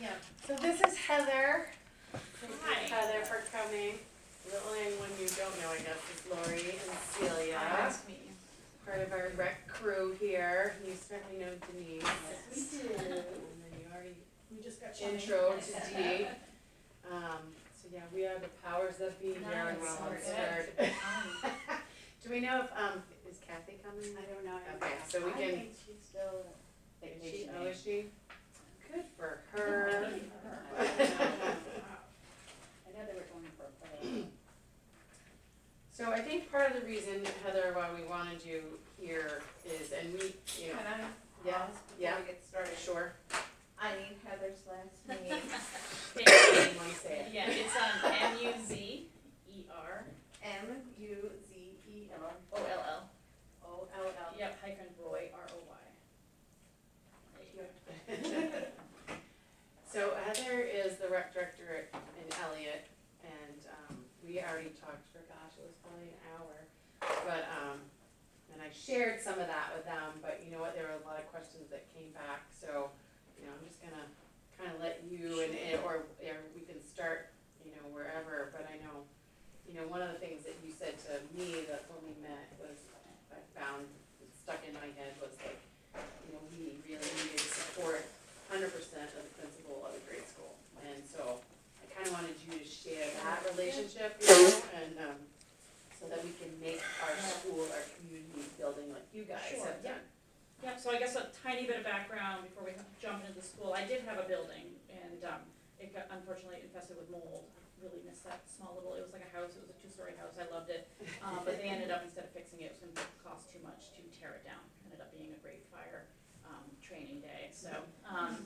Yeah, so this is Heather. Thank you, Hi. Heather for coming. The only one you don't know, I guess, is Lori and Celia. Nice to meet you. Part of our rec crew here. You certainly know Denise. Yes, we do. And then you already We just got intro to Dee. Um, so yeah, we are the powers that be here in. Rollinsford. Do we know if, um, is Kathy coming? I don't know. Okay, so we can. I think she's still Is she, oh, is she? Good for her. I know they were going for a play. So I think part of the reason, Heather, why we wanted you here is, and we, you know, Can I Yeah, pause yeah. before we get started? sure, I need Heather's last name. you wanna say it? Yeah, it's um M U Z E R M U Z E L O L L. O L L. Yep, hyphen Roy, R O Y. So Heather is the rec director in Eliot, and, um, we already talked for, gosh, it was probably an hour. But, um, and I shared some of that with them, but you know what, there were a lot of questions that came back, so, you know, I'm just gonna kinda let you and, and- or, or we can start, you know, wherever, but I know, you know, one of the things that you said to me that when we met was, I found stuck in my head was like, you know, we really needed support hundred percent of the principal of a grade school. And so I kinda wanted you to share that relationship, you know, and, um, so that we can make our school, our community building like you guys Sure, have done. Yep, so I guess a tiny bit of background before we jump into the school. I did have a building and um it got unfortunately infested with mold. I Really missed that small little, it was like a house, it was a two-story house, I loved it. Um, but they ended up, instead of fixing it, it was gonna cost too much to tear it down. Ended up being a great fire um training day, so um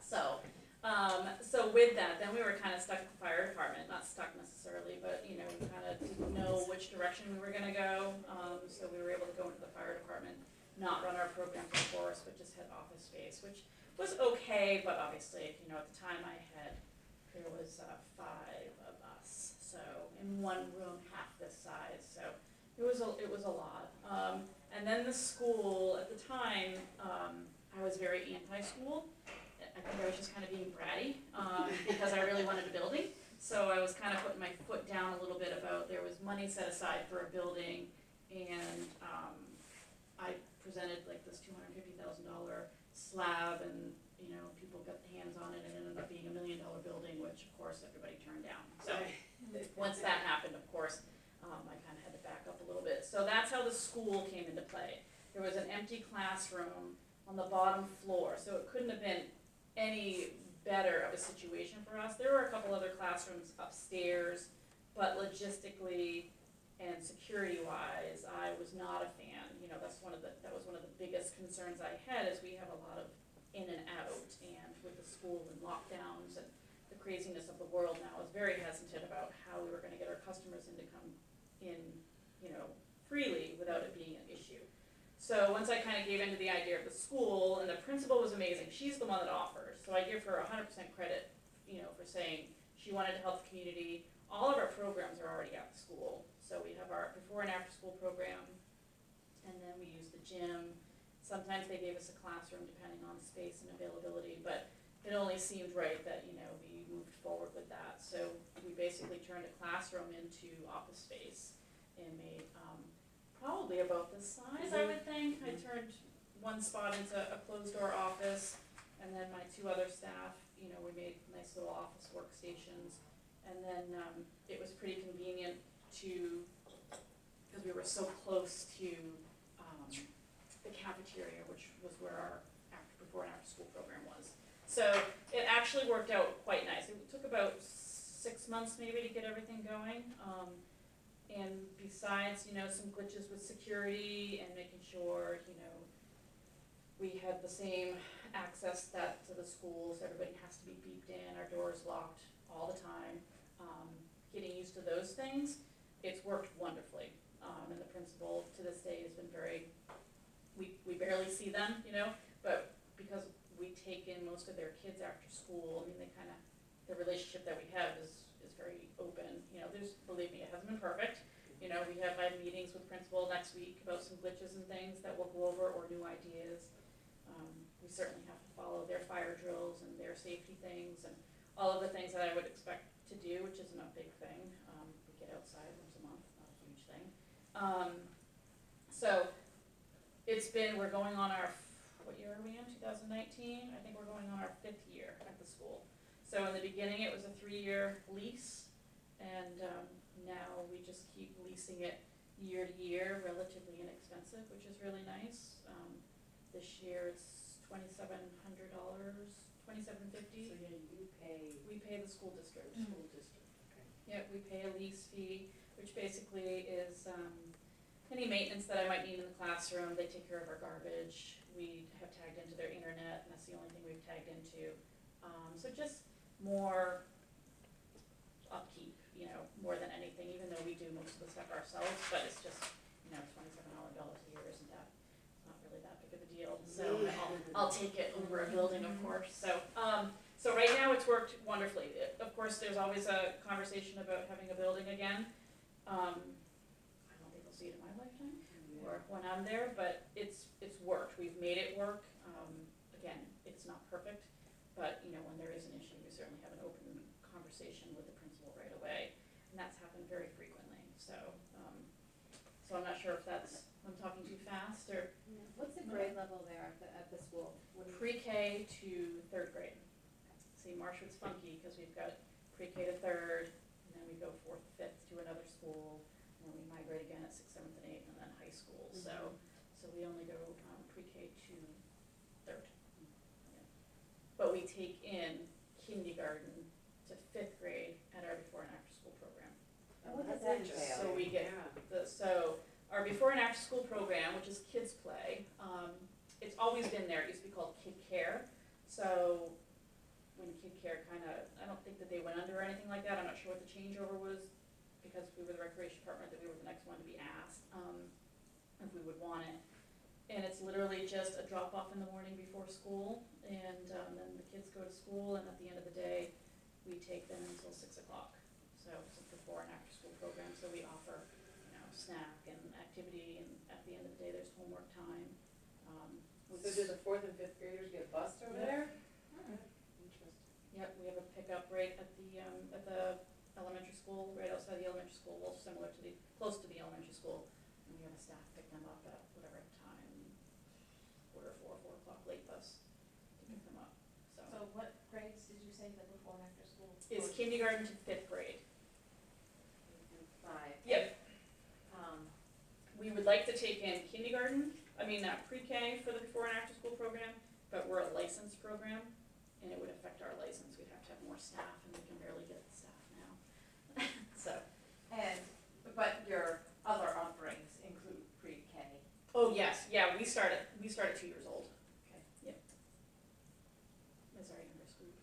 so, um, so with that, then we were kind of stuck at the fire department, not stuck necessarily, but, you know, we kind of didn't know which direction we were gonna go. Um, so we were able to go into the fire department, not run our program of course, but just had office space, which was okay, but obviously, you know, at the time I had, there was, uh, five of us, so, in one room, half this size, so it was a, it was a lot. Um, and then the school, at the time, um, I was very anti-school. I think I was just kind of being bratty, um, because I really wanted a building. So I was kind of putting my foot down a little bit about, there was money set aside for a building, and, um, I presented like this two hundred fifty thousand dollar slab, and, you know, people got their hands on it, and it ended up being a million dollar building, which of course everybody turned down. So, once that happened, of course, um, I kind of had to back up a little bit. So that's how the school came into play. There was an empty classroom on the bottom floor, so it couldn't have been any better of a situation for us. There were a couple other classrooms upstairs, but logistically and security wise, I was not a fan. You know, that's one of the, that was one of the biggest concerns I had is we have a lot of in and out and with the school and lockdowns and the craziness of the world now, I was very hesitant about how we were gonna get our customers in to come in, you know, freely without it being an. So once I kind of gave into the idea of the school, and the principal was amazing, she's the one that offers, so I give her hundred percent credit, you know, for saying she wanted to help the community. All of our programs are already at the school, so we have our before and after school program, and then we use the gym. Sometimes they gave us a classroom depending on space and availability, but it only seemed right that, you know, we moved forward with that. So we basically turned a classroom into office space and made, um, probably about this size, I would think. I turned one spot into a closed door office, and then my two other staff, you know, we made nice little office workstations. And then, um, it was pretty convenient to, because we were so close to, um, the cafeteria, which was where our after, before and after school program was. So it actually worked out quite nice. It took about six months maybe to get everything going. Um, and besides, you know, some glitches with security and making sure, you know, we had the same access that to the schools, everybody has to be beeped in, our doors locked all the time. Um, getting used to those things, it's worked wonderfully. Um, and the principal to this day has been very, we, we barely see them, you know, but because we take in most of their kids after school, I mean, they kind of, the relationship that we have is, is very open, you know, there's, believe me, it hasn't been perfect. You know, we have, have meetings with principal next week about some glitches and things that we'll go over or new ideas. Um, we certainly have to follow their fire drills and their safety things and all of the things that I would expect to do, which isn't a big thing. Um, we get outside once a month, not a huge thing. Um, so it's been, we're going on our, what year are we in, two thousand nineteen? I think we're going on our fifth year at the school. So in the beginning, it was a three-year lease, and, um, now we just keep leasing it year to year, relatively inexpensive, which is really nice. Um, this year it's twenty-seven hundred dollars, twenty-seven fifty. So yeah, you pay We pay the school district. school district, okay. Yep, we pay a lease fee, which basically is, um, any maintenance that I might need in the classroom, they take care of our garbage. We have tagged into their internet, and that's the only thing we've tagged into. Um, so just more upkeep, you know, more than anything, even though we do most of the stuff ourselves, but it's just, you know, twenty-seven hundred dollars a year, isn't that, it's not really that big of a deal, so I'll, I'll take it over a building, of course, so, um, so right now it's worked wonderfully. It- Of course, there's always a conversation about having a building again. Um, I don't think we'll see it in my lifetime or when I'm there, but it's, it's worked. We've made it work. Um, again, it's not perfect, but, you know, when there is an issue, we certainly have an open conversation with the principal right away. And that's happened very frequently, so, um, so I'm not sure if that's, I'm talking too fast or What's the grade level there at the, at the school? What do you- pre-K to third grade. See, Marshwood's funky, cause we've got pre-K to third, and then we go fourth, fifth to another school, and then we migrate again at sixth, seventh, and eighth, and then high school, so, so we only go, um, pre-K to third. Yeah. But we take in kindergarten to fifth grade at our before and after school program. And what does that entail? So we get the, so our before and after school program, which is kids play, um, it's always been there, it used to be called Kid Care. So when Kid Care kinda, I don't think that they went under or anything like that, I'm not sure what the changeover was, because we were the recreation department, that we were the next one to be asked, um, if we would want it. And it's literally just a drop off in the morning before school, and, um, then the kids go to school, and at the end of the day, we take them until six o'clock. So it's a before and after school program, so we offer, snack and activity, and at the end of the day, there's homework time. Um, So do the fourth and fifth graders get bused over Yeah. there? Interesting. Yep, we have a pickup right at the, um, at the elementary school, right outside the elementary school, well, similar to the, close to the elementary school. And we have a staff pick them up at whatever time, quarter four, four o'clock, late bus to pick them up, so. So what grades did you say the before and after school? It's kindergarten to fifth grade. Five. Yep. Um, We would like to take in kindergarten, I mean, not pre-K for the before and after school program, but we're a licensed program, and it would affect our license, we'd have to have more staff, and we can barely get the staff now. So, and, but your other offerings include pre-K. oh, yes, yeah, we start at, we start at two years old. Okay. Yep. That's our youngest group.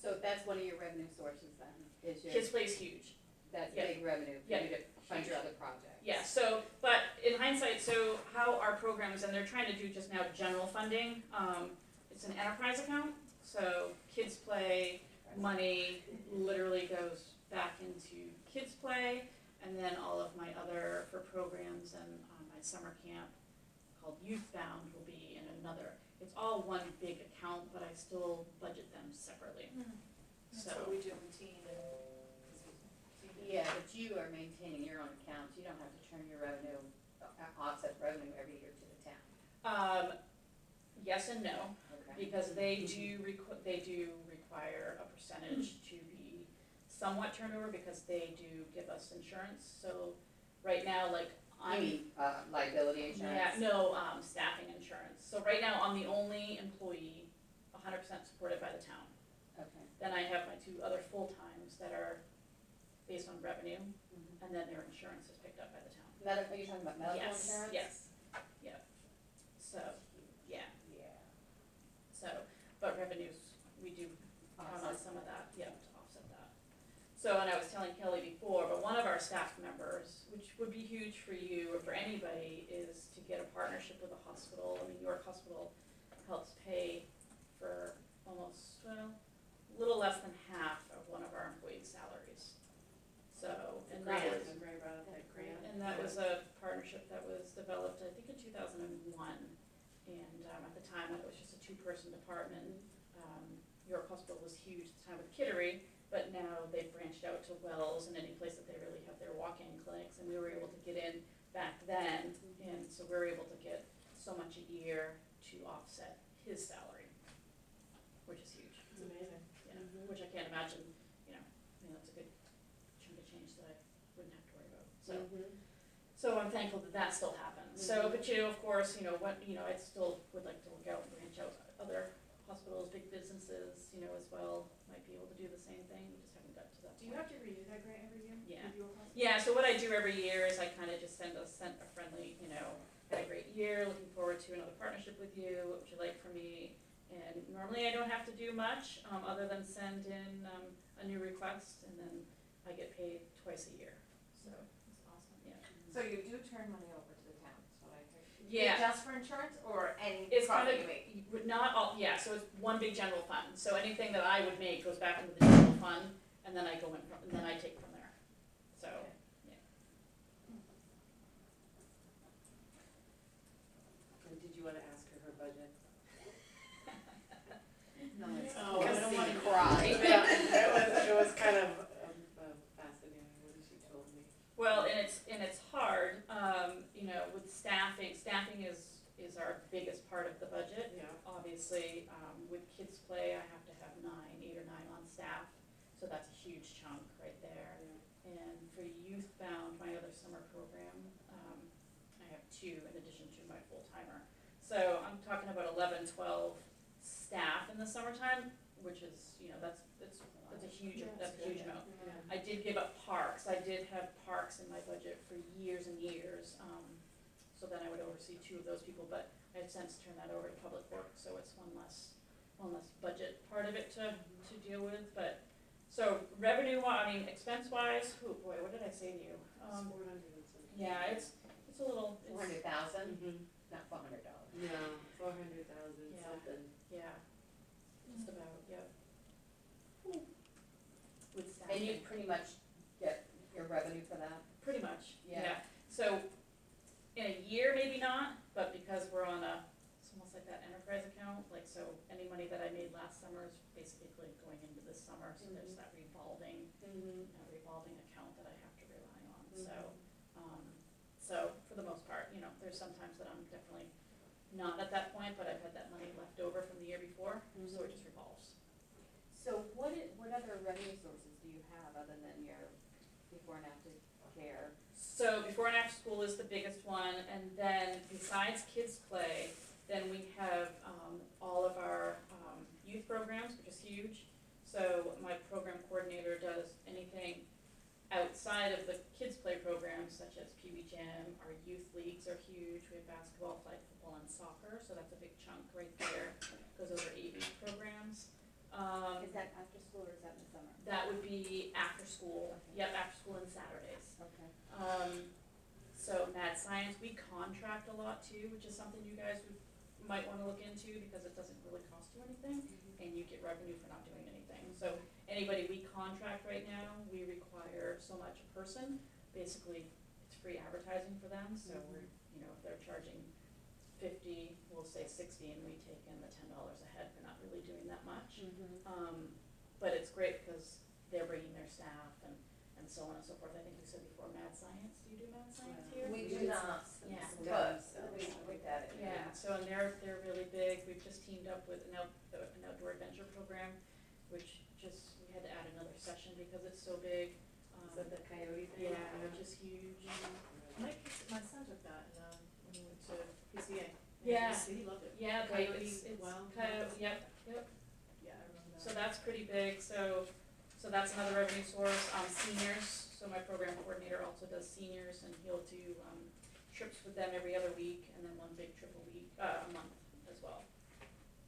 So that's one of your revenue sources then, is your, Kids Play's huge. that's yeah. big revenue for Yeah. you to fund your other projects? Yeah, so, but in hindsight, so how our programs, and they're trying to do just now general funding, um, it's an enterprise account, so kids play, money literally goes back into kids play, and then all of my other, for programs and, um, my summer camp called Youth Bound will be in another. It's all one big account, but I still budget them separately, That's so. what we do in teen and. Yeah, but you are maintaining your own accounts, you don't have to turn your revenue, uh, offset revenue every year to the town, Um, yes and no. okay? Because they do requ- they do require a percentage to be somewhat turned over because they do give us insurance, so right now, like, I'm. mean, uh, liability insurance. Yeah, insurance? no, um, staffing insurance, so right now, I'm the only employee hundred percent supported by the town. Okay. Then I have my two other full-times that are based on revenue, Mhm. and then their insurance is picked up by the town. Medical, are you talking about medical Yes, insurance? Yes, yeah, so, yeah, Yeah. so, but revenues, we do count on some of that, yeah, to offset that. So, and I was telling Kelly before, but one of our staff members, which would be huge for you or for anybody, is to get a partnership with a hospital. I mean, York Hospital helps pay for almost, well, a little less than half of one of our employees' salaries. So, and that Grant, was, I'm very proud of that grant. and that was a partnership that was developed, I think in two thousand and one. And, um, at the time it was just a two-person department. Um, York Hospital was huge at the time with Kittery, but now they've branched out to Wells and any place that they really have their walk-in clinics, and we were able to get in back then, and so we were able to get so much a year to offset his salary, which is huge, It's amazing. yeah, Mhm. which I can't imagine, you know, I mean, that's a good chunk of change that I wouldn't have to worry about, so. Mhm. So I'm thankful that that still happens. So, Mhm. but you know, of course, you know, what, you know, I still would like to look out and branch out other hospitals, big businesses, you know, as well, might be able to do the same thing, we just haven't got to that Do you point. have to renew that grant every year? Yeah. With your hospital? Yeah, so what I do every year is I kinda just send a, send a friendly, you know, had a great year, looking forward to another partnership with you, what would you like from me? And normally I don't have to do much, um, other than send in, um, a new request, and then I get paid twice a year, so it's awesome, yeah. So you do turn money over to the town, is what I heard. Yeah. Just for insurance or any It's kind profit of, you make? would not all, yeah, so it's one big general fund, so anything that I would make goes back into the general fund, and then I go in from, and then I take from there, so, Okay. yeah. And did you wanna ask her her budget? No, it's, Oh, I don't wanna cry. Yeah, it was, it was kind of, um, uh, fascinating what she told me. Well, and it's, and it's hard, um, you know, with staffing, staffing is, is our biggest part of the budget. Yeah. Obviously, um, with kids play, I have to have nine, eight or nine on staff, so that's a huge chunk right there. And for Youth Bound, my other summer program, um, I have two in addition to my full-timer. So I'm talking about 11, 12 staff in the summertime, which is, you know, that's, that's, that's a huge, that's a huge amount. Yeah. I did give up parks, I did have parks in my budget for years and years, um, so then I would oversee two of those people, but I have since turned that over to Public Works, so it's one less, one less budget part of it to, to deal with, but, so revenue, I mean, expense wise, oh boy, what did I say to you? Um, Four hundred and something. yeah, it's, it's a little, Four it's, hundred thousand, Mhm. not four hundred dollars. No, four hundred thousand Yeah. something. yeah, just about, yep. And you pretty much get your revenue for that? Pretty much, Yeah. yeah. So, in a year, maybe not, but because we're on a, it's almost like that enterprise account, like, so any money that I made last summer is basically going into this summer, so there's Mhm. that revolving, Mm-hmm. that revolving account that I have to rely on, so, um, so, for the most part, you know, there's sometimes that I'm definitely not at that point, but I've had that money left over from the year before, so it just revolves. So what i- what other revenue sources than your before and after care? So before and after school is the biggest one, and then besides kids play, then we have um, all of our um, youth programs, which is huge. So my program coordinator does anything outside of the kids play programs, such as Wee Jam. Our youth leagues are huge. We have basketball, flag football, and soccer, so that's a big chunk right there, those are AV programs. Um, Is that after school or is that in the summer? that would be after school. Yep, after school and Saturdays. Okay. Um, so Mad Science, we contract a lot too, which is something you guys would, might wanna look into because it doesn't really cost you anything and you get revenue for not doing anything. So anybody we contract right now, we require so much a person, basically it's free advertising for them, so we're, you know, if they're charging fifty, we'll say sixty and we take in the ten dollars a head for not really doing that much. Mm-hmm. Um, but it's great because they're bringing their staff and, and so on and so forth. I think you said before Mad Science, do you do Mad Science here? We We do did not, Yeah. but we looked at it. Yeah, so and they're, they're really big. We've just teamed up with an out, an outdoor adventure program, which just, we had to add another session because it's so big. Um, Is that the coyote thing? yeah, which is huge. My, kids- my son took that, and, um, when he went to Yeah. He loved it. Yeah, they, Coyote it's, it's Wild coyote, yep, yep. Yeah, I remember that. So that's pretty big, so, so that's another revenue source, um, seniors, so my program coordinator also does seniors, and he'll do, um, trips with them every other week, and then one big trip a week, uh, a month as well.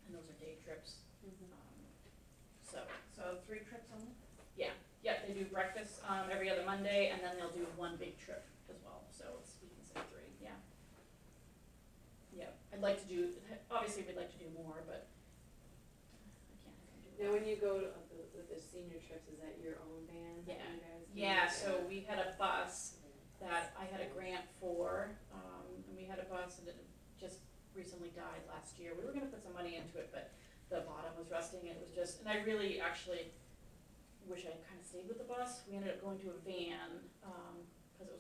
And those are day trips, um, so, So three trips only? Yeah, yep, they do breakfast, um, every other Monday, and then they'll do one big trip as well, so it's, you can say three, yeah. Yep, I'd like to do, obviously, we'd like to do more, but I can't, I can do Now, lot. when you go to, uh, the- with the senior trips, is that your own van that Yeah. you guys do? Yeah, so we had a bus that I had a grant for, um, and we had a bus and it just recently died last year. We were gonna put some money into it, but the bottom was rusting, and it was just, and I really actually wish I had kinda stayed with the bus. We ended up going to a van, um, cause it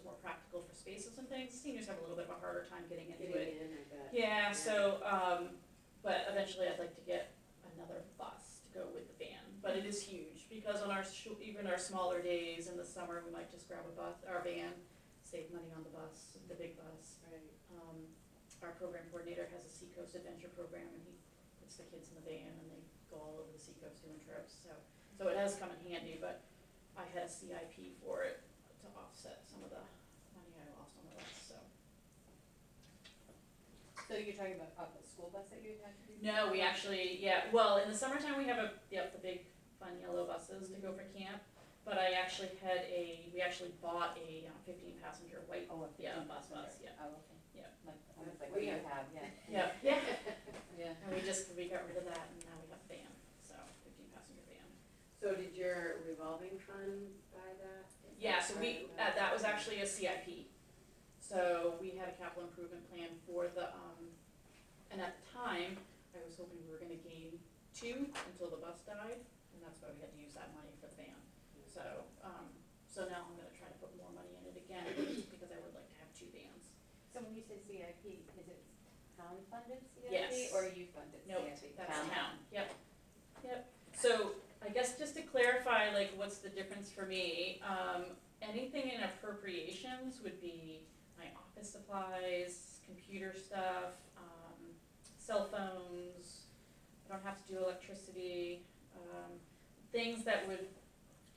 was more practical for spaces and things. Seniors have a little bit of a harder time getting into it. In, I bet. Yeah, so, um, but eventually I'd like to get another bus to go with the van, but it is huge, because on our, sh- even our smaller days in the summer, we might just grab a bus, our van, save money on the bus, the big bus. Right. Um, our program coordinator has a Seacoast Adventure program, and he puts the kids in the van, and they go all over the seacoast doing trips, so, so it has come in handy, but I had a CIP for it to offset some of the money I lost on the bus, so. So you're talking about, uh, the school bus that you had to do? No, we actually, yeah, well, in the summertime, we have a, yep, the big fun yellow buses to go for camp. But I actually had a, we actually bought a uh, fifteen passenger white, Oh, a yeah, fifteen bus passenger. bus, yeah. Oh, okay. Yeah. Like, almost That's like what you weird. have, yeah. Yeah, yeah, Yeah. and we just, we got rid of that and now we have a van, so fifteen passenger van. So did your revolving fund buy that? Is Yeah, that so part we, of uh, that was actually a CIP. So we had a capital improvement plan for the, um, and at the time, I was hoping we were gonna gain two until the bus died, and that's why we had to use that money for the van. So, um, so now I'm gonna try to put more money in it again, because I would like to have two vans. So when you say CIP, is it town funded CIP? Yes. Or you funded Nope, CIP? That's town, yep, yep. So, I guess just to clarify, like, what's the difference for me, um, anything in appropriations would be office supplies, computer stuff, um, cell phones, I don't have to do electricity, um, things that would,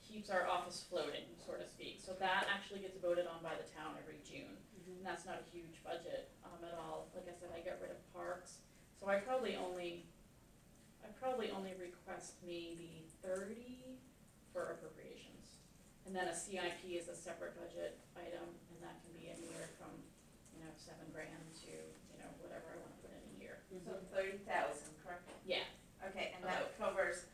keeps our office floating, so to speak. So that actually gets voted on by the town every June. And that's not a huge budget, um, at all, like I said, I get rid of parks, so I probably only, I probably only request maybe thirty for appropriations. And then a CIP is a separate budget item, and that can be anywhere from, seven grand to, you know, whatever I wanna put in a year. So thirty thousand, correct? Yeah. Okay, and that covers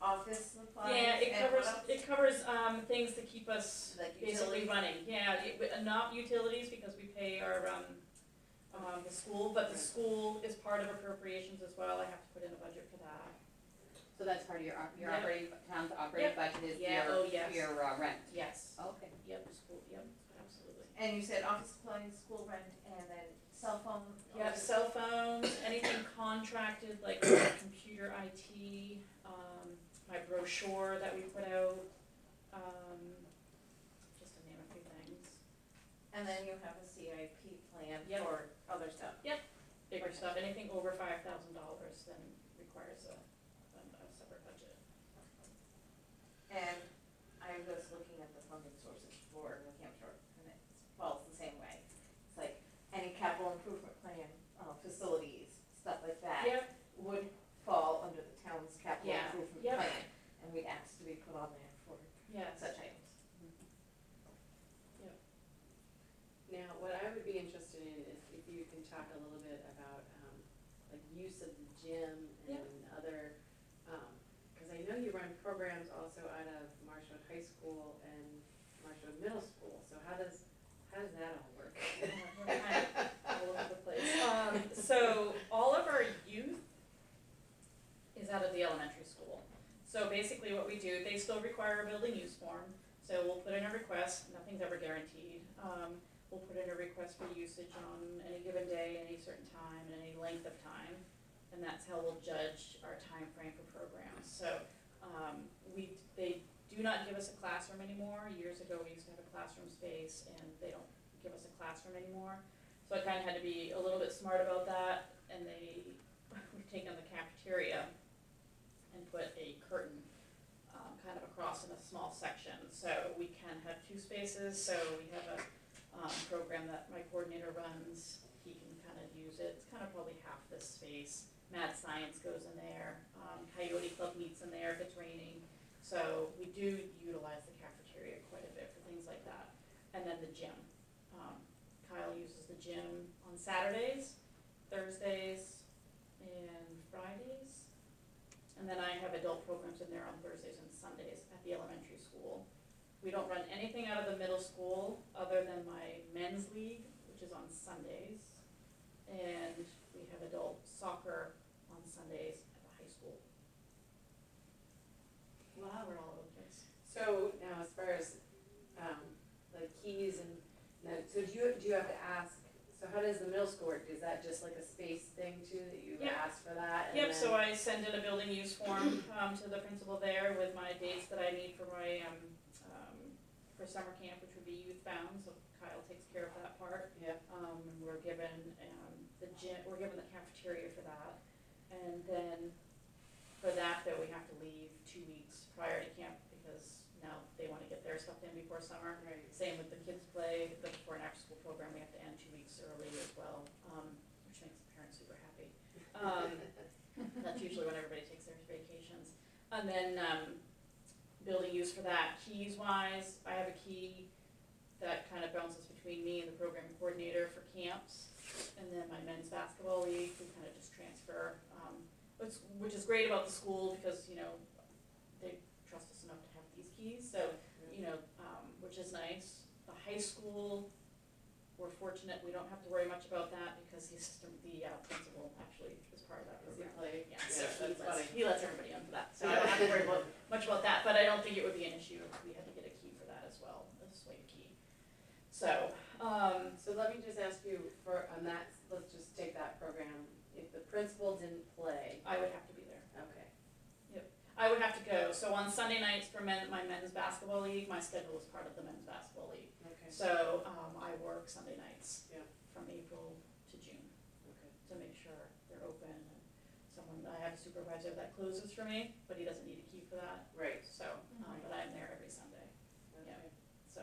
office supplies Yeah, it and covers, what else? it covers, um, things to keep us Like basically utilities? running, yeah, it, but not utilities because we pay our, um, um, the school, but the school is part of appropriations as well, I have to put in a budget for that. So that's part of your, op- your Yep. operating, town's operating Yep. budget is Yeah, your, oh, yes. your uh, rent? Yes, Okay. yep, school, yep, absolutely. And you said office supplies, school rent, and then cell phone? Yeah, cell phones, anything contracted, like computer IT, um, my brochure that we put out, um, just to name a few things. And then you have a CIP plan Yep. for other stuff. Yep. Bigger stuff, anything over five thousand dollars then requires a, a, a separate budget. And I was looking at the funding sources for New Hampshire, and it falls the same way. It's like any capital improvement plan, uh, facilities, stuff like that Yep, would fall under the town's capital Yeah, improvement yep. plan. And we'd ask to be put on there for yes. such items. Now, what I would be interested in is if you can talk a little bit about, um, like use of the gym Yeah. and other, um, cause I know you run programs also out of Marshwood High School and Marshwood Middle School, so how does, how does that all work? We're kind of all over the place. Um, so all of our youth is out of the elementary school. So basically what we do, they still require a building use form, so we'll put in a request, nothing's ever guaranteed. Um, we'll put in a request for usage on any given day, any certain time, and any length of time. And that's how we'll judge our time frame for programs. So, um, we, they do not give us a classroom anymore. Years ago, we used to have a classroom space, and they don't give us a classroom anymore. So I kinda had to be a little bit smart about that, and they, we've taken the cafeteria put a curtain, um, kind of across in a small section, so we can have two spaces, so we have a, um, program that my coordinator runs, he can kind of use it, it's kind of probably half this space. Mad Science goes in there, um, Coyote Club meets in there if it's raining, so we do utilize the cafeteria quite a bit for things like that. And then the gym, um, Kyle uses the gym on Saturdays, Thursdays, and Fridays. And then I have adult programs in there on Thursdays and Sundays at the elementary school. We don't run anything out of the middle school other than my men's league, which is on Sundays. And we have adult soccer on Sundays at the high school. Wow, we're all over the place. So now as far as, um, like keys and, now, so do you, do you have to ask, so how does the middle school work? Is that just like a space thing too, that you Yeah. ask for that? and Yep, so then- I send in a building use form, um, to the principal there with my dates that I need for my, um, um, for summer camp, which would be youth bound, so Kyle takes care of that part. Yeah, Um, and we're given, um, the gym, we're given the cafeteria for that. And then for that, though, we have to leave two weeks prior to camp because now they wanna get their stuff in before summer. right. Same with the kids play, the before and after school program, we have to end two weeks early as well, um, which makes the parents super happy. Um, that's usually when everybody takes their vacations. And then, um, building use for that, keys wise, I have a key that kind of bounces between me and the program coordinator for camps. And then my men's basketball league, we kind of just transfer, um, which, which is great about the school because, you know, they trust us enough to have these keys, so, you know, um, which is nice. The high school, we're fortunate, we don't have to worry much about that because the the uh, principal actually is part of that Does he program. play? Yeah, so Yeah, he lets, funny. he lets everybody in for that, so I don't have to worry about, much about that, but I don't think it would be an issue if we had to get a key for that as well, a SWAY key. So, um, So let me just ask you for, on that, let's just take that program, if the principal didn't play, I would have to be there. okay, I would have to go, so on Sunday nights for men, my men's basketball league, my schedule is part of the men's basketball league. So, um, I work Sunday nights. Yeah. From April to June. okay. to make sure they're open and someone, I have a supervisor that closes for me, but he doesn't need a key for that, Right, so, um, but I'm there every Sunday, okay. so.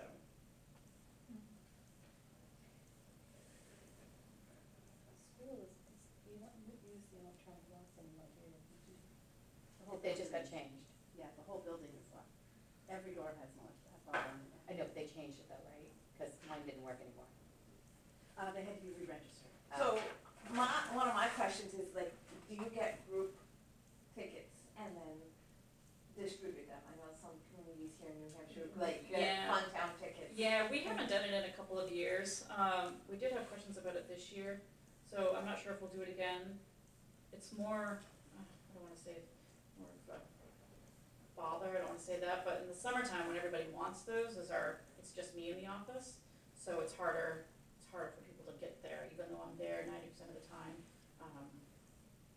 School is, is, you don't use the electronic locks anymore, do you? The whole They just got changed, yeah, the whole building is locked. Every door has an electronic lock on it. I know, but they changed it though, right? Cause mine didn't work anymore. Uh, they had to be re-registered. Oh. So, my, one of my questions is like, do you get group tickets and then distribute them? I know some communities here in New Hampshire, like, get Yeah. Funtown tickets. Yeah, we haven't done it in a couple of years, um, we did have questions about it this year, so I'm not sure if we'll do it again. It's more, uh, I don't wanna say, more of a bother, I don't wanna say that, but in the summertime, when everybody wants those, is our, it's just me in the office, so it's harder, it's harder for people to get there, even though I'm there ninety percent of the time. Um,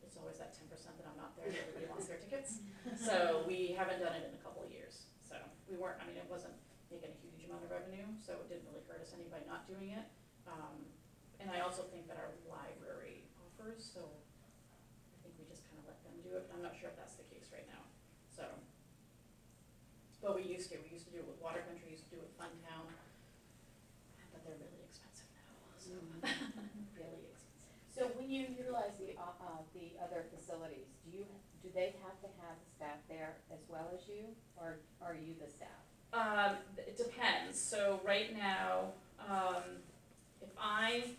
it's always that ten percent that I'm not there, that everybody wants their tickets, so we haven't done it in a couple of years, so we weren't, I mean, it wasn't making a huge amount of revenue, so it didn't really hurt us any by not doing it. Um, and I also think that our library offers, so I think we just kinda let them do it, I'm not sure if that's the case right now, so. But we used to, we used to do it with Water Country, used to do it with Funtown, but they're really expensive now, so, really expensive. So when you utilize the, uh, uh, the other facilities, do you, do they have to have the staff there as well as you, or are you the staff? Um, it depends, so right now, um, if I,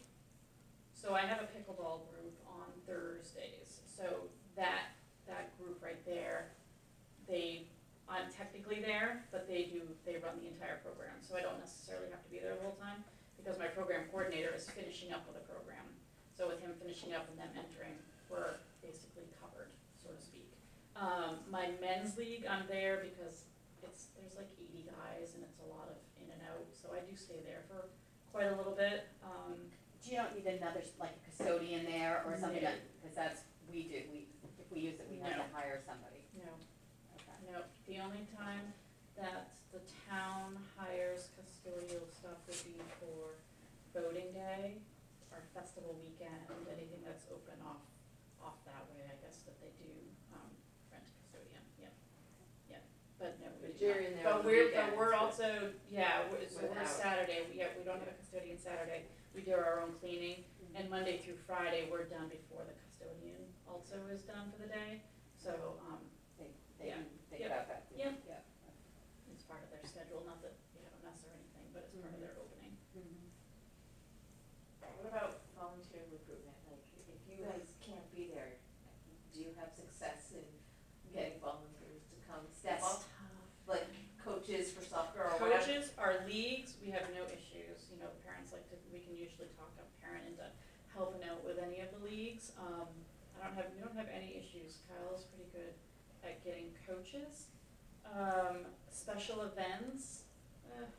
so I have a pickleball group on Thursdays, so that, that group right there, they, I'm technically there, but they do, they run the entire program, so I don't necessarily have to be there the whole time, because my program coordinator is finishing up with a program. So with him finishing up and them entering, we're basically covered, so to speak. Um, my men's league, I'm there because it's, there's like eighty guys and it's a lot of in and out, so I do stay there for quite a little bit, um, You don't need another, like a custodian there or something, No. like- cause that's, we do, we, if we use it, we have to hire somebody. you know, Okay. no, the only time that the town hires custodial stuff would be for voting day or festival weekend, anything that's open off that way, I guess that they do, um, rent a custodian, yep, yep, but no, we But do you're in there But the we're, but weekends, we're also, yeah, we're, so we're Without. Saturday, we, yeah, we don't have a custodian Saturday, we do our own cleaning, and Monday through Friday, we're done before the custodian also is done for the day, so, um, They, they Yeah. can think Yep. about that. Yep. Yeah. it's part of their schedule, not that we have a mess or anything, but it's part of their opening. Mhm. What about volunteer recruitment? Like, if you guys can't be there, do you have success in getting volunteers to come step up? Like coaches for soccer or whatever? Coaches, our leagues, we have no issues, you know, parents like to, we can usually talk a parent into helping out with any of the leagues. Um, I don't have we don't have any issues. Kyle's pretty good at getting coaches. Um, special events, eh,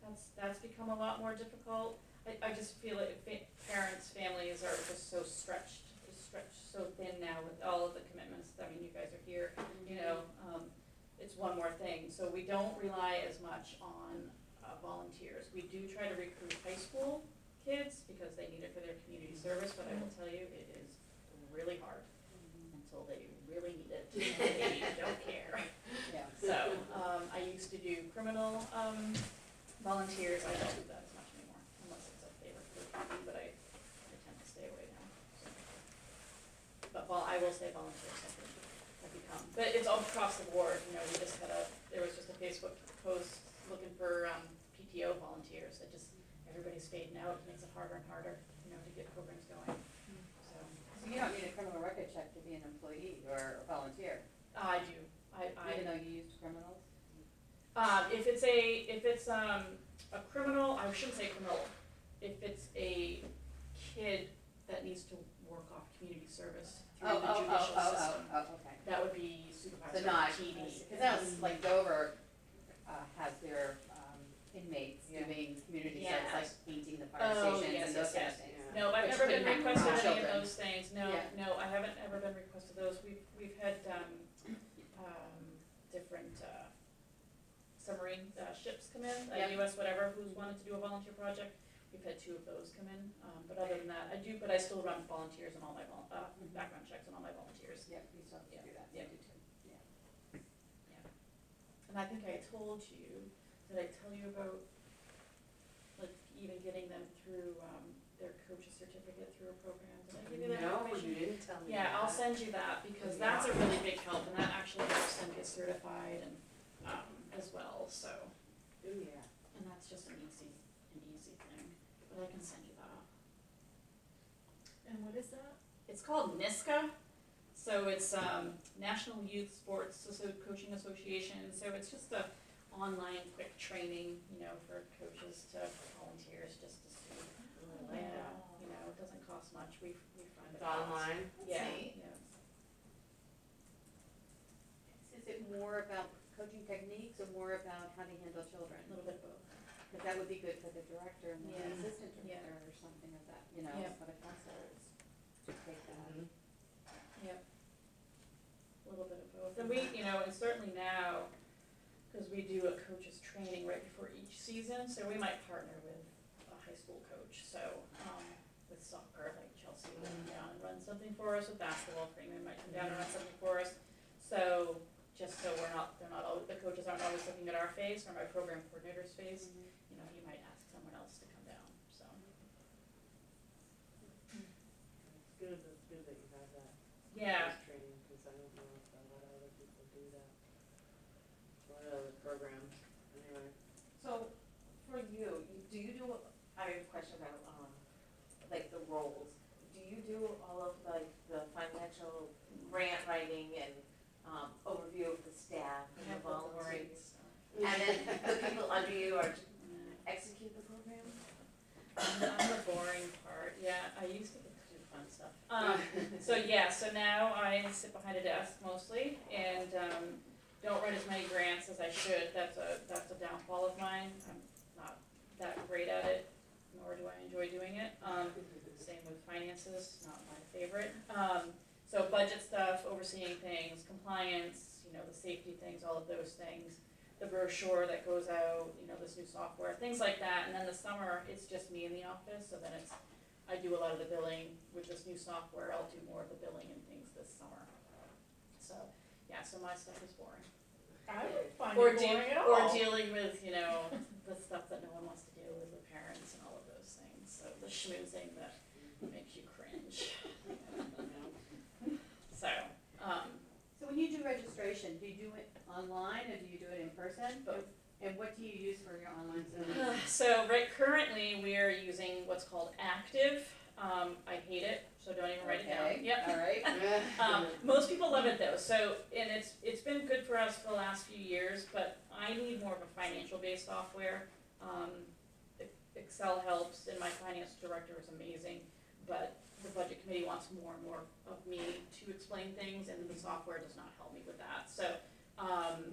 that's, that's become a lot more difficult. I, I just feel like fa- parents, families are just so stretched, just stretched so thin now with all of the commitments, I mean, you guys are here, you know, one more thing, so we don't rely as much on, uh, volunteers. We do try to recruit high school kids, because they need it for their community service, but I will tell you, it is really hard until they really need it, they don't care. Yeah. So, um, I used to do criminal, um, volunteers, I don't do that as much anymore, unless it's a favor for the community, but I, I tend to stay away now. so. But while I will say volunteers have been, have become, but it's all across the board, you know, we just had a, there was just a Facebook post looking for, um, PTO volunteers, it just, everybody's fading out, it makes it harder and harder, you know, to get programs going, so. So you don't need a criminal record check to be an employee or a volunteer, I do, I, I. even though you used criminals? Um, if it's a, if it's, um, a criminal, I shouldn't say criminal, if it's a kid that needs to work off community service through Oh, the oh, oh, judicial oh, system, Oh, oh, okay. that would be Supervisor not, PD. cause that was like Dover, uh, has their, um, inmates Yeah. doing community Yeah. service, like painting the fire Oh, stations yes, and those yes, kind of yes. things. No, I've Which never been couldn't happen requested any of children. those things, no, Yeah. no, I haven't ever been requested those, we've, we've had, um, um, different, uh, submarine, uh, ships come in, uh, Yeah. US whatever, who's wanted to do a volunteer project, we've had two of those come in, um, but other than that, I do, but I still run volunteers and all my vol- uh, Mhm. background checks on all my volunteers. Yep, we still have to do that, Yeah. Do too, yeah. And I think I told you, did I tell you about, like, even getting them through, um, their coach's certificate through a program, did I give you that No, information? you didn't tell me Yeah, I'll that. send you that, because that's a really big help, and that actually helps them get certified and, um, as well, so, Ooh, yeah. and that's just an easy, an easy thing, but I can send you that. And what is that? It's called NYSCA, so it's, um, National Youth Sports Asso- Coaching Association, so it's just a online quick training, you know, for coaches to volunteers, just to see. I like Yeah, you know, it doesn't cost much, we, we find it online. Yeah, yeah. Is it more about coaching techniques or more about how to handle children? A little bit of both. Cause that would be good for the director and the Yeah. assistant Yeah. director or something of that, you know, Yeah. for the counselors to take that. Mhm. Yep. A little bit of both, and we, you know, and certainly now, cause we do a coach's training right before each season, so we might partner with a high school coach, so, um, with soccer, like Chelsea will come down and run something for us, with basketball, Freeman might come down and run something for us. So, just so we're not, they're not always, the coaches aren't always looking at our face or my program coordinator's face, you know, you might ask someone else to come down, so. It's good, it's good that you have that. Yeah, This training, cause I don't know if a lot of other people do that. A lot of other programs, anyway. So, for you, you, do you do, I have a question about, um, like the roles. Do you do all of like the financial grant writing and, um, overview of the staff and the volunteers? And then the people under you are to execute the program? I'm the boring part, yeah, I used to do fun stuff. Um, so yeah, so now I sit behind a desk mostly and, um, don't write as many grants as I should, that's a, that's a downfall of mine, I'm not that great at it, nor do I enjoy doing it. Um, same with finances, not my favorite. Um, so budget stuff, overseeing things, compliance, you know, the safety things, all of those things. The brochure that goes out, you know, this new software, things like that. And then the summer, it's just me in the office, so then it's, I do a lot of the billing with this new software. I'll do more of the billing and things this summer. So, yeah, so my stuff is boring. I would find Or it boring at all. Or dealing with, you know, the stuff that no one wants to deal with, the parents and all of those things. So the schmoozing that makes you cringe. So, um, So when you do registration, do you do it online or do you do it in person? Both. And what do you use for your online Zoom? so right currently we are using what's called Active. Um, I hate it, so don't even write it down. Okay, Yep. all right. Um, most people love it though, so, and it's, it's been good for us for the last few years, but I need more of a financial based software. Um, Excel helps and my finance director is amazing, but the budget committee wants more and more of me to explain things, and the software does not help me with that, so, um,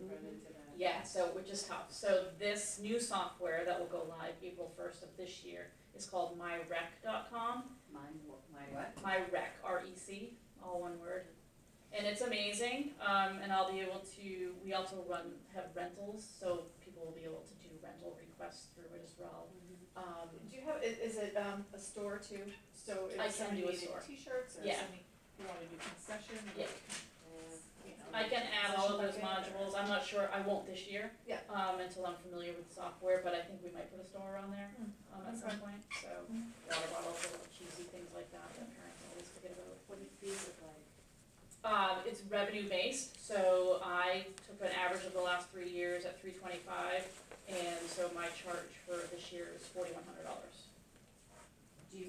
yeah, so, which is tough. So this new software that will go live April first of this year is called myrec.com. Mine, my what? Myrec, R-E-C, all one word. And it's amazing, um, and I'll be able to, we also run, have rentals, so people will be able to do rental requests through it as well. Um, Do you have, i- is it, um, a store too? So I can if somebody do a needed store. t-shirts or Yeah. somebody, you wanna do concession? or, Yeah. you know, I can add all of those concession bucket or- modules, I'm not sure, I won't this year. Yeah. Um, until I'm familiar with the software, but I think we might put a store on there, Hmm. um, at some point, so, Mhm. water bottles, little cheesy things like that that parents always forget about. What do fees look like? Um, it's revenue based, so I took an average of the last three years at three twenty-five, and so my charge for this year is forty-one hundred dollars. Do you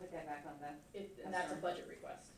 put that back on the, It, and that's a budget request.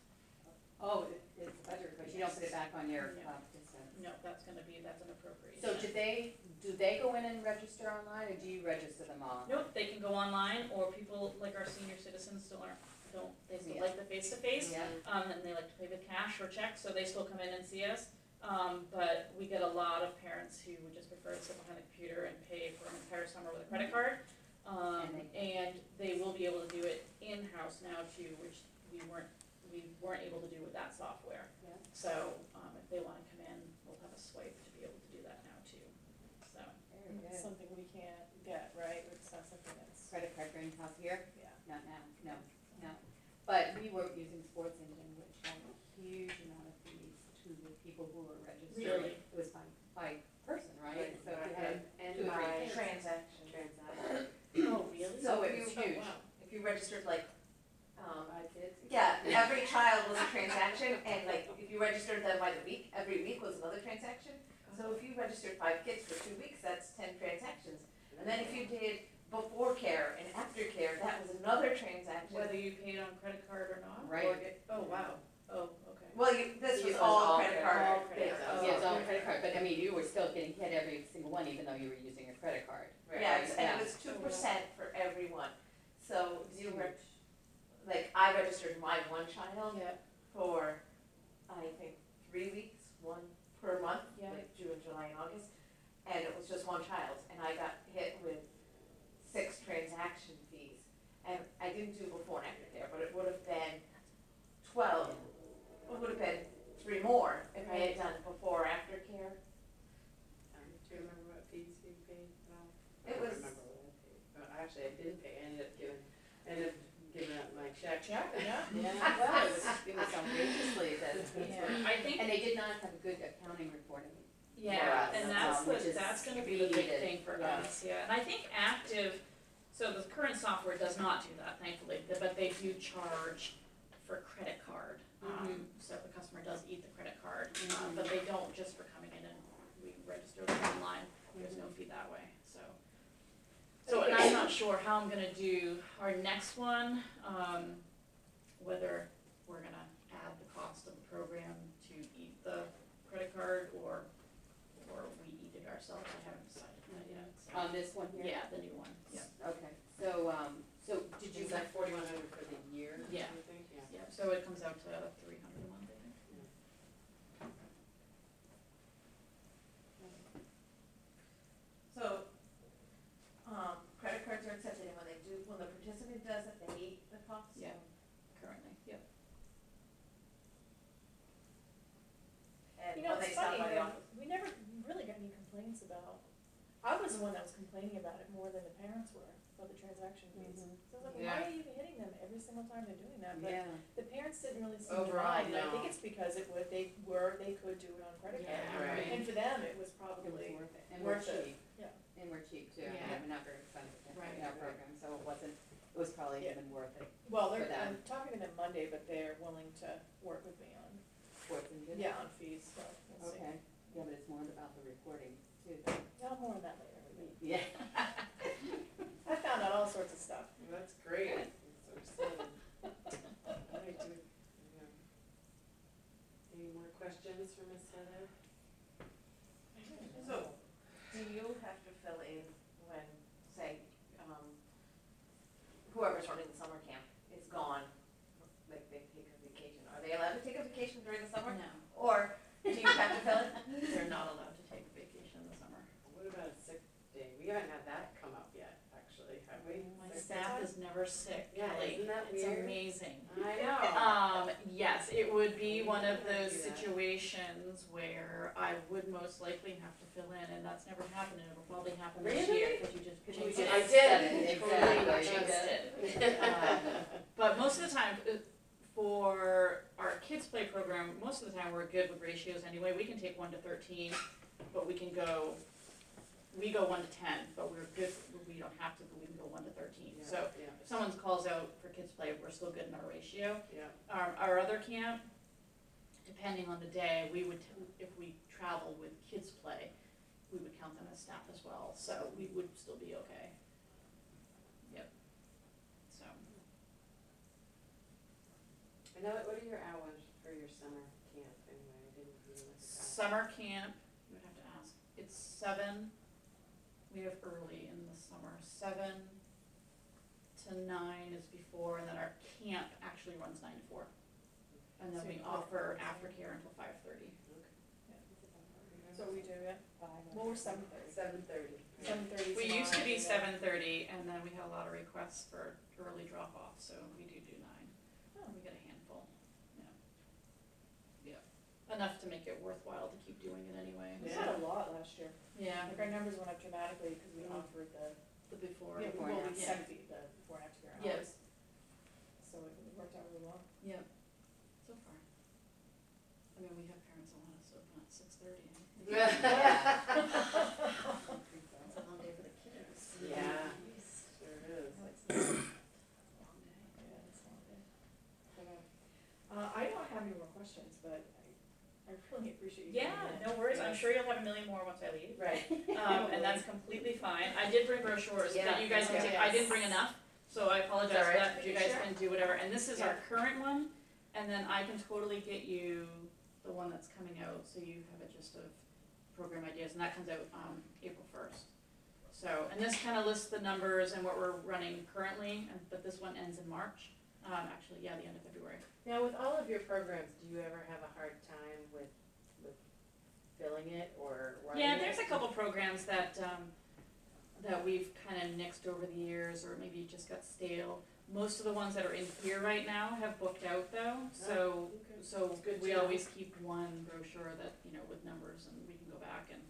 oh, it- it's a budget, but you don't put it back on your, No. uh, expense. No, that's gonna be, that's an appropriation. So do they, do they go in and register online, or do you register them all? Nope, they can go online, or people like our senior citizens still aren't, don't, they still Yeah. like the face-to-face. Yeah, um, and they like to pay with cash or check, so they still come in and see us. Um, but we get a lot of parents who would just prefer to sit behind the computer and pay for an entire summer with a credit card. Um, And and they will be able to do it in-house now too, which we weren't, we weren't able to do with that software. Yeah. So, um, if they wanna come in, we'll have a swipe to be able to do that now too, so. very It's good. Something we can't get, right? It's not something that's, Credit card greenhouse here? yeah. Not now, no, no. But we were using SportsEngine, which had a huge amount of fees to the people who were registered. Really? It was by, by person, right? So if you had, and two or three by kids. Transaction. transaction. Oh, really? So it was huge. If you registered like, um, Five kids? yeah, every child was a transaction, and like, if you registered them by the week, every week was another transaction. So if you registered five kids for two weeks, that's ten transactions. And then if you did before care and after care, that was another transaction. Whether you paid on credit card or not? Right. or get- Oh, wow, oh, okay. Well, you, this was was all all credit credit- card. all credit based. card. yeah, oh, it's all okay. credit card, but I mean, you were still getting hit every single one, even though you were using a credit card. Yes, and Yeah. it was two percent for everyone. So you were, like, I registered my one child Yeah, for, I think, three weeks, one per month, Yeah. like June, July, and August. And it was just one child, and I got hit with six transaction fees. And I didn't do before and after care, but it would have been twelve, it would have been three more if I had done before or after care. Um, do you remember what fees you paid at all? I It don't was- remember what I paid, but actually I didn't pay, I ended up giving, I ended up giving up my check. check, yeah. Yeah, well, it was, it was outrageously that Yeah, I think, and they did not have a good accounting reporting. Yeah, and that's um, the, is that's gonna be the big needed, thing for yeah. us, yeah, and I think active, so the current software does not do that thankfully, th- but they do charge for credit card. Um, so the customer does eat the credit card, um, but they don't just for coming in and we register them online, there's no fee that way, so. So, and I'm not sure how I'm gonna do our next one, um, whether we're gonna add the cost of the program to eat the credit card or, or we eat it ourselves, I haven't decided that yet, so. On this one here? Yeah, the new one, yeah, Okay, so, um, so did you, Is that forty-one hundred for the year, Yeah. you think? Yeah. yeah, so it comes out to three hundred a month, I think. So, um, credit cards are accepted, and when they do, when the participant does it, they eat the cost? Yeah. Currently, yep. And You know, when they it's stop funny, by the though, office? we never really got any complaints about, I was the one that was complaining about it more than the parents were, about the transaction fees. Mhm. So I was like, why are you even hitting them every single time they're doing that? But yeah, the parents didn't really seem to Overall, mind, and I think it's because it would, they were, they could do it on credit card. Yeah, right. And for them, it was it was probably, worth it, and we're worth it, cheap, yeah. and we're cheap too, I mean, Yeah. we're not very expensive in Right. our program, so it wasn't, it was probably Yeah. even worth it, Well, they're, For them. I'm talking to them Monday, but they're willing to work with me on, sports and yeah, on fees, so we'll see. Okay, yeah, but it's more about the reporting too, Yeah, more that later. Yeah. I found out all sorts of stuff. That's great. That's so yeah. Any more questions for Ms. Heather? So, do you have to fill in when, say, um, whoever's running the summer camp is gone, like they take a vacation, are they allowed to take a vacation during the summer? No. Or do you have to fill in? Never sick, Yeah, Kelly. isn't that It's weird? amazing. I know. Um, yes, it would be one of those situations where I would most likely have to fill in, and that's never happened, and it will probably happen this Really? year, cause you just Cause jinxed you it. I just did. Totally exactly. jinxed it. Um, But most of the time, uh, for our kids play program, most of the time we're good with ratios anyway, we can take one to thirteen, but we can go, we go one to ten, but we're good, we don't have to, but we can go one to thirteen, Yeah, so yeah, if someone calls out for kids play, we're still good in our ratio. yeah. Our, our other camp, depending on the day, we would, t- if we travel with kids play, we would count them as staff as well, so we would still be okay. Yep. So, I know, what are your hours for your summer camp anyway? I didn't really look at that. summer camp, you would have to ask, it's seven, we have early in the summer, seven to nine is before, and then our camp actually runs nine to four. And then So we you- offer aftercare until five thirty. So we do it, Five. well, we're seven thirty. Seven thirty. Seven thirty We used to be seven thirty, and then we had a lot of requests for early drop-off, so we do do nine. Oh. We get a handful, yeah. Yeah, enough to make it worthwhile to keep doing it anyway. We Yeah. had a lot last year, Yeah, like our numbers went up dramatically because we Mhm. offered the, the before. yeah, before well, and we after. sent the, the before and after Yeah. hours. So it worked out really well. Yeah, so far. I mean, we have parents that want us to open at six thirty. That's a long day for the kids. Yeah. Sure is. No, it's not. Long day. Yeah, it's a long day. But, uh, uh, I don't have any more questions, but I, I appreciate you. Yeah, coming in. no worries, I'm sure you'll have a million more once I leave. Right. Um, and that's completely fine. I did bring brochures Yeah, that you guys can okay. take. I didn't bring enough, so I apologize for alright. that, but you guys Sure. can do whatever. And this is our current one, and then I can totally get you the one that's coming out, so you have a gist of program ideas, and that comes out, um, April first. So, and this kinda lists the numbers and what we're running currently, and, but this one ends in March. Um, actually, yeah, the end of February. Now, with all of your programs, do you ever have a hard time with, with filling it or running? Yeah, there's a couple programs that, um, that we've kind of nixed over the years, or maybe just got stale. Most of the ones that are in here right now have booked out though, so, Okay. so good we to know. always keep one brochure that, you know, with numbers and we can go back and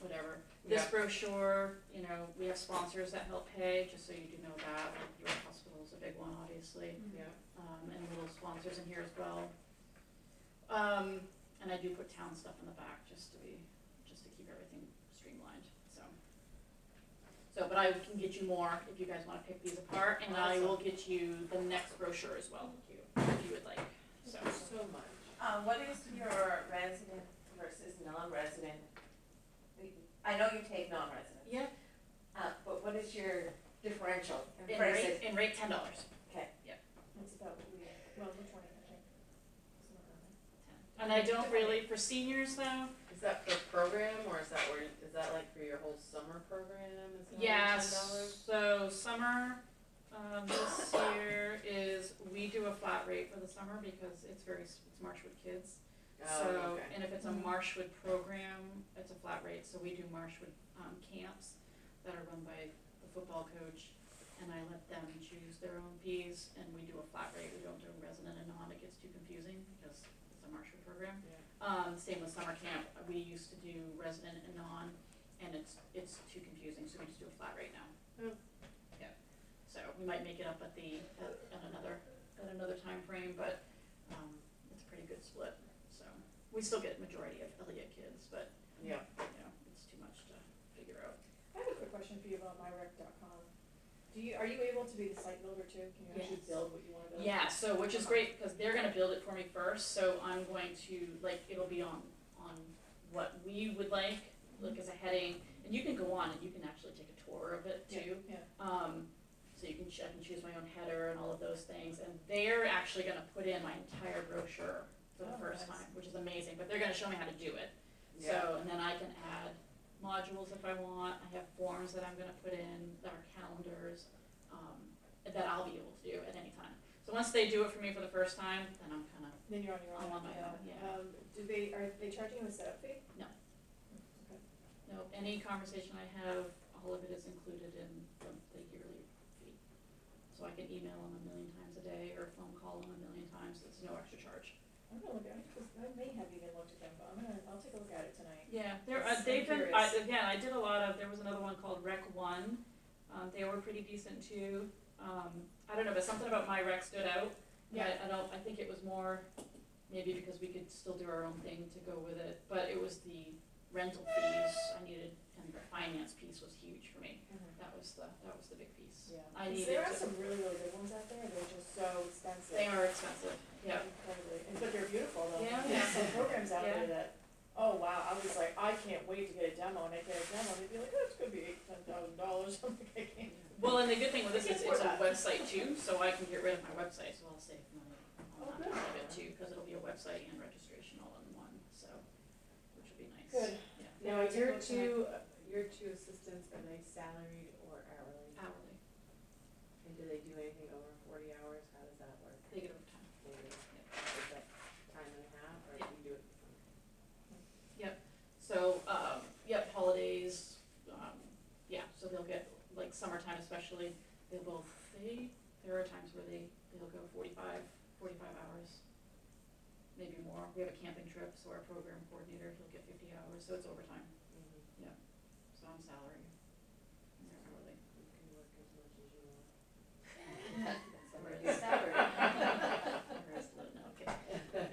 whatever. This Yeah. brochure, you know, we have sponsors that help pay, just so you do know that, like your hospital's a big one, obviously Yeah, um, and little sponsors in here as well. Um, and I do put town stuff in the back just to be, just to keep everything streamlined, so. So, but I can get you more if you guys wanna pick these apart, and I will get you the next brochure as well, thank you. if you would like, so. Thank you so much. Um, what is your resident versus non-resident? I know you take non-residents, Yeah, uh, but what is your differential in versus? rate, in rate ten dollars, That's about what we, well, the twenty, I think. Somewhere around there. And I don't really, for seniors though, Is that for program or is that where, is that like for your whole summer program? Is that Yeah, ten dollars? so summer, um, this year is, we do a flat rate for the summer because it's very, s- it's Marshwood Kids. So, Oh, okay. and if it's a Mhm. Marshwood program, it's a flat rate, so we do Marshwood, um, camps that are run by the football coach. And I let them choose their own fees and we do a flat rate, we don't do resident and non, it gets too confusing because it's program. Yeah. Um, same with summer camp, we used to do resident and non, and it's, it's too confusing, so we just do a flat rate now. Oh. Yeah, so we might make it up at the, at, at another, at another time frame, but, um, it's a pretty good split, so. We still get majority of Eliot kids, but, Yeah. you know, it's too much to figure out. I have a quick question for you about myrec.com. Do you, are you able to be the site builder too? Can you actually Yes. build what you wanna build? Yeah, so, which is great, because they're gonna build it for me first, so I'm going to, like, it'll be on, on what we would like, like as a heading, and you can go on and you can actually take a tour of it too. yeah. Um, so you can, ch- I can choose my own header and all of those things, and they're actually gonna put in my entire brochure for the Oh, first nice. time, which is amazing, but they're gonna show me how to do it. Yeah. So, and then I can add modules if I want, I have forms that I'm gonna put in, that are calendars, um, that I'll be able to do at any time. So once they do it for me for the first time, then I'm kinda, Then you're on your own. On my own, yeah. Um, do they, are they charging you a setup fee? No. Okay. know, any conversation I have, all of it is included in the, the yearly fee. So I can email them a million times a day or phone call them a million times, it's no extra. I'm gonna look at I may have even looked at them, but I'm gonna, I'll take a look at it tonight. Yeah, there, Yes, uh, they've I'm been, I, curious. again, I did a lot of, there was another one called Rec One, um, they were pretty decent too. Um, I don't know, but something about my rec stood out. Yeah. I, I don't, I think it was more, maybe because we could still do our own thing to go with it, but it was the rental fees I needed, and the finance piece was huge for me. That was the, that was the big piece. Yeah. I 'Cause needed There are to, some really, really good ones out there, they're just so expensive. they are expensive, yeah. Incredibly, and but they're beautiful though. Yeah. There's some programs out there that, oh wow, I was like, I can't wait to get a demo, and I get a demo, they'd be like, oh, it's gonna be eight, ten thousand dollars, I'm like, I can't. Well, and the good thing with this is can't it's a website too, so I can get rid of my website, so I'll save money Oh, on good. that part of it too, cause it'll be a website and registration all in one, so, which will be nice. Good. Yeah, Now, Yeah, your took a two, uh, your two assistants, are they salaried or hourly? hourly, And do they do anything over forty hours? How does that work? they get overtime. They do, is that time and a half, or do you do it? So, um, yep, holidays, um, yeah, so they'll get, like summertime especially, they'll both, they, there are times where they, they'll go 45 45 hours. Maybe more, we have a camping trip, so our program coordinator, he'll get fifty hours, so it's overtime, Mhm. so I'm salary. And they're hourly. You can work as much as you want. Whereas- Your salary. whereas, no, okay.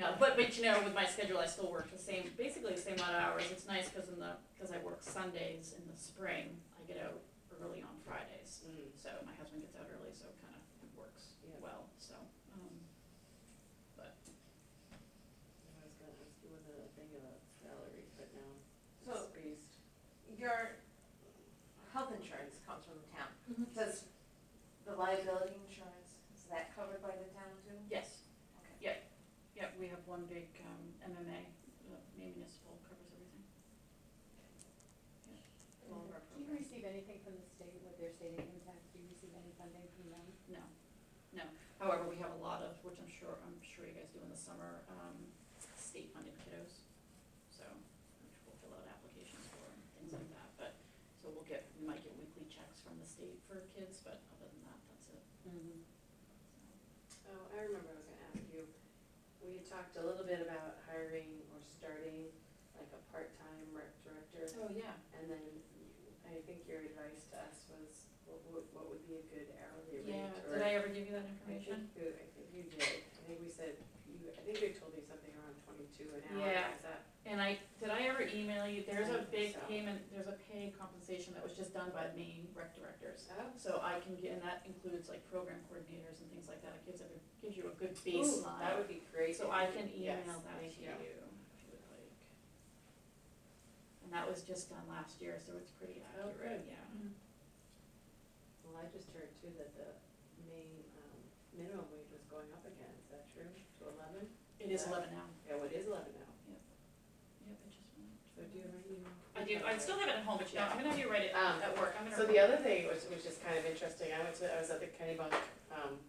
No, but, but you know, with my schedule, I still work the same, basically the same amount of hours, it's nice, cause in the, cause I work Sundays in the spring, I get out early on Fridays. Mm. So my husband gets out early, so it kind of works Yeah. well, so, um, but, I was gonna ask you with a thing about salary, but now So- it's based. Your health insurance comes from the town. Mhm. Does the liability insurance, is that covered by the town too? yes, Okay. yep, yep, we have one big, um, MMA, uh, Municipal covers everything. Yeah, all of our Do you programs. receive anything from the state with their state income tax? Do you receive any funding from them? No, no, however, we have a lot of, which I'm sure, I'm sure you guys do in the summer, um, state funded kiddos. So, which we'll fill out applications for and things like that, but, so we'll get, we might get weekly checks from the state for kids, but other than that, that's it, Mm-hmm. so. Oh, I remember I was gonna ask you, we had talked a little bit about hiring or starting like a part-time rec director. Oh, yeah. And then you- I think your advice to us was, what would, what would be a good hourly rate? Yeah, or- did I ever give you that I information? think, you- I think you did, I think we said, you, I think you told me something around twenty-two an hour, Yeah. is that? And I, did I ever email you, there's I a big so. payment, there's a pay compensation that was just done by the Maine rec directors. Oh. So I can get, and that includes like program coordinators and things like that, it gives it, gives you a good Ooh, baseline. That would be great. So I can could- yes, email that to you you like. And that was just done last year, so it's pretty Oh, accurate, good. yeah. Well, I just heard too that the Maine, um, minimum wage was going up again, is that true, to eleven? It is Yeah. eleven now, Yeah, well, it is eleven now, yep, it just went up. so do you have my email? I do, I still have it at home, but you know, I'm gonna have you write it Um, at work, I'm gonna. So the other thing, which, which is kind of interesting, I went to, I was at the Kennebunk, um,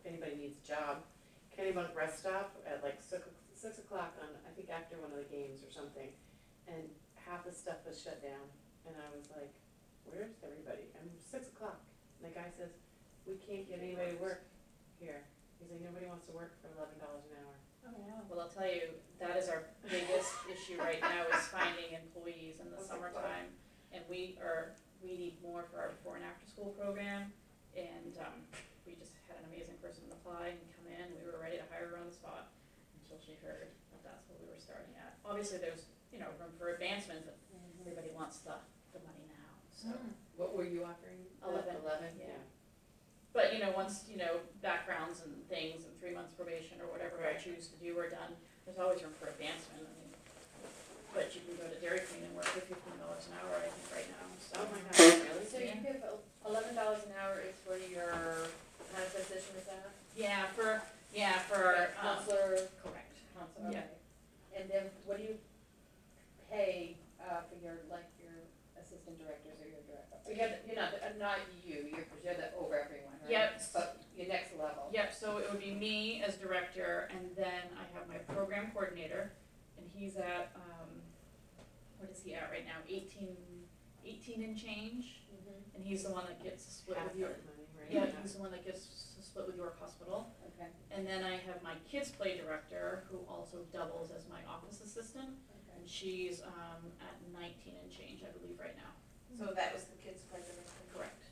if anybody needs a job, Kennebunk rest stop at like six, six o'clock on, I think after one of the games or something, and half the stuff was shut down, and I was like, where's everybody? And six o'clock, and the guy says, we can't get anybody to work here. He's like, nobody wants to work for eleven dollars an hour. Oh, wow. Well, I'll tell you, that is our biggest issue right now is finding employees in the Okay, summertime. And we are, we need more for our before and after school program. And, um, we just had an amazing person to apply and come in, we were ready to hire her on the spot until she heard that that's what we were starting at. Obviously, there's, you know, room for advancement, but mm-hmm. everybody wants the, the money now, so. Mm. What were you offering? Uh, eleven, Eleven, yeah. yeah. But, you know, once, you know, backgrounds and things and three months probation or whatever I Right. choose to do are done, there's always room for advancement, I mean. But you can go to Dairy Queen and work for fifteen dollars an hour, I think, right now, so. Oh my God, really? So you give eleven dollars an hour is for your, kind of position is that? Yeah, for, yeah, for, um, Counselor, correct. counselor, Yeah. okay. And then what do you pay, uh, for your, like, your assistant directors or your director? You're, the- you're not, uh, not you, you're, 'cause you're the over everyone, right? Yep. But your next level. Yep, so it would be me as director, and then I have my program coordinator, and he's at, um, what is he at right now, eighteen, eighteen and change? Mhm. And he's the one that gets split Half with you. Yeah, he's the one that gets split with York Hospital. Okay, And then I have my kids play director, who also doubles as my office assistant, okay. and she's, um, at nineteen and change, I believe, right now. So that was the kids' play director. Correct.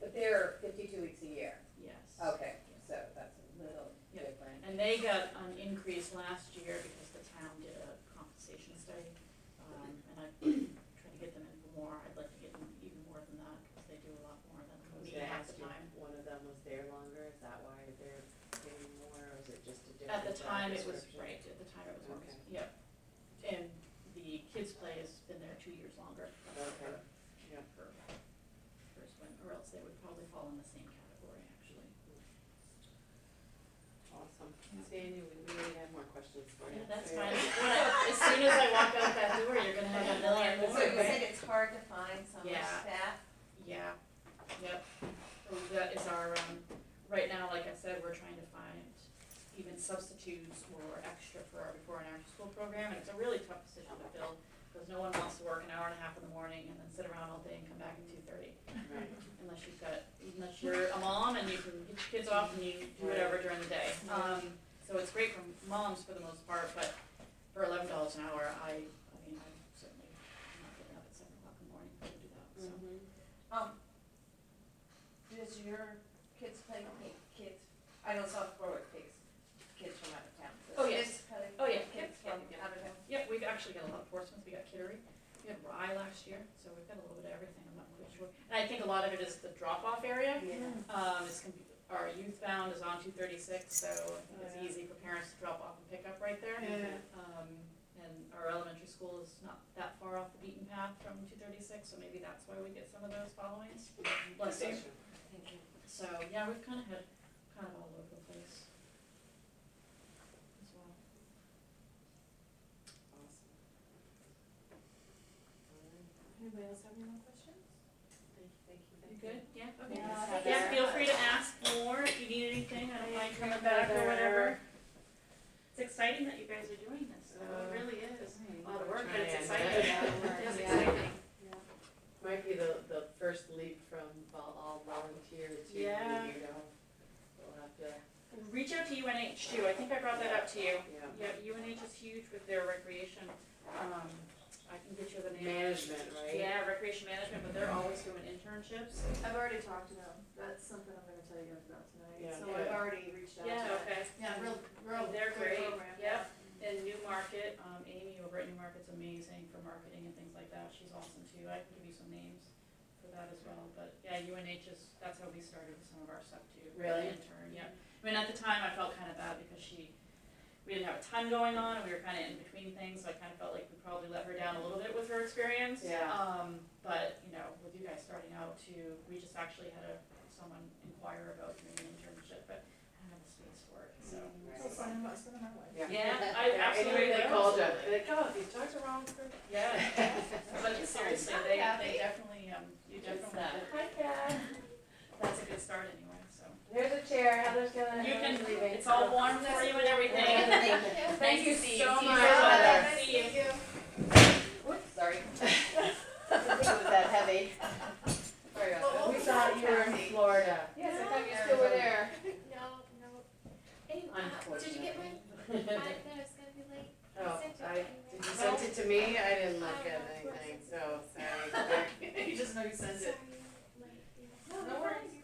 But they're fifty-two weeks a year. Yes. Okay, so that's a little Yeah. different. And they got an increase last year because the town did a compensation study. Um, and I tried to get them in for more, I'd like to get them even more than that, because they do a lot more than Was me they at asked the you time. if one of them was there longer, is that why they're getting more, or is it just a different At the job time, it was, description? right, at the time it was more, Okay. yep. And the kids play has been there two years longer. Okay, yeah. For, first one, or else they would probably fall in the same category, actually. Awesome. Sandy, we really have more questions for you. Yeah, that's So- fine. When I- As soon as I walk out that door, you're gonna have a million So more. you said it's hard to find summer Yeah. staff? Yeah, yep. So that is our, um, right now, like I said, we're trying to find even substitutes or extra for our before and after school program, and it's a really tough position to fill, because no one wants to work an hour and a half in the morning and then sit around all day and come back at two thirty. Right. Unless you've got, unless you're a mom and you can get your kids off and you do whatever during the day. Um, so it's great for moms for the most part, but for eleven dollars an hour, I, I mean, I'm certainly, not getting up at seven o'clock in the morning to do that, so. Mhm. Um, does your kids play, kids, I know South Berwick takes kids from out of town. Does Oh, yes. kids play Oh, yeah, Kids yeah, from yeah. out of town? Yep, we've actually got a lot of Portsmouth, we got Kittery, we had Rye last year, so we've got a little bit of everything, I'm not quite sure. And I think a lot of it is the drop-off area, Yeah. um, it's, our youth bound is on two thirty-six, so I it's Oh, yeah. easy for parents to drop off and pick up right there. Yeah. Um, and our elementary school is not that far off the beaten path from two thirty-six, so maybe that's why we get some of those followings. Bless you. Thank you. So, yeah, we've kind of had, kind of all over the place. As well. Awesome. Alright. Anybody else have any more questions? Thank you, thank you, You thank you. good? Yeah, okay. Yeah. Yeah, feel free to ask more if you need anything, I don't mind coming back or whatever. It's exciting that you guys are doing this, so it really is. A lot of work, but it's exciting. yeah. It is Yeah. exciting. Might be the, the first leap from vol- all volunteer to, you Yeah. know, we'll have to, Reach out to UNH too, I think I brought that up to you. yeah. Yeah, UNH is huge with their recreation, um, I can get you the name. Management, right? Yeah, recreation management, but they're always doing internships. I've already talked to them, that's something I'm gonna tell you guys about tonight, Yeah. so I've already reached out to them. Yeah, okay. Yeah, real, real. They're great great, program, yep. And Newmarket, um, Amy over at Newmarket's amazing for marketing and things like that, she's awesome too, I can give you some names for that as well, but yeah, UNH is, that's how we started with some of our stuff too. with the Really? Intern, yeah, I mean, at the time, I felt kinda bad because she, we didn't have a ton going on, and we were kinda in between things, so I kinda felt like we probably let her down a little bit with her experience. Yeah. Um, but, you know, with you guys starting out too, we just actually had a, someone inquire about doing an internship, but I don't have the space for it, so. So send them, send them our way. Yeah. Yeah, I And absolutely they called you, they're like, oh, you talked to wrong. Yeah, but seriously, they, Hi, they definitely, um, you definitely, hi Kat. That's a good start anyway, so. Here's a chair, Heather's gonna. You can, leaving. it's all warm for you and everything. Thank you. Thank you Nice to see so you. much. Bye. Nice to see you. Whoops, sorry. It was that heavy. Sorry about that. We thought you were in Florida. Yes, I thought you still were there. No, no. Hey, uh, did you get my, I, no, it's gonna be late. Oh, sent it I, did you send it to me? I didn't look at anything, so sorry. You just know you sent it. I'm late, yeah. No, no worries,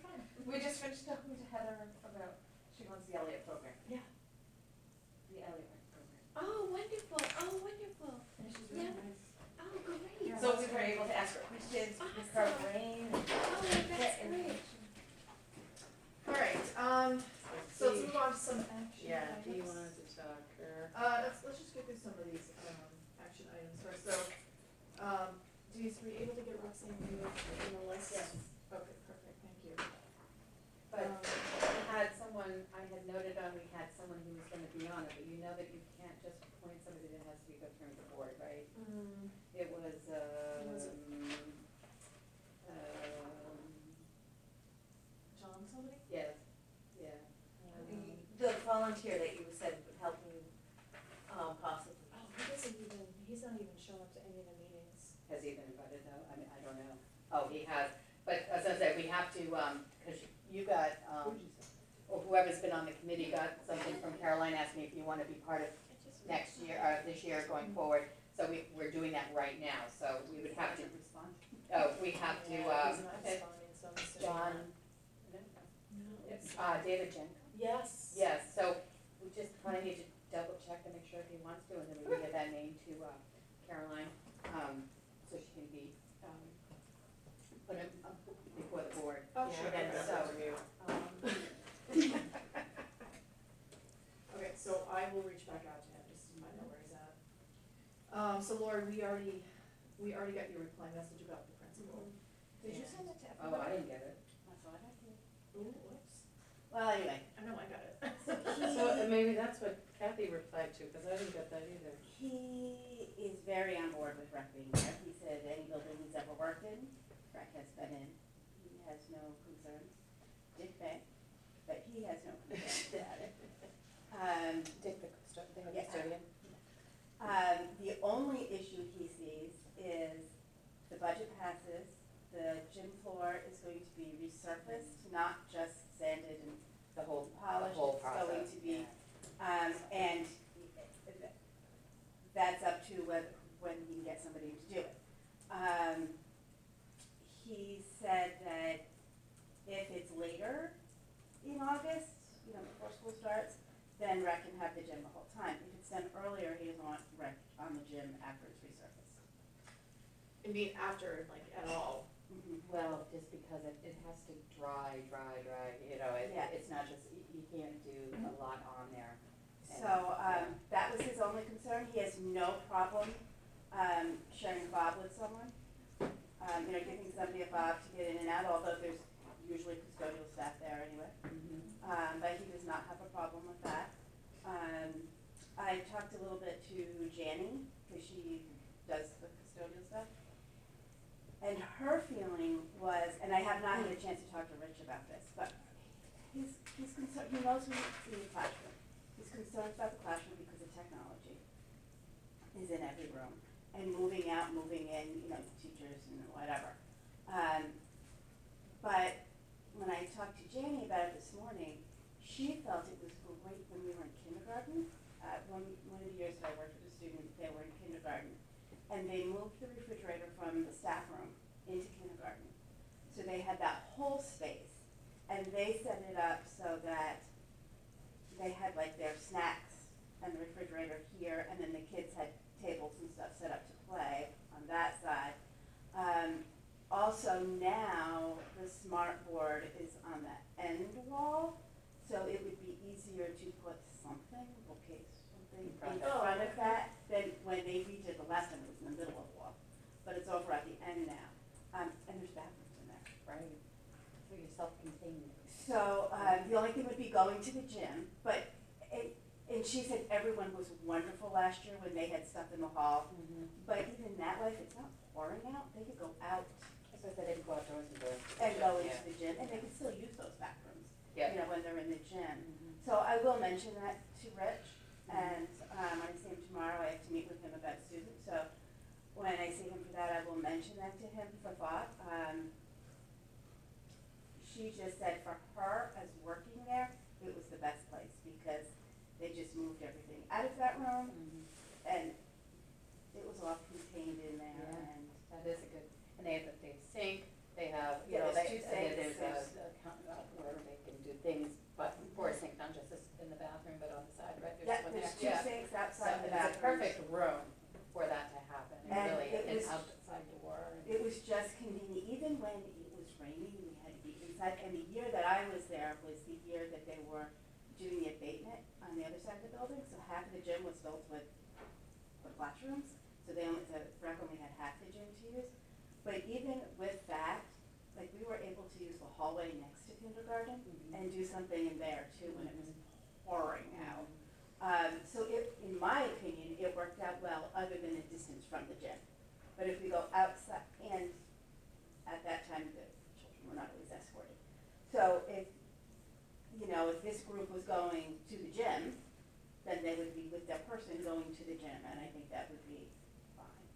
what Kathy replied to, cause I didn't get that either. He is very on board with rec being there. He said any building he's ever worked in, rec has been in. He has no concerns. Dick Beck, but he has no concerns about it. Um, Dick the custo- the head Yeah. custodian. um, the only issue he sees is the budget passes, the gym floor is going to be resurfaced, not just sanded and The whole, the polished. whole It's going process. to be yeah. Um, and that's up to whether, when he can get somebody to do it. Um, he said that if it's later in August, you know, before school starts, then rec can have the gym the whole time. If it's done earlier, he doesn't want rec on the gym after it's resurfaced. I mean, after, like, at all. Well, just because it, it has to dry, dry, dry, you know, it, Yeah. it's not just, you, you can't do a lot on there. So, um, that was his only concern, he has no problem, um, sharing Bob with someone. Um, you know, giving somebody a fob to get in and out, although there's usually custodial staff there anyway. Mhm. Um, but he does not have a problem with that. Um, I talked a little bit to Janny, cause she does the custodial stuff. And her feeling was, and I have not had a chance to talk to Rich about this, but he's, he's concerned, he knows we in the classroom. He's concerned about the classroom because of technology is in every room. And moving out, moving in, you know, teachers and whatever. Um, but when I talked to Janie about it this morning, she felt it was great when we were in kindergarten. Uh, one, one of the years that I worked with a student, they were in kindergarten. And they moved the refrigerator from the staff room into kindergarten. So they had that whole space. And they set it up so that they had like their snacks and the refrigerator here, and then the kids had tables and stuff set up to play on that side. Um, also now, the smart board is on the end wall, so it would be easier to put something, bookcase, something in front of front of that than when they redid the last time, it was in the middle of the wall. But it's over at the end now, um, and there's bathrooms in there. Right, so you're self-contained. So, uh, the only thing would be going to the gym, but, it, and she said everyone was wonderful last year when they had stuff in the hall. Mm-hmm. But even that way, if it's not pouring out, they could go out So they didn't go outdoors and go. into the and gym, go yeah. into the gym, and they could still use those bathrooms, Yeah. you know, when they're in the gym. Mhm. So I will mention that to Rich, and, um, I see him tomorrow, I have to meet with him about Susan, so when I see him for that, I will mention that to him for thought. Um, she just said for her, as working there, it was the best place, because they just moved everything out of that room, Mhm. and it was all contained in there, Yeah. and That is a good, and they have a big sink, they have, you Yeah, know, there's they, two sinks, there's a, a counter where they can do things, but for a sink, not just in the bathroom, but on the side, right? There's yeah, one there's there. two Yeah. sinks So outside the it's a perfect room for that to happen, and And really, it an was- outside door. It was just convenient, even when it was raining, we had to be inside, and the year that I was there was the year that they were doing the abatement on the other side of the building, so half of the gym was filled with, with classrooms, so they only, the rec only had half the gym to use. But even with that, like, we were able to use the hallway next to kindergarten Mhm. and do something in there too when it was pouring out. Um, so it, in my opinion, it worked out well, other than the distance from the gym. But if we go outside, and at that time, the so if, you know, if this group was going to the gym, then they would be with that person going to the gym, and I think that would be fine.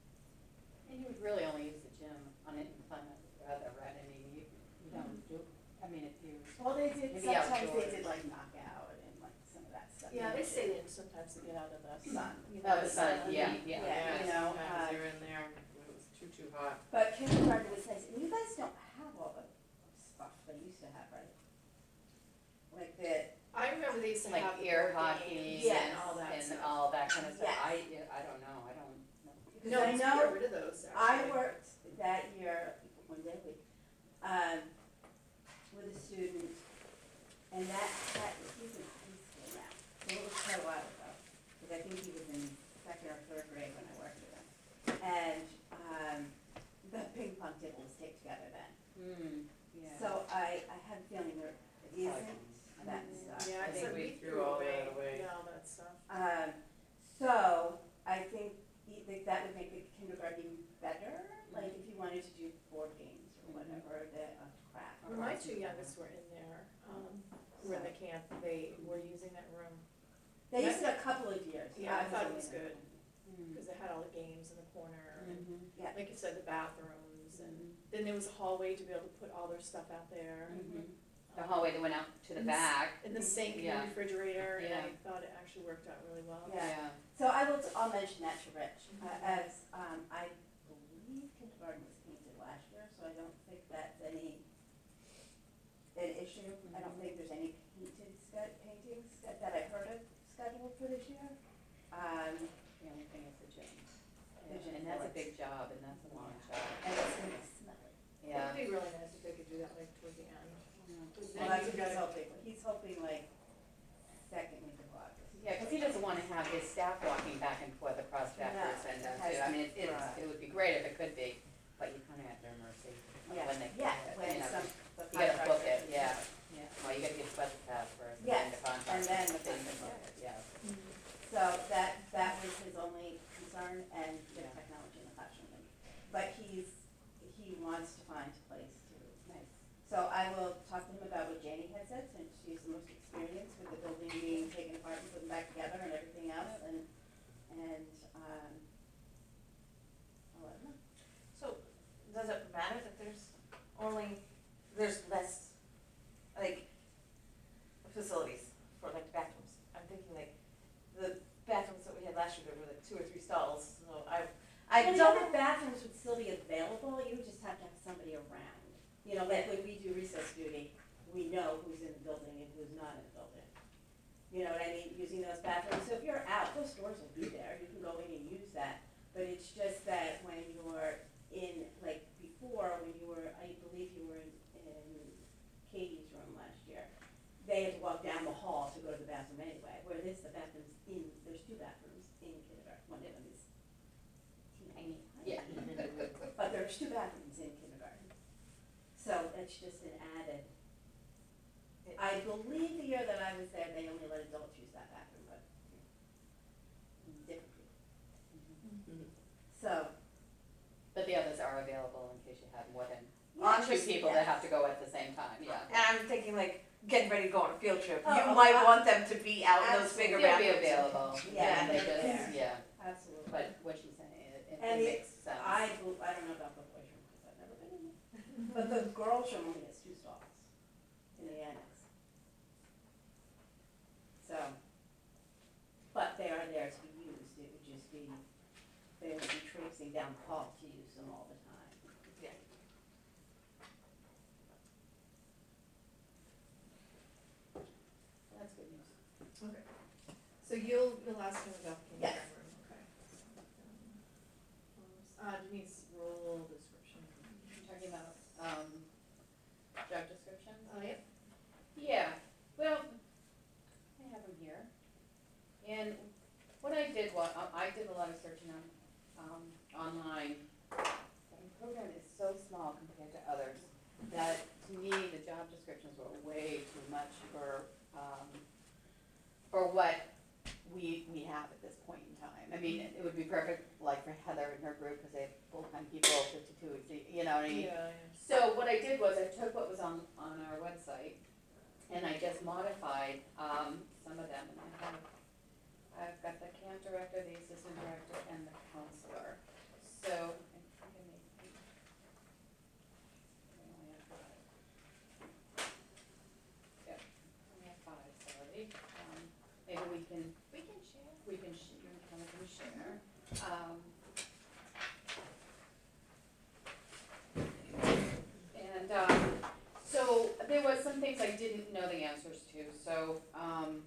And you would really only use the gym on an inclement rather, right? I mean, you, you don't mm-hmm. do, I mean, if you. Well, they did, maybe sometimes outdoors. they did like knockout and like some of that stuff. Yeah, they stayed in sometimes to get out of the sun. you oh, know, the sun, yeah, yeah. Yeah, you know, sometimes uh, you're in there, when it was too, too hot. But kindergarten was nice, and you guys don't they used to have, right? Like the, I remember they used to have Like the ear board hockey games and all that and stuff. all that kind of stuff. Yes. I, yeah, I don't know, I don't know. because No, I let's know get rid of those, I actually. worked that year, one day a week, um, with a student, and that, that, he's in high school now, so it was quite a while ago, because I think he was in second or third grade when I worked with him. And, um, the ping pong table was taped together then, Hmm. So I, I had a feeling there isn't that stuff. Yeah, I think we we threw threw all away, that away. yeah, all that stuff. Um, so, I think, e- that that would make the kindergarten better, like if you wanted to do board games or whatever, the, uh, craft. When my two youngest were in there, um, were in the camp, they were using that room, They used it a couple of years. Yeah, I thought it was wasn't good. Hmm. cause they had all the games in the corner, and Mhm. Yeah. like you said, the bathrooms, and then there was a hallway to be able to put all their stuff out there. Mhm. The Um, hallway that went out to the And the s- back. In the sink and Yeah. the refrigerator, and I thought it actually worked out really well. Yeah. So I will, I'll mention that to Rich, uh, as, um, I believe kindergarten was painted last year, so I don't think that's any, an issue. I don't think there's any painted sched, paintings that that I've heard of scheduled for this year. Um, The only thing is the gym. The gym And that's a floors. big job and that's a long job. And it's gonna be smelly. Yeah. It'd be really nice if they could do that like toward the end. Well, 'Cause then that's what he's hoping, he's hoping like second week of August. Yeah, because he doesn't want to have his staff walking back and forth across Stafford No, and down too. I mean, it, be it's, it would be great if it could be, but you kind of have their mercy of Yeah, when they yeah, do it, when you know. some, the You gotta book it, contractor- yeah, yeah. Well, you gotta get the budget passed first, and then the contract. and then the then contract. book it, Yeah. So that, that was his only concern and the Yeah. technology in the classroom. But he's, he wants to find a place to. Nice. So I will talk to him about what Janie had said, since she's the most experienced with the building being taken apart and put back together and everything else, and, and, um. So, does it matter that there's only, there's less, like, facilities for like bathrooms? I'm thinking like, the bathrooms that we had last year, there were like two or three stalls, I, Well, don't, other bathrooms would still be available, you would just have to have somebody around. You know, like when we do recess duty, we know who's in the building and who's not in the building. You know what I mean, using those bathrooms, so if you're out, those doors will be there, you can go in and use that. But it's just that when you're in, like before, when you were, I believe you were in, in Katie's room last year, they had to walk down the hall to go to the bathroom anyway, where this, the bathroom's in, there's two bathrooms in kindergarten, one of them is teeny. Yeah. But there's two bathrooms in kindergarten. So it's just an added. I believe the year that I was there, they only let adults use that bathroom, but different people. Mm-hmm. So, But the others are available in case you have more than yeah, two just- people that have to go at the same time, yeah. and I'm thinking like, getting ready to go on a field trip, Oh, you oh, might ab- want them to be out in those bigger They'll bathrooms. be available. Yeah, and they're just- there. Yeah, Absolutely. but what she's saying, it, it And it it- makes sense. I, bel- I don't know about the boys' room, because I've never been in there. But the girls' room only has two stalls in the annex. So, but they are there to be used, it would just be, they would be traipsing down the hall to use them all the time. Yeah. That's good news. Okay. So you'll, you'll ask him about the Yes. kindergarten room, okay. Uh, Denise, role description. You're talking about, um, job descriptions? Oh, yeah. Yeah, well, I have them here. And what I did was, I I did a lot of searching on, um, online. The program is so small compared to others that to me, the job descriptions were way too much for, um, for what we, we have at this point in time. I mean, it would be perfect, like for Heather and her group, because they have full-time people, fifty-two weeks, a- you know what I mean? Yeah, yeah. So what I did was I took what was on, on our website and I just modified, um, some of them and I have, I've got the camp director, the assistant director and the counselor. So there was some things I didn't know the answers to, so, um,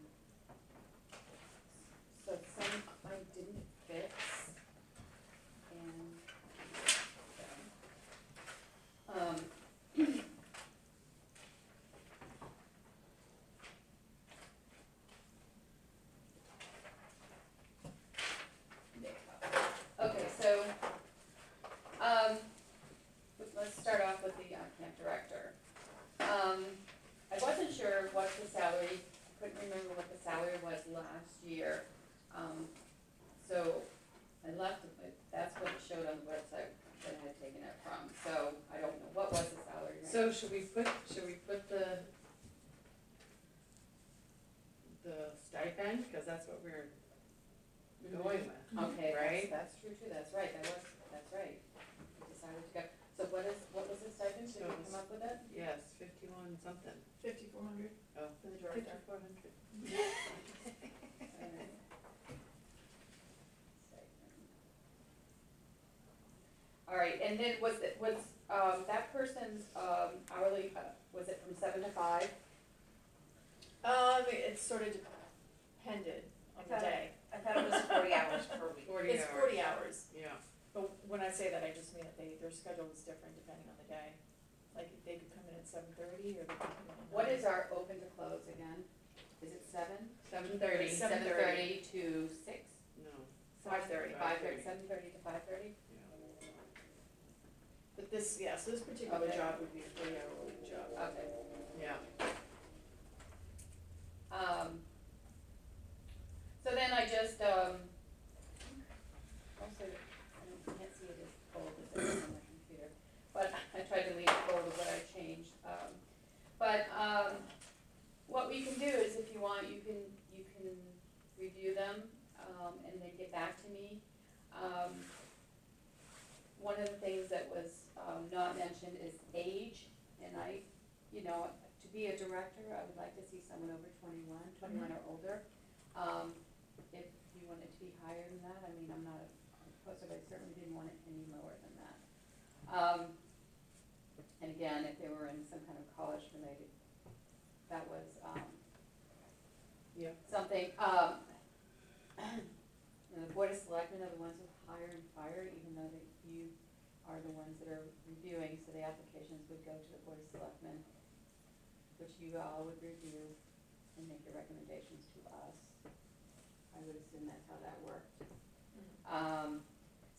Um,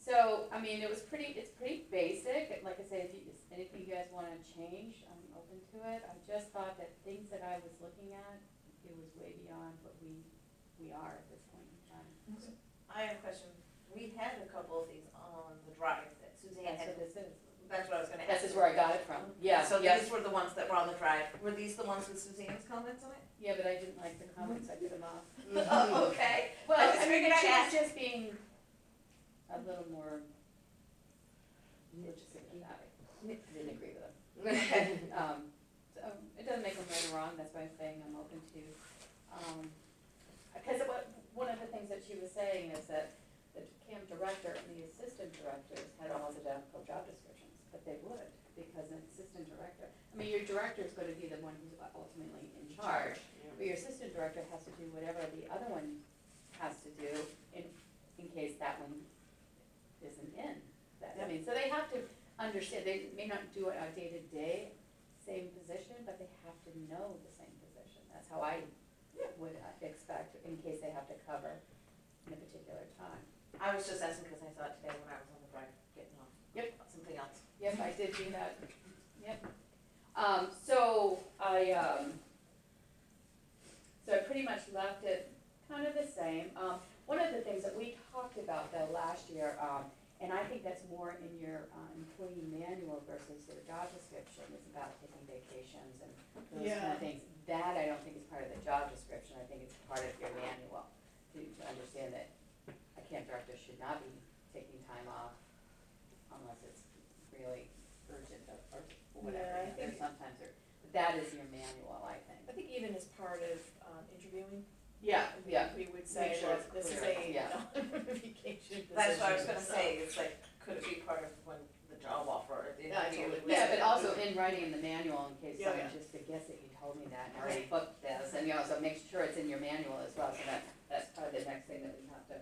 so, I mean, it was pretty, it's pretty basic, like I say, if you, if anything you guys wanna change, I'm open to it. I just thought that things that I was looking at, it was way beyond what we, we are at this point in time. I have a question. We had a couple of these on the drive that Suzanne That's had, what this is. that's what I was gonna ask. This is where I got it from, yeah, So yeah, these were the ones that were on the drive. Were these the ones with Suzanne's comments on it? yeah, but I didn't like the comments, I took them off. Oh, okay. Well, I just I mean, was just being a little more, dramatic. I didn't agree with them. Um, so, it doesn't make them right or wrong, that's why I'm saying I'm open to, um, because what, one of the things that she was saying is that the camp director and the assistant directors had almost identical job descriptions, but they would, because an assistant director, I mean, your director is gonna be the one who's ultimately in charge, but your assistant director has to do whatever the other one has to do in, in case that one isn't in. That, I mean, so they have to they may not do it a day-to-day, same position, but they have to know the same position. That's how I would expect, in case they have to cover in a particular time. I was just asking because I saw it today when I was on the drive getting off. Yep. Something else. Yep, I did do that, yep. Um, so I, um, so I pretty much left it kind of the same. Um, one of the things that we talked about though last year, um, and I think that's more in your, uh, employee manual versus their job description, It's about taking vacations and those kind Yeah. of things. That I don't think is part of the job description, I think it's part of your manual, to, to understand that a camp director should not be taking time off unless it's really urgent or, or whatever, Yeah, I you know, there's think- sometimes there, but that is your manual, I think. I think even as part of, um, interviewing, Yeah, we- yeah, we would say sure it's that this is clear, a yeah. non-vacation position. That's what I was gonna say. It's like, could it be part of when the job offer or the Yeah, I interview? totally yeah, but also in writing in the manual in case Yeah, someone yeah. just forgets that you told me that, and I already booked this, and you know, so make sure it's in your manual as well, so that, that's probably the next thing that we have to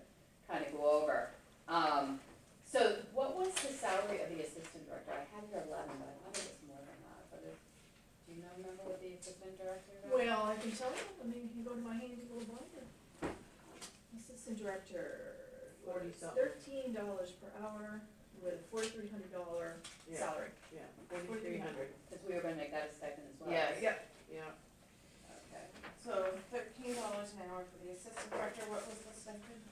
kind of go over. Um, so what was the salary of the assistant director? I had here eleven, but I thought it was more than that, but it, do you know, remember what the assistant director got? Well, I can tell you, let you go to my handy little binder. Assistant director, Forty something. thirteen dollars per hour with a forty-three hundred dollar Yeah. salary. Yeah, forty-three hundred, Cause we were gonna make that a stipend as well. Yes. Yep, yeah. Okay. So thirteen dollars an hour for the assistant director, what was the stipend?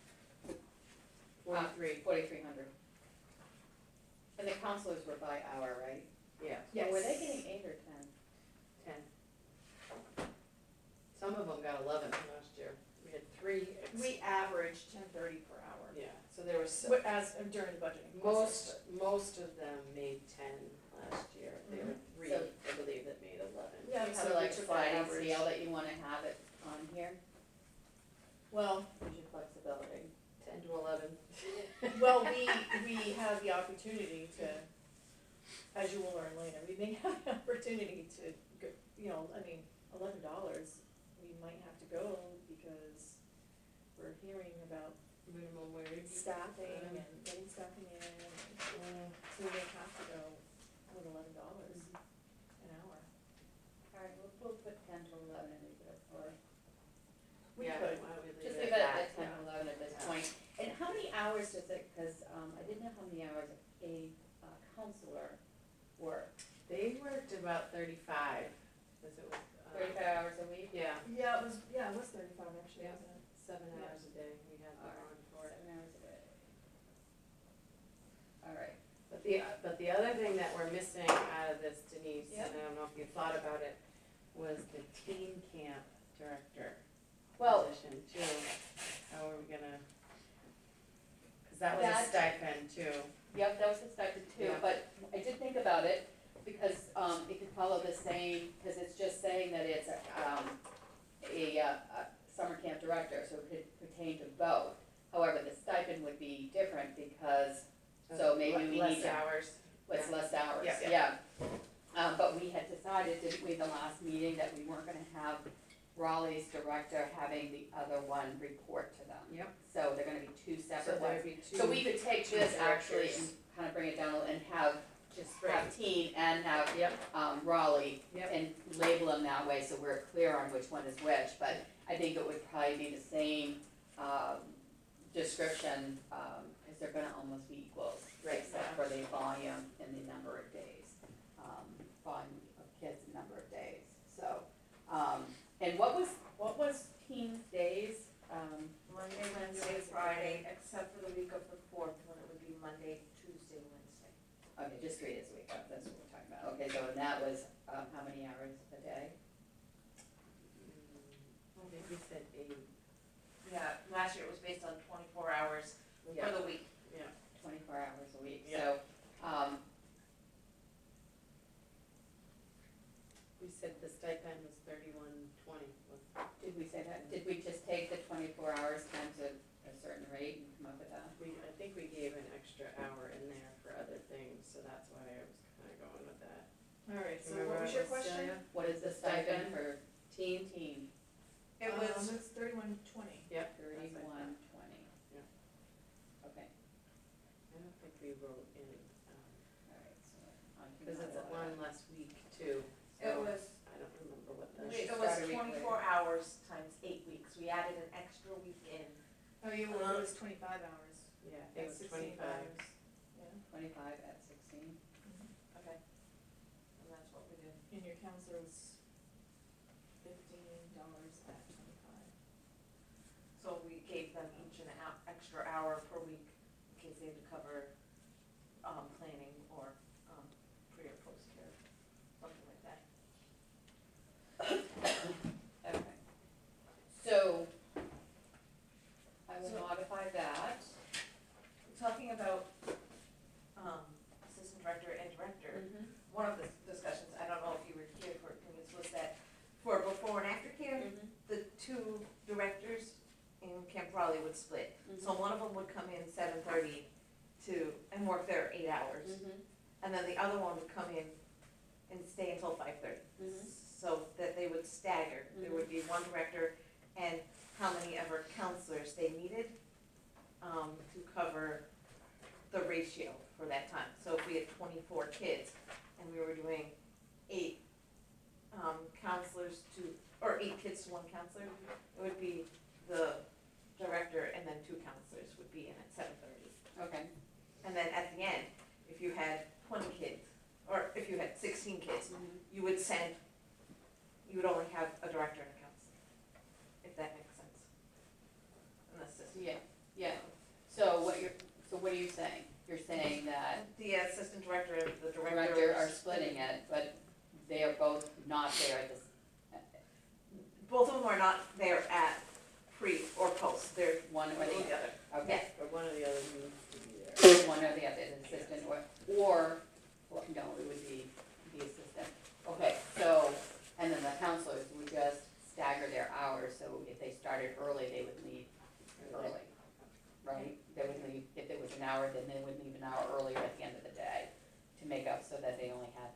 Forty-three, Forty-three hundred. And the counselors were by hour, right? yeah, yes. So Were they getting eight or ten? ten. Some of them got eleven last year, we had three. ex- We averaged ten thirty per hour, Yeah, so there was, Wh- as, uh, during the budgeting process. most, most of them made ten last year, there were three, So- I believe, that made eleven. Yeah, Do you so have we like a took the sliding average. scale that you wanna have it on here? Well, Where's your flexibility? Ten to eleven. well, we, we have the opportunity to, as you will learn later, we may have the opportunity to, go you know, I mean, eleven dollars, we might have to go because we're hearing about Minimum wage. staffing Um, and getting staffing in, and Uh, so we may have to go with eleven dollars an hour. Alright, we'll, we'll put ten to eleven and leave it for, We yeah, could, why don't we leave just it leave at it that? at ten to eleven at this Yeah. point. And how many hours does it, cause, um, I didn't know how many hours a, uh, counselor worked. They worked about thirty-five, cause it was, Thirty-five hours a week? yeah, yeah, it was, yeah, it was thirty-five actually, Yeah. wasn't it? seven Yeah. hours a day, we had them Alright. on for it. Seven hours a day. Alright, But the, but the other thing that we're missing out of this Denise, and I don't know if you thought about it, was the teen camp director well, position too. How are we gonna? Cause that was a That- stipend too. Yep, that was expected too, Yeah. but I did think about it, because, um, it could follow the same, cause it's just saying that it's, um, a, uh, a summer camp director, so it could pertain to both. However, the stipend would be different because So maybe we less need to- hours. it's less hours, Yeah, yeah. yeah. Um, but we had decided, didn't we, the last meeting, that we weren't gonna have Raleigh's director having the other one report to them. Yep. So they're gonna be two So separate there ones. two. So we could take this actually and kind of bring it down and have, just have Teen and have, Yep, um, Raleigh Yep. and label them that way, so we're clear on which one is which, but I think it would probably be the same, um, description, um, cause they're gonna almost be equals, Right. except for the volume and the number of days, um, volume of kids and number of days, so, um, and what was, what was Teen's days, um, Monday, Wednesday, Friday, except for the week of the fourth, when it would be Monday, Tuesday, Wednesday. Okay, just three days a week, that's what we're talking about, okay, so and that was, um, how many hours a day? I think we said eight, Yeah, last year it was based on twenty-four hours for the week. yeah. twenty-four hours a week, Yeah. so, um, We said the stipend was thirty-one twenty, was, did we say that, did we just take the twenty-four hours times a, a certain rate and come up with that? we, I think we gave an extra hour in there for other things, so that's why I was kinda going with that. Alright, so Remember what was your it question? Celia? What is the The stipend. stipend for Teen, teen? It Um, was, it's thirty-one twenty. yep, Thirty-one twenty. Yeah. Okay, I don't think we wrote in, um, alright, so I can. cause it's one less week too, it so was, I don't remember what the. it was start a week twenty-four hours times eight weeks. We added an extra week in. Oh, you, were- Uh, it was twenty-five hours. Yeah, I think it That's was 16 twenty-five. hours. Yeah, Twenty-five at sixteen, Okay. And that's what we was fifteen dollars at twenty-five. So we gave them each an extra hour per week in case they had to cover, um, planning or, um, pre or post care, something like that. okay. So, I will So- modify that. Talking about, um, assistant director and director, one of the discussions, I don't know if you were here for it, Denise, was that for before and after care, Mhm. the two directors in Camp Raleigh would split. So one of them would come in seven thirty to, and work there eight hours, Mhm. and then the other one would come in and stay until five thirty. Mhm. so that they would stagger. There would be one director and how many ever counselors they needed, um, to cover the ratio for that time. So if we had twenty-four kids and we were doing eight, um, counselors to, or eight kids to one counselor, it would be the director and then two counselors would be in at seven thirty. Okay, And then at the end, if you had twenty kids, or if you had sixteen kids, mm-hmm. you would send, you would only have a director and a counselor, if that makes sense. An assistant. yeah, yeah. So what you're, so what are you saying? You're saying that The assistant director, and the director. director are splitting it, but they are both not there at this, Both of them are not there at pre or post, they're one or one or the the other. other. Okay. But one or the other needs to be there. One or the other, the assistant or, or, well, no, it would be the assistant. Okay, so, and then the counselors would just stagger their hours, so if they started early, they would leave early, right? They would leave, if it was an hour, then they would leave an hour earlier at the end of the day to make up so that they only had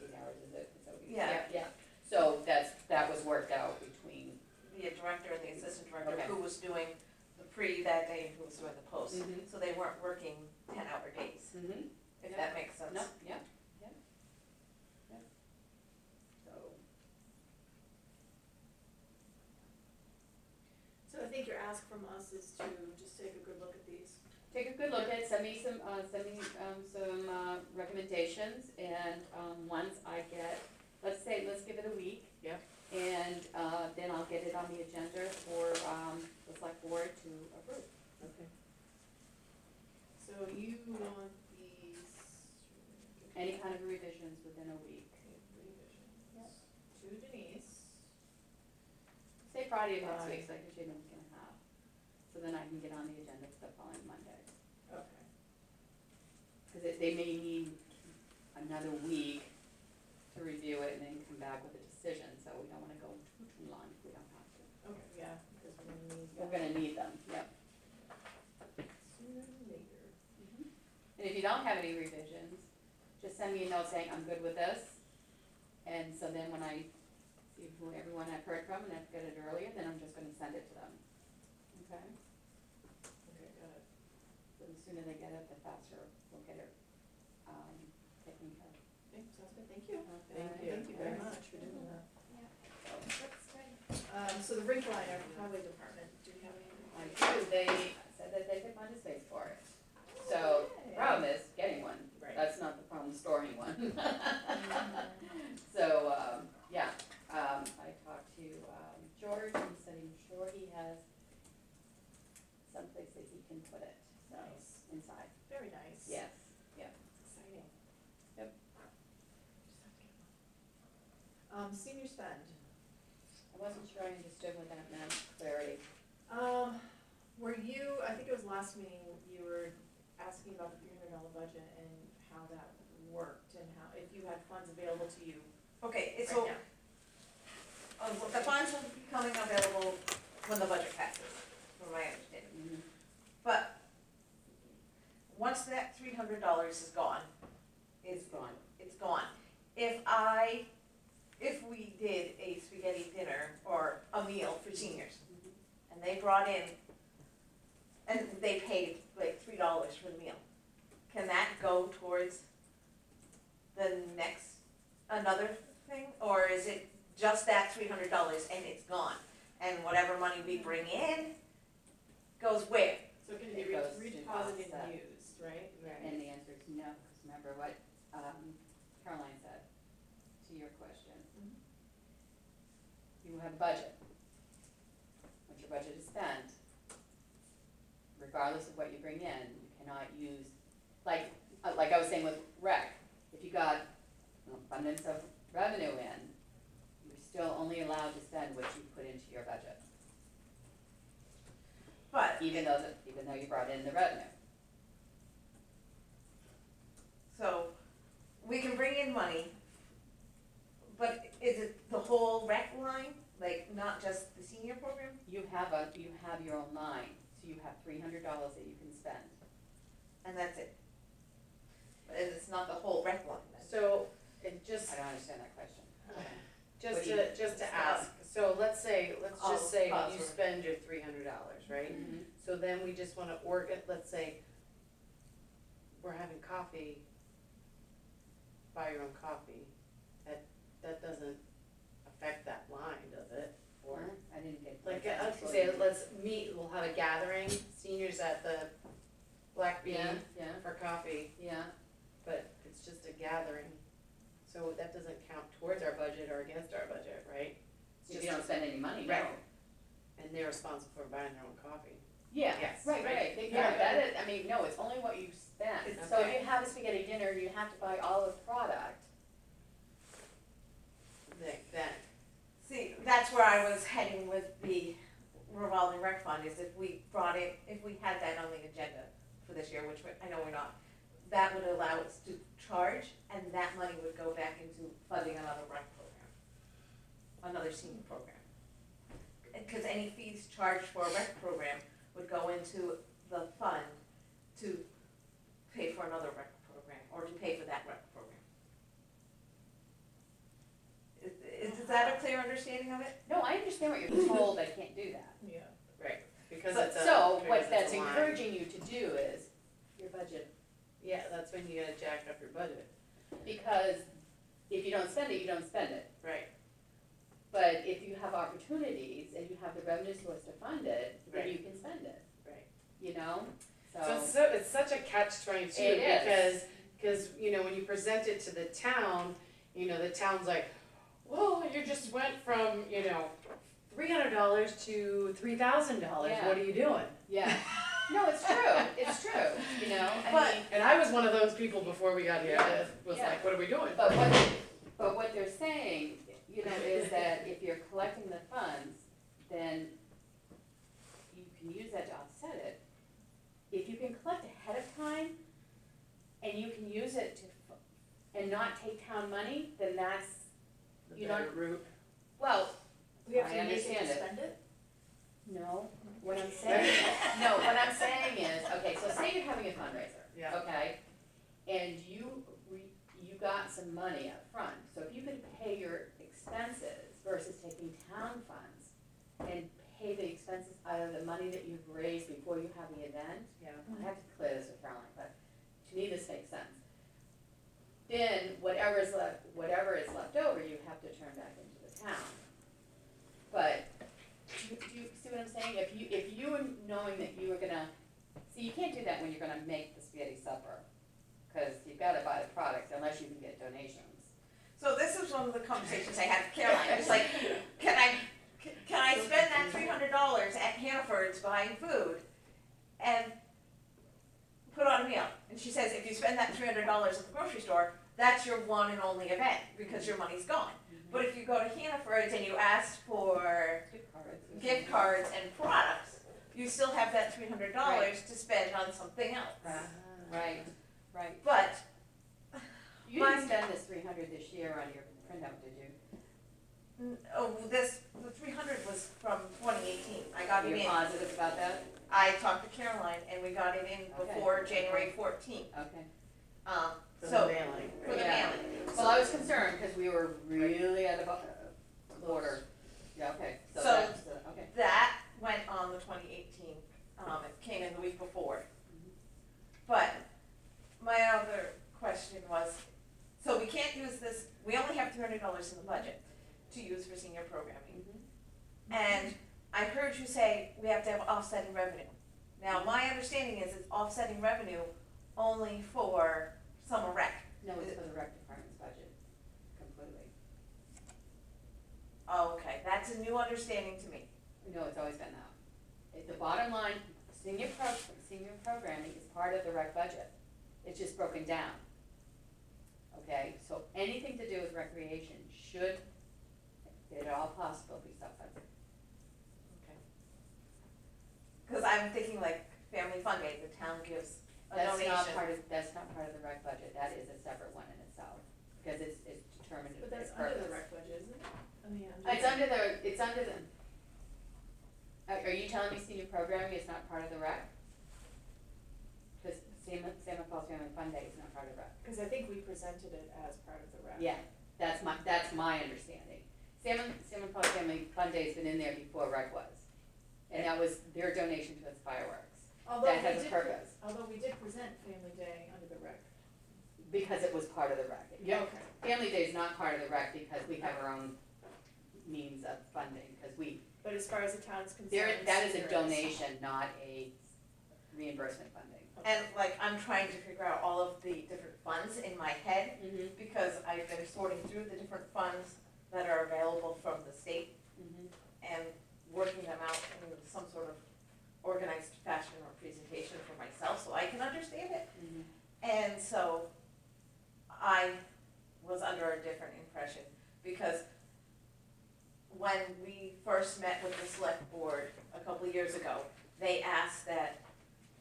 eight hours, is it, is that what you Yeah. Yeah, so that's, that was worked out between, The director and the assistant director, Okay. who was doing the pre that day and who was doing the post. Mhm. So they weren't working ten hour days, mm-hmm, if Yeah. that makes sense. no, yeah, yeah. Yeah. So, So I think your ask from us is to just take a good look at these. Take a good look at, it, send me some, uh, send me, um, some, uh, recommendations, and, um, once I get, let's say, let's give it a week. Yeah. And, uh, then I'll get it on the agenda for, um, the select board to approve. Okay. So you want these. Any kind of revisions within a week. Revisions. To Denise. Say Friday of next week, so I can show you what I'm gonna have, so then I can get on the agenda for the following Monday. Okay. Cause it, they may need another week to review it and then come back with a decision, so we don't wanna go too, too long if we don't have to. Okay, yeah, because we're gonna need. We're gonna need them, yep. Sooner than later. And if you don't have any revisions, just send me a note saying, I'm good with this. And so then when I see who everyone I've heard from and I've got it earlier, then I'm just gonna send it to them. Okay? Okay, got it. So the sooner they get it, the faster we'll get it, um, taken care of. Okay, sounds good, thank you. Okay. Thank you, thank you very much for doing that. That's good. Um, so the rink liner, highway department, do you have any? I do, they said that they could find a space for it. So, the problem is getting one, Right. that's not the problem, storing one. So, um, yeah, um, I talked to, um, George, and he said he's sure he has someplace that he can put it, so, Nice. inside, Very nice. yes, yeah. Exciting. Yep. Just have to get one. Um, senior spend, sure I understood what that meant, clarity. um, were you, I think it was last meeting, you were asking about the three hundred dollar budget and how that worked and how, if you had funds available to you Okay, right so, now. uh, the funds will be coming available when the budget passes, from my understanding. Mhm. But, once that three hundred dollars is gone, It's gone. it's gone. If I, if we did a spaghetti dinner or a meal for seniors, and they brought in, and they paid like three dollars for the meal, can that go towards the next, another thing, or is it just that three hundred dollars and it's gone? And whatever money we bring in goes where? So it can be It re- goes to redeposited offset. and used, right? And the answer is no, because remember what, um, Caroline said to your question. Mhm. You have a budget. Once your budget is spent, regardless of what you bring in, you cannot use, like, uh, like I was saying with rec, if you got an abundance of revenue in, you're still only allowed to spend what you put into your budget, But, even though, the- even though you brought in the revenue. so, we can bring in money, but is it the whole rec line, like not just the senior program? You have a, you have your own line, so you have three hundred dollars that you can spend. And that's it? But it's not the whole rec line then? So, it just, I don't understand that question. Just What do to, just to ask, so let's say, let's All just say you costs were- spend your three hundred dollars, right? Mhm. So then we just wanna organ, let's say, we're having coffee, buy your own coffee, that, doesn't affect that line, does it? Or, I didn't get. like, that. uh, let's say, let's meet, we'll have a gathering, seniors at the Black Bee Yeah, yeah, for coffee, yeah, but it's just a gathering. So that doesn't count towards our budget or against our budget, right? It's if you don't spend any money, no. Right. And they're responsible for buying their own coffee. Yeah, Yes, right, right. right, They- Yeah. yeah, that is, I mean, no, it's only what you spend, It's- so if okay. you have a spaghetti dinner, you have to buy all the product. Then, then, See, that's where I was heading with the revolving rec fund, is if we brought it, if we had that on the agenda for this year, which I know we're not, that would allow us to charge, and that money would go back into funding another rec program, another senior program. Because any fees charged for a rec program would go into the fund to pay for another rec program, or to pay for that rec program. Is, is that a clear understanding of it? No, I understand what you're told, I can't do that. Yeah. right, because But it's a. so, because what it's a that's line. encouraging you to do is your budget, Yeah, that's when you gotta jack up your budget, because if you don't spend it, you don't spend it. right, But if you have opportunities and you have the revenue source to fund it, then Right. you can spend it, right. you know? So it's so, it's such a catch twenty-two, It is. because, cause, you know, when you present it to the town, you know, the town's like, whoa, you just went from, you know, three hundred dollars to three thousand dollars, Yeah. what are you doing? Yeah, no, it's true, it's true, you know, I But- mean, And I was one of those people before we got here that was Yeah. like, what are we doing? but what, but what they're saying, you know, is that if you're collecting the funds, then you can use that to offset it. If you can collect ahead of time, and you can use it to, and not take town money, then that's, The you know- better route. well, We have I to use understand to it. spend it? No, what I'm saying, no, what I'm saying is, okay, so say you're having a fundraiser, Yeah. okay? And you re, you got some money up front, so if you could pay your expenses versus taking town funds and pay the expenses out of the money that you've raised before you have the event, Yeah. I have to clear this with Caroline, but to me, this makes sense. Then whatever is left, whatever is left over, you have to turn back into the town. But, do you, do you see what I'm saying? If you, if you were knowing that you were gonna, see, you can't do that when you're gonna make the spaghetti supper, cause you've gotta buy the product unless you can get donations. So this is one of the conversations I had with Caroline, it's like, can I, can I spend that three hundred dollars at Hannaford's buying food and put on a meal? And she says, if you spend that three hundred dollars at the grocery store, that's your one and only event, because your money's gone. But if you go to Hannaford's and you ask for Gift cards. gift cards and products, you still have that three hundred dollars to spend on something else. Right, right. But You didn't Mine- spend this three hundred this year on your printout, did you? Mm, Oh, this, the three hundred was from twenty eighteen, I got it You're in, positive about that? I talked to Caroline and we got it in Okay. before January fourteenth, Okay. um, For the so, mailing. for the Yeah. mailing. Well, I was concerned, cause we were really at of uh, order. Yeah, okay, so So- that's, uh, okay. That went on the twenty eighteen, um, it came in the week before. But my other question was, so we can't use this, we only have three hundred dollars in the budget to use for senior programming. Mhm. And I heard you say we have to have offsetting revenue. Now, my understanding is it's offsetting revenue only for summer rec. No, it's for the rec department's budget, completely. Oh, okay, that's a new understanding to me. No, it's always been that. It's the bottom line, senior pro, senior programming is part of the rec budget. It's just broken down. Okay, so anything to do with recreation should, at all possible, be self-funded. Okay. Cause I'm thinking like family fun day, the town gives That's not part of, that's not part of the rec budget, that is a separate one in itself, because it's, it's determined But its that's under the purpose. rec budget, isn't it? I mean, I'm It's just- under the, it's under the, are, are you telling me senior programming is not part of the rec? Cause Sam, Salmon Falls Family Fun Day is not part of rec. Cause I think we presented it as part of the rec. Yeah, that's my, that's my understanding. Salmon, Salmon Pond Family Fun Day's been in there before rec was. And that was their donation to its fireworks, Although that we has a did, purpose, although we did present Family Day under the rec. because it was part of the rec. Yeah, Okay. Family Day is not part of the rec because we have our own means of funding, because we, But as far as the town's concerned. there, that is there a donation, not a reimbursement funding. And like, I'm trying to figure out all of the different funds in my head, Mm-hmm. because I've been sorting through the different funds that are available from the state Mm-hmm. and working them out in some sort of organized fashion or presentation for myself, so I can understand it. Mm-hmm. And so I was under a different impression because when we first met with the select board a couple of years ago, they asked that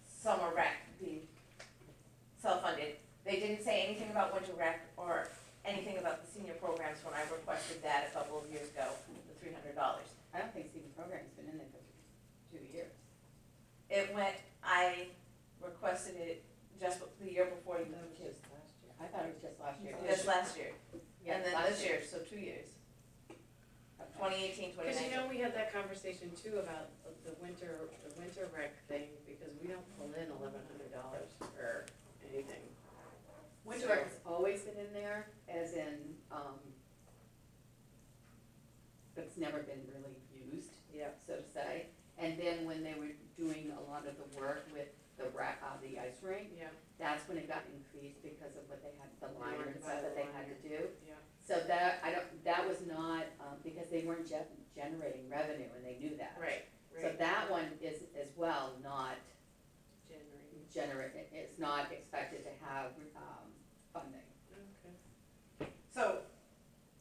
summer rec be self-funded. They didn't say anything about winter rec or anything about the senior programs when I requested that a couple of years ago, the three hundred dollars. I don't think senior Program's been in there for two years. It went, I requested it just the year before you moved to, last year. I thought it was just last year. just last year, Yeah, and then last this year, so two years, Okay. twenty eighteen, twenty Cause you know, we had that conversation too about the winter, the winter rec thing, because we don't pull in eleven hundred dollars for anything. Winter rec has always been in there, as in, um, but it's never been really used, Yeah. so to say. And then when they were doing a lot of the work with the uh, the ice rink, Yeah, that's when it got increased because of what they had, the liner and stuff that the they had to do. yeah. So that, I don't, that was not, um, because they weren't ge- generating revenue and they knew that. Right, So right. that one is as well not January. generate, it's not expected to have, um, funding. Okay. So,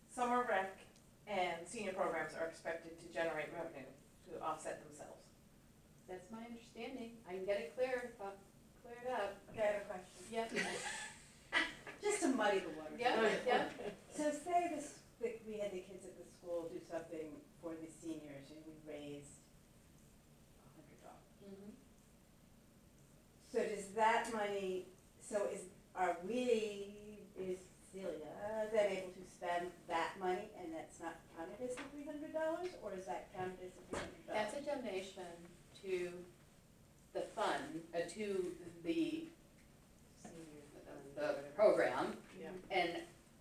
summer rec and senior programs are expected to generate revenue to offset themselves. That's my understanding. I can get it clear, uh, cleared up. Okay, I have a question. Yep. Just to muddy the water. Yeah, yeah. So say this, that we had the kids at the school do something for the seniors and we raised a hundred dollars. Mhm. So does that money, so is, are we, is Celia then able to spend that money and that's not counted as the three hundred dollars, or is that counted as the three hundred dollars? That's a donation to the fund, uh, to the, the program. Yeah. And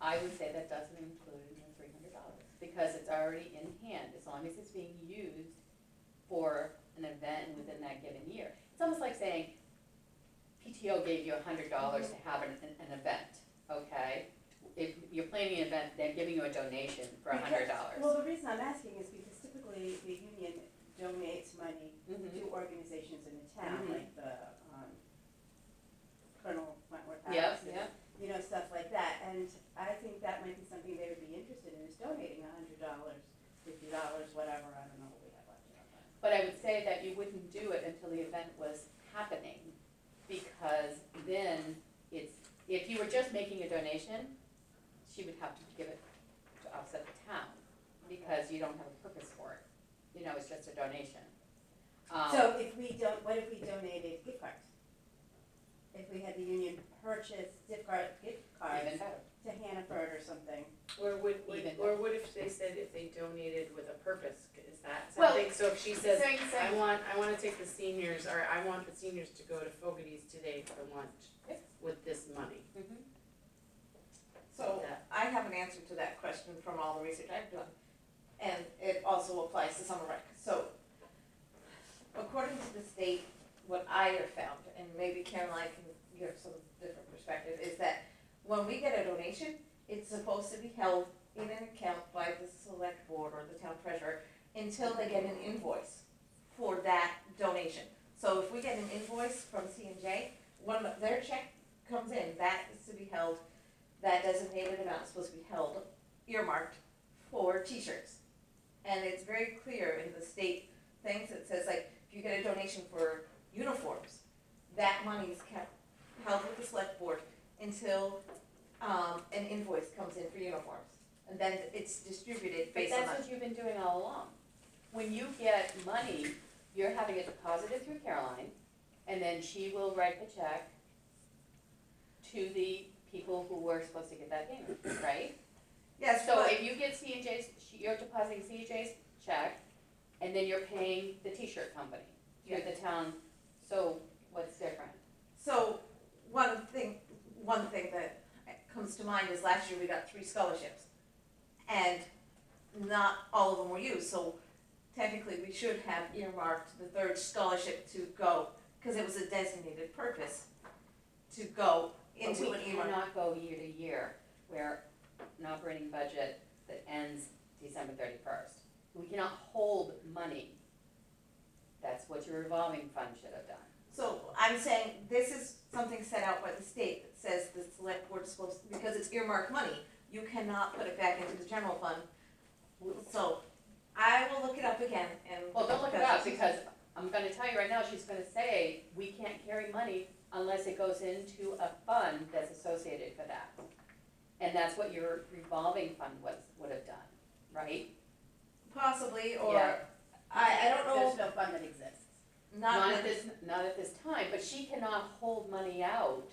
I would say that doesn't include the three hundred dollars, because it's already in hand, as long as it's being used for an event within that given year. It's almost like saying, PTO gave you a hundred dollars to have an, an, an event, okay? If you're planning an event, they're giving you a donation for a hundred dollars. Well, the reason I'm asking is because typically the union donates money Mhm. to organizations in the town, Mhm. like the, um, Colonel Wentworth Yep, and, yep. You know, stuff like that, and I think that might be something they would be interested in, is donating a hundred dollars, fifty dollars, whatever, I don't know what we have left in our fund. But I would say that you wouldn't do it until the event was happening, because then it's, if you were just making a donation, she would have to give it to offset the town, because you don't have a purpose for it, you know, it's just a donation. Um, So if we don't, what if we donated gift cards? If we had the union purchase gift card, gift cards better. to Hannaford or something, Or would, would- Even or what if they said if they donated with a purpose, is that Well, something, so if she says, Saying- I saying- want, I wanna take the seniors, or I want the seniors to go to Fogarty's today for lunch Yep. with this money. Mhm. So, That- I have an answer to that question from all the research I've done, and it also applies to summer rec. So, according to the state, what I have found, and maybe Caroline can give some different perspective, is that when we get a donation, it's supposed to be held in an account by the select board or the town treasurer until they get an invoice for that donation. So if we get an invoice from C and J, when their check comes in, that is to be held, that designated amount is supposed to be held earmarked for t-shirts. And it's very clear in the state things, it says like, if you get a donation for uniforms, that money is kept, held with the select board until, um, an invoice comes in for uniforms. And then it's distributed But based on that's that. what you've been doing all along. When you get money, you're having it deposited through Caroline, and then she will write the check to the people who were supposed to get that payment, right? Yes, So but, if you get C and J's, you're depositing C and J's check, and then you're paying the t-shirt company through the town, so what's different? so, one thing, one thing that comes to mind is last year we got three scholarships. And not all of them were used, so technically we should have earmarked the third scholarship to go, cause it was a designated purpose to go into an we earmark. cannot go year to year, where an operating budget that ends December thirty-first. We cannot hold money. That's what your revolving fund should have done. So I'm saying this is something set out by the state that says the select board is supposed, because it's earmarked money, you cannot put it back into the general fund. So I will look it up again and. Well, don't look it up, because I'm gonna tell you right now, she's gonna say, we can't carry money unless it goes into a fund that's associated for that. And that's what your revolving fund was, would have done, right? Possibly, or, Yeah. I, I don't know, There's no fund that exists. not at this, not at this time, but she cannot hold money out.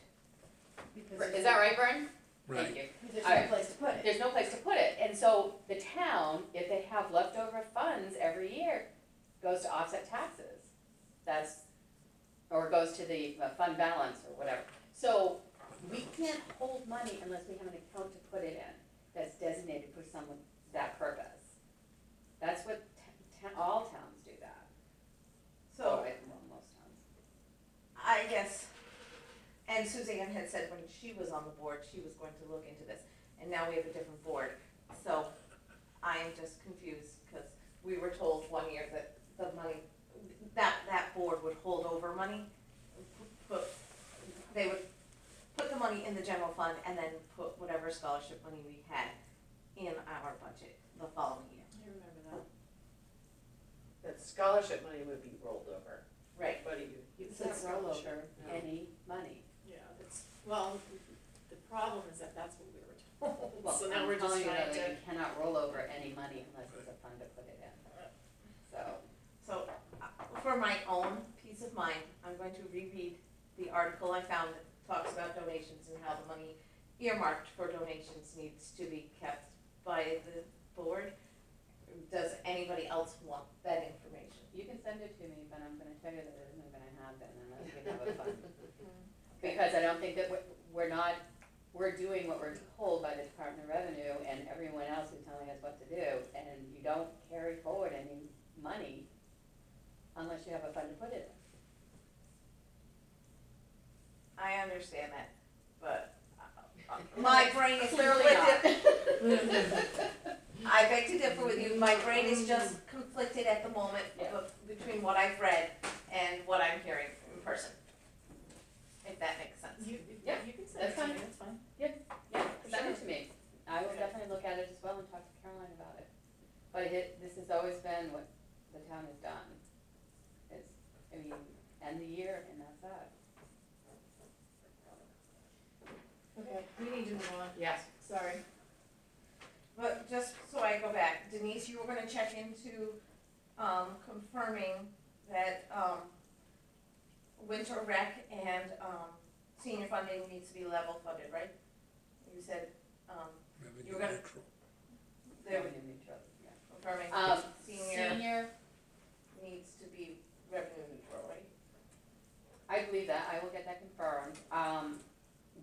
because Is that right, Vern? Right. Thank you. Because there's Alright. no place to put it. There's no place to put it, and so the town, if they have leftover funds every year, goes to offset taxes. That's, or goes to the uh, fund balance or whatever. So we can't hold money unless we have an account to put it in that's designated for some, that purpose. That's what all towns do that. so well, most towns. I guess, and Suzanne had said when she was on the board, she was going to look into this, and now we have a different board. So I'm just confused, cause we were told one year that the money, that, that board would hold over money. But they would put the money in the general fund and then put whatever scholarship money we had in our budget the following year. I remember that. That scholarship money would be rolled over, Right. but you, you It's not roll over No. any money. Yeah, it's, well, the problem is that that's what we were told, Well, so now I'm we're just telling you trying that to. You cannot roll over any money unless there's a fund to put it in. So, So, for my own peace of mind, I'm going to reread the article I found that talks about donations and how the money earmarked for donations needs to be kept by the board. Does anybody else want that information? you can send it to me, but I'm gonna tell you that it isn't gonna happen unless we have a fund. Because I don't think that we're, we're not, we're doing what we're told by the Department of Revenue and everyone else is telling us what to do, and you don't carry forward any money unless you have a fund to put it in. I understand that, but uh, uh, my brain is Clearly conflicted. I beg to differ with you, my brain is just conflicted at the moment Yeah. of- between what I've read and what I'm hearing in person. If that makes sense. You, Yeah, you can send that's to me, fine. that's fine. Yeah, send sure. it to me. I will Okay. definitely look at it as well and talk to Caroline about it. But it, this has always been what the town has done. Is, I mean, end the year and that's that. Okay, we need to move on, Yes. sorry. But just so I go back, Denise, you were gonna check into, um, confirming that, um, winter rec and, um, senior funding needs to be level funded, right? You said, um, Revenue You're gonna- neutral. they were Revenue neutral, yeah. confirming Um, senior senior, needs to be revenue neutral, right? I believe that, I will get that confirmed. Um,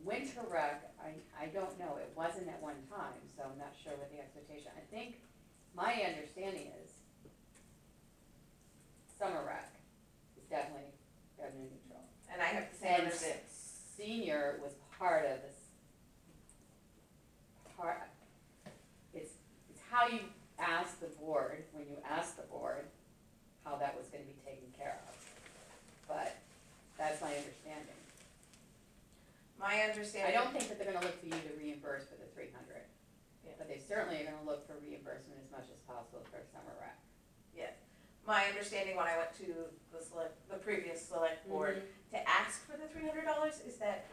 winter rec, I, I don't know, it wasn't at one time, so I'm not sure what the expectation, I think, my understanding is summer rec is definitely revenue neutral. And I have the same And understanding. senior was part of this, part, it's, it's how you ask the board, when you ask the board, how that was gonna be taken care of. That's my understanding. My understanding I understanding. don't think that they're gonna look for you to reimburse for the three hundred. Yeah. But they certainly are gonna look for reimbursement as much as possible for summer rec. Yes, my understanding when I went to the select, the previous select mm-hmm. board to ask for the three hundred dollars is that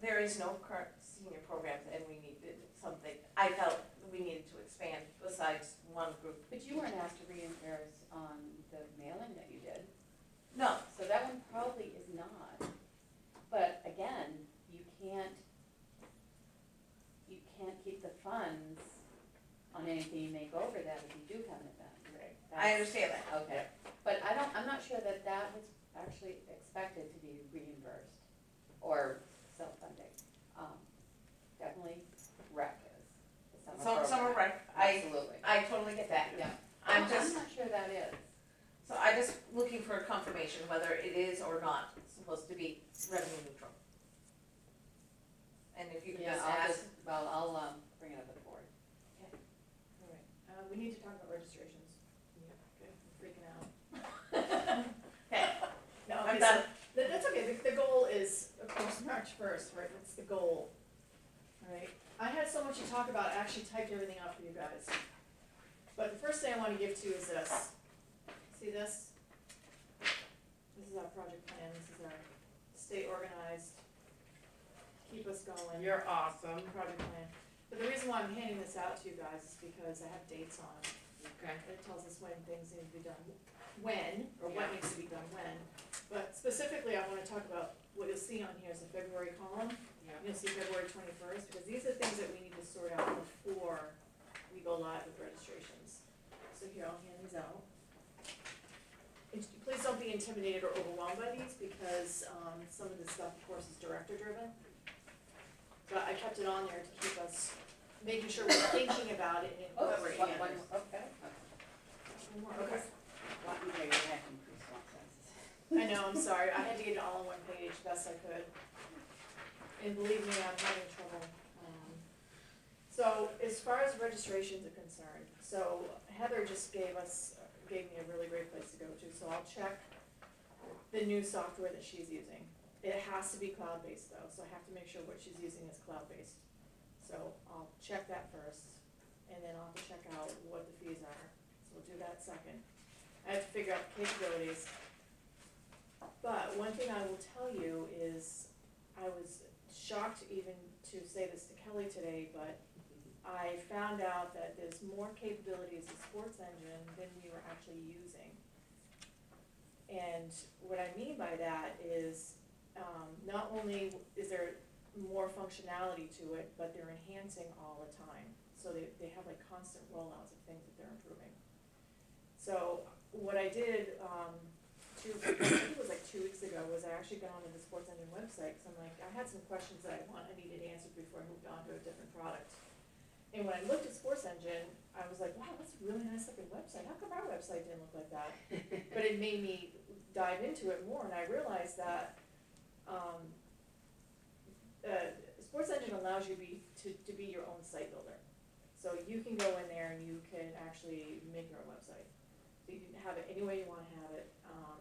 there is no current senior programs and we needed something, I felt we needed to expand besides one group. But you weren't asked to reimburse on the mailing that. No, So that one probably is not. But again, you can't, you can't keep the funds on anything you make over that if you do have an event. Right. I That's- understand that. Okay, but I don't, I'm not sure that that was actually expected to be reimbursed or self-funding. Um, Definitely rec is, the summer Some, program. summer rec, I, Absolutely. I totally get that. Yeah. I'm just, I'm not sure that is. So I'm just looking for a confirmation whether it is or not supposed to be revenue neutral. And if you could Yeah, just I'll ask, just, well, I'll, um, bring it up at the board. Okay. Alright, uh, we need to talk about registrations. Yeah, okay, I'm freaking out. Okay. No, I'm okay, done. so, that, that's okay, the, the goal is, of course, March first, right, that's the goal. Alright, I had so much to talk about, I actually typed everything out for you guys. But the first thing I wanna give to you is this. See this? This is our project plan, this is our stay organized, keep us going. You're awesome. Project plan. But the reason why I'm handing this out to you guys is because I have dates on it. Okay. It tells us when things need to be done, when, or what Yeah. needs to be done when. But specifically, I wanna talk about, what you'll see on here is the February column. Yeah. You'll see February twenty-first, because these are things that we need to sort out before we go live with registrations. So here, I'll hand these out. And please don't be intimidated or overwhelmed by these, because, um, some of this stuff, of course, is director-driven. But I kept it on there to keep us, making sure we're thinking about it and Oh, incorporating one, it. one, okay. One more, okay. Want me to your neck increase one sense. I know, I'm sorry, I had to get it all on one page, best I could. And believe me, I'm having trouble. Um, So, as far as registrations are concerned, so Heather just gave us, gave me a really great place to go to, so I'll check the new software that she's using. It has to be cloud-based though, so I have to make sure what she's using is cloud-based. So I'll check that first, and then I'll have to check out what the fees are, so we'll do that second. I have to figure out the capabilities. But one thing I will tell you is, I was shocked even to say this to Kelly today, but I found out that there's more capabilities of SportsEngine than we were actually using. And what I mean by that is, um, not only is there more functionality to it, but they're enhancing all the time. So they, they have like constant rollouts of things that they're improving. So what I did, um, two, I think it was like two weeks ago, was I actually got onto the SportsEngine website, cause I'm like, I had some questions that I want, I needed answered before I moved on to a different product. And when I looked at SportsEngine, I was like, wow, that's a really nice looking website, how come our website didn't look like that? But it made me dive into it more, and I realized that, um, uh, SportsEngine allows you be, to, to be your own site builder. So you can go in there and you can actually make your own website. So you can have it any way you wanna have it. Um,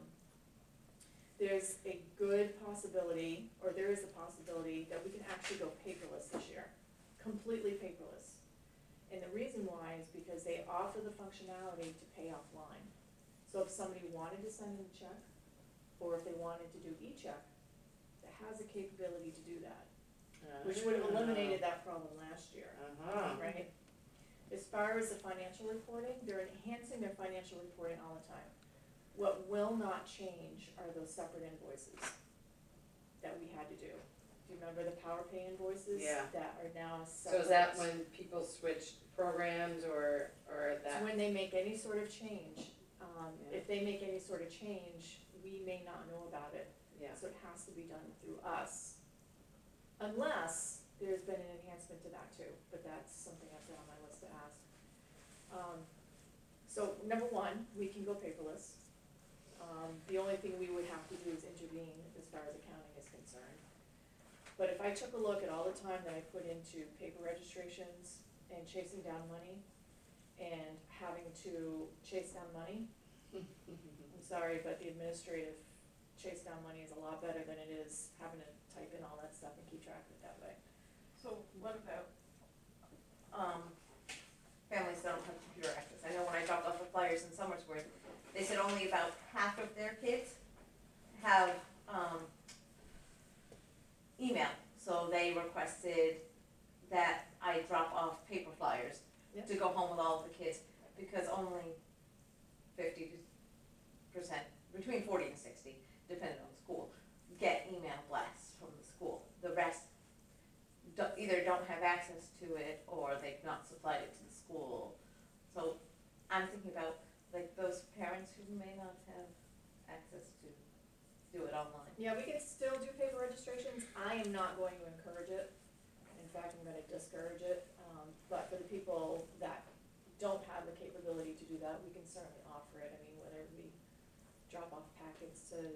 there's a good possibility, or there is a possibility that we can actually go paperless this year, completely paperless. And the reason why is because they offer the functionality to pay offline. So if somebody wanted to send in a check, or if they wanted to do e-check, it has the capability to do that, which would have eliminated that problem last year Uh-huh. right? As far as the financial reporting, they're enhancing their financial reporting all the time. What will not change are those separate invoices that we had to do. Do you remember the Power Pay invoices? Yeah. That are now So is that when people switch programs or, or that? when they make any sort of change, um, Yeah. if they make any sort of change, we may not know about it. Yeah, So it has to be done through us. Unless there's been an enhancement to that too, but that's something I've got on my list to ask. Um, so number one, we can go paperless. Um, the only thing we would have to do is intervene as far as accounting. But if I took a look at all the time that I put into paper registrations and chasing down money and having to chase down money, I'm sorry, but the administrative chase down money is a lot better than it is having to type in all that stuff and keep track of it that way. so what about, um, families that don't have computer access? I know when I dropped off the flyers in Somersworth, they said only about half of their kids have, um, email. So they requested that I drop off paper flyers Yep. to go home with all the kids because only fifty percent, between forty and sixty, depending on the school, get email blasts from the school. The rest do either don't have access to it or they've not supplied it to the school. So I'm thinking about like those parents who may not have yeah, we can still do paper registrations, I am not going to encourage it, in fact, I'm gonna discourage it, um, but for the people that don't have the capability to do that, we can certainly offer it, I mean, whether we drop off packets to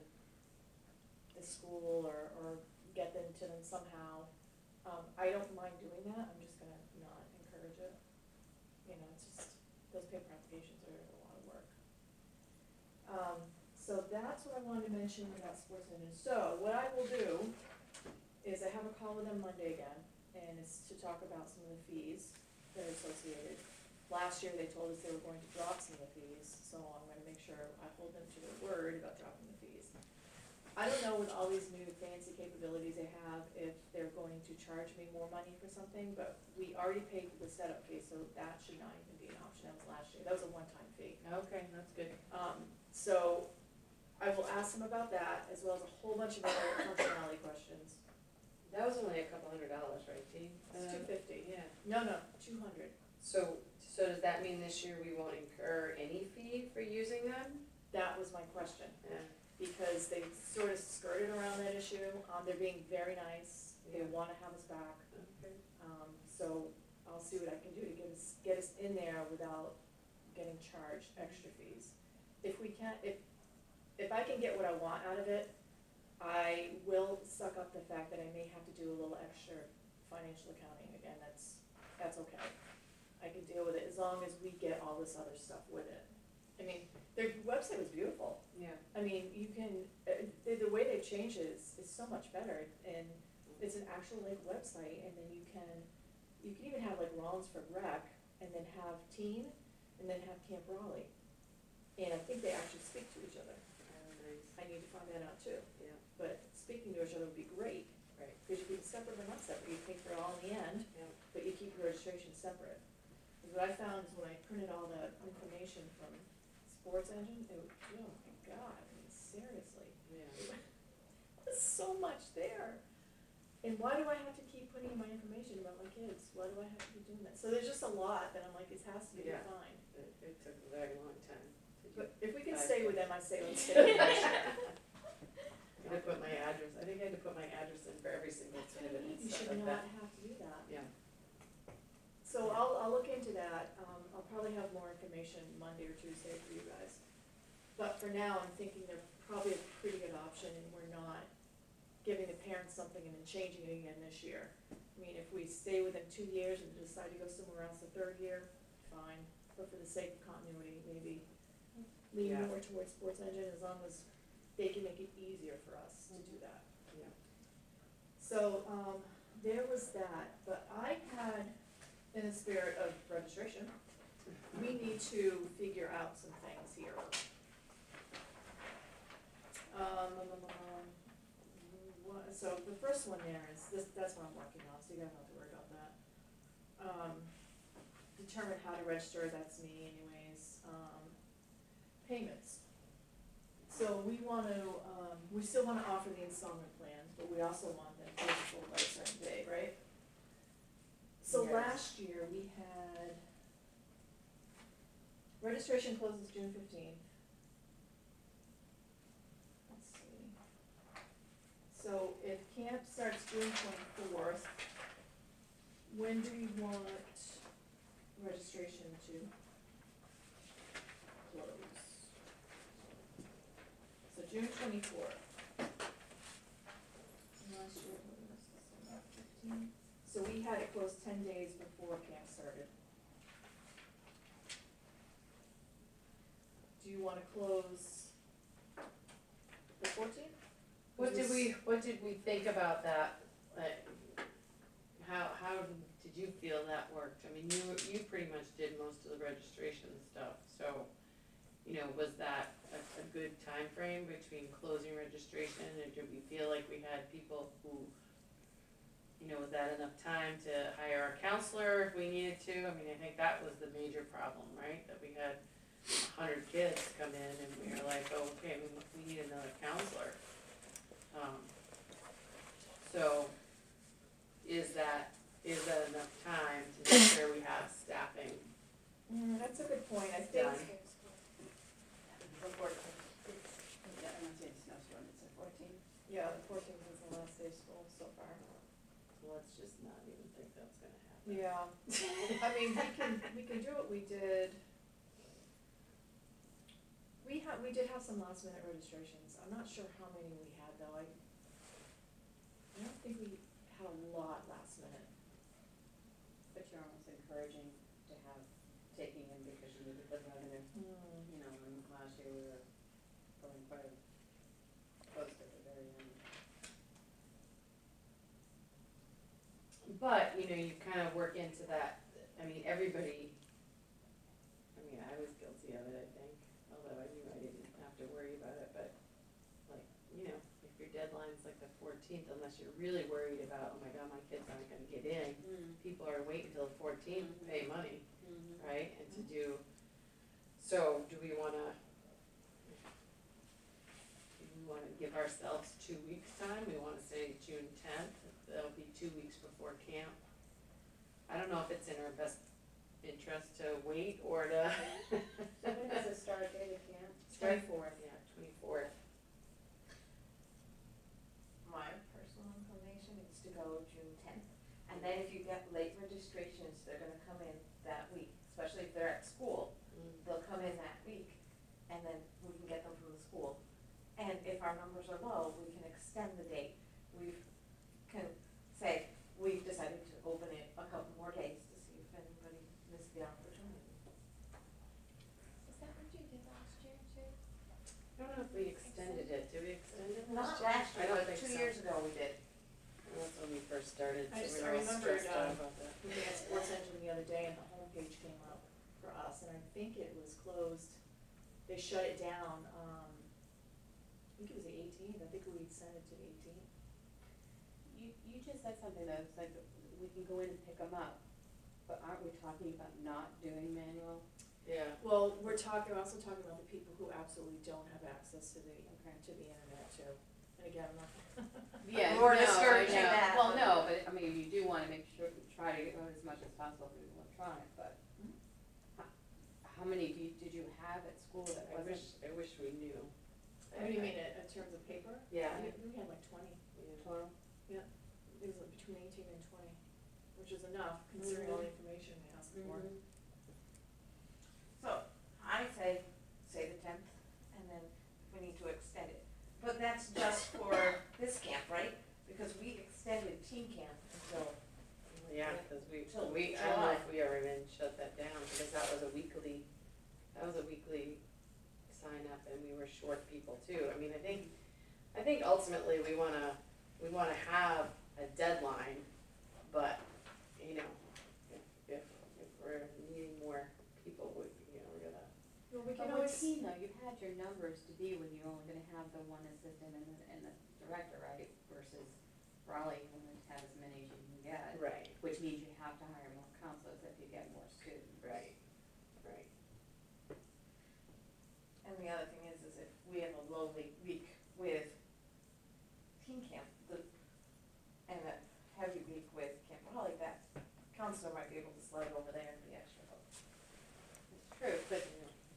the school or, or get them to them somehow. Um, I don't mind doing that, I'm just gonna not encourage it, you know, it's just, those paper applications are a lot of work. Um, so that's what I wanted to mention about SportsEngine. So what I will do is I have a call with them Monday again, and it's to talk about some of the fees that are associated. Last year, they told us they were going to drop some of the fees, so I'm gonna make sure I hold them to their word about dropping the fees. I don't know with all these new fancy capabilities they have, if they're going to charge me more money for something, but we already paid for the setup fee, so that should not even be an option, that was last year, that was a one-time fee. Okay, that's good. Um, so I will ask them about that as well as a whole bunch of other functionality questions. That was only a couple hundred dollars, right, Dee? It's two fifty. Yeah. No, no, two hundred. So, so does that mean this year we won't incur any fee for using them? That was my question, Yeah. because they sort of skirted around that issue. Um, they're being very nice. They Yeah. wanna have us back. Okay. Um, so I'll see what I can do to get us, get us in there without getting charged extra fees. If we can, if, if I can get what I want out of it, I will suck up the fact that I may have to do a little extra financial accounting, again, that's, that's okay. I can deal with it as long as we get all this other stuff with it. I mean, their website was beautiful, Yeah. I mean, you can, uh, the, the way they've changed it is, is so much better, and it's an actual like website, and then you can, you can even have like Rollinsford Rec, and then have teen, and then have Camp Raleigh. And I think they actually speak to each other. I need to find that out too, Yeah, but speaking to each other would be great, right. because you can separate or not separate, you pay for it all in the end, Yeah. but you keep your registration separate. 'Cause what I found is when I printed all the information from SportsEngine, it was, oh my god, I mean, seriously. Yeah. There's so much there. And why do I have to keep putting in my information about my kids? Why do I have to keep doing that? So there's just a lot that I'm like, it has to be Yeah. defined. It, it took a very long time. But if we can Five stay with them, I say let's stay with them. I had to put my address, I think I had to put my address in for every single That's what I pivot mean, and you stuff should like not that. have to do that. Yeah, So I'll, I'll look into that, um, I'll probably have more information Monday or Tuesday for you guys. But for now, I'm thinking they're probably a pretty good option and we're not giving the parents something and then changing it again this year. I mean, if we stay within two years and decide to go somewhere else the third year, fine, but for the sake of continuity, maybe lean Yeah. more towards SportsEngine as long as they can make it easier for us to do that. yeah. So, um, there was that, but I had, in the spirit of registration, we need to figure out some things here. Um, um, um, um, what, so the first one there is, this, that's what I'm working on, so you don't have to worry about that. Um, determine how to register, that's me anyways, um, payments. So we wanna, um, we still wanna offer the installment plans, but we also want them full by a certain day, right? So Yes. last year, we had, registration closes June fifteenth. Let's see. So if camp starts June twenty-fourth, when do we want registration to close? So June twenty-fourth. Last year, what was this, fifteen? So we had it closed ten days before camp started. Do you wanna close the fourteenth? What did we, what did we think about that? Like, how, how did you feel that worked? I mean, you, you pretty much did most of the registration stuff, so, you know, was that a, a good time frame between closing registration, and did we feel like we had people who, you know, was that enough time to hire a counselor if we needed to? I mean, I think that was the major problem, right? That we had a hundred kids come in and we were like, oh, okay, we, we need another counselor. Um, so, is that, is that enough time to make sure we have staffing? Mm, that's a good point, I think, Done. The fourteenth, yeah, I'm not saying snowstorm, it's a fourteen. Yeah, the fourteenth is the last day of school so far. Let's just not even think that's gonna happen. Yeah, I mean, we can, we can do what we did. We had, we did have some last minute registrations, I'm not sure how many we had though, I, I don't think we had a lot last minute. But you're almost encouraging to have, taking in because you need to put revenue, you know, and last year we were going quite a- close to the very end. But, you know, you kind of work into that, I mean, everybody, I mean, I was guilty of it, I think, although I knew I didn't have to worry about it, but like, you know, if your deadline's like the fourteenth, unless you're really worried about, oh my god, my kids aren't gonna get in, mm-hmm. people are waiting till the fourteenth to pay money, mm-hmm. right, and to mm-hmm. do, so do we wanna, do we wanna give ourselves two weeks' time, we wanna say June tenth, that'll be two weeks before camp. I don't know if it's in our best interest to wait or to. So when does the start date of camp? Twenty-fourth. Yeah, twenty-fourth. My personal inclination is to go June tenth, and then if you get late registrations, they're gonna come in that week, especially if they're at school. Mm. They'll come in that week, and then we can get them from the school. And if our numbers are low, we can extend the date. We've, can say, we've decided to open it a couple more days to see if anybody missed the opportunity. Is that what you did last year too? I don't know if we extended it, did we extend it Not last year? I year, don't but think two so. years ago we did. That's when we first started, so I just- we I were all remembered, stressed out um, about that. Looking at SportsEngine the other day and the homepage came up for us, and I think it was closed, they shut it down, um, I think it was the eighteenth, I think we extended to the eighteenth. You, you just said something that was like, we can go in and pick them up, but aren't we talking about not doing manual? Yeah, Well, we're talking, we're also talking about the people who absolutely don't have access to the, Okay. to the internet too. And again, I'm not. Yeah, We're no, I discouraging know. that, Well, no, but I mean, you do wanna make sure, try to get as much as possible through electronic, but Mhm. how, how many do you, did you have at school that I wasn't? wish, I wish we knew. What do you mean, in, in terms of paper? Yeah. We, we had like twenty, Yeah. Total? it was like between eighteen and twenty, which is enough considering all the Mm-hmm. information we asked for. Mhm. So, I say, say the tenth, and then if we need to extend it. But that's just for this camp, right? Because we extended teen camp until, Yeah, cause we, Till we, I don't know July. if we ever even shut that down, because that was a weekly, that was a weekly sign up and we were short people too. I mean, I think, I think ultimately we wanna, we wanna have a deadline, but, you know, if, if, if we're needing more people, we, you know, we're gonna, Well, we But can with always, team though, you had your numbers to be when you're only gonna have the one assistant and the, and the director, right? Versus Raleigh only has as many as you can get, right, which means you have to hire more counselors if you get more students. right, right. and the other thing is, is if we have a low week, week with teen camp, the, and a heavy week with Camp Raleigh, that counselor might be able to slide over there and be extra help. It's true, but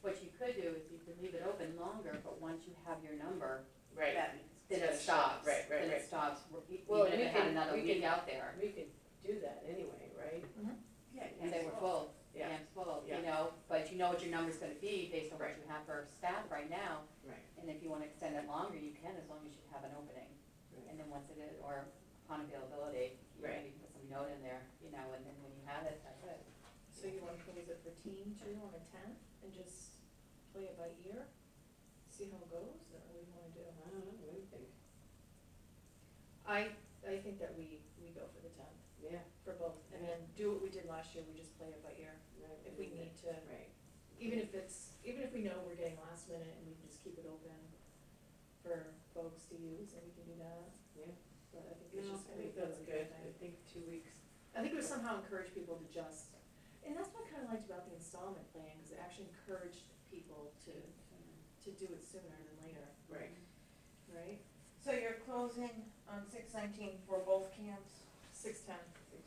what you could do is you could leave it open longer, but once you have your number, Right, that, then Set it a stop, stops. right, right, Then it right. stops, e- Well, even we if it had can- another we week can- out there. we could do that anyway, right? Mm-hmm. Yeah. And they were full, Yeah. camps full, Yeah. you know, but you know what your number's gonna be based on what Right. you have for staff right now. Right. And if you wanna extend it longer, you can, as long as you have an opening. Right. And then once it is, or upon availability, you know, Right. you can put some note in there, you know, and then when you have it, that's it. so you wanna close it for teen two on the tenth and just play it by ear? See how it goes, or what do you wanna do? I don't know, what do you think? I, I think that we, we go for the tenth, Yeah. for both, and then do what we did last year, we just play it by ear. right, If we need to, Right, even if it's, even if we know we're getting last minute and we can just keep it open for folks to use, and we can do that, yeah. but I think No, it's just I gonna be think that's a good, thing. I think two weeks. I think it would somehow encourage people to just, and that's what I kinda liked about the installment plan, cause it actually encouraged people to, to do it sooner than later, Right. right? So you're closing on six nineteen for both camps, Six ten.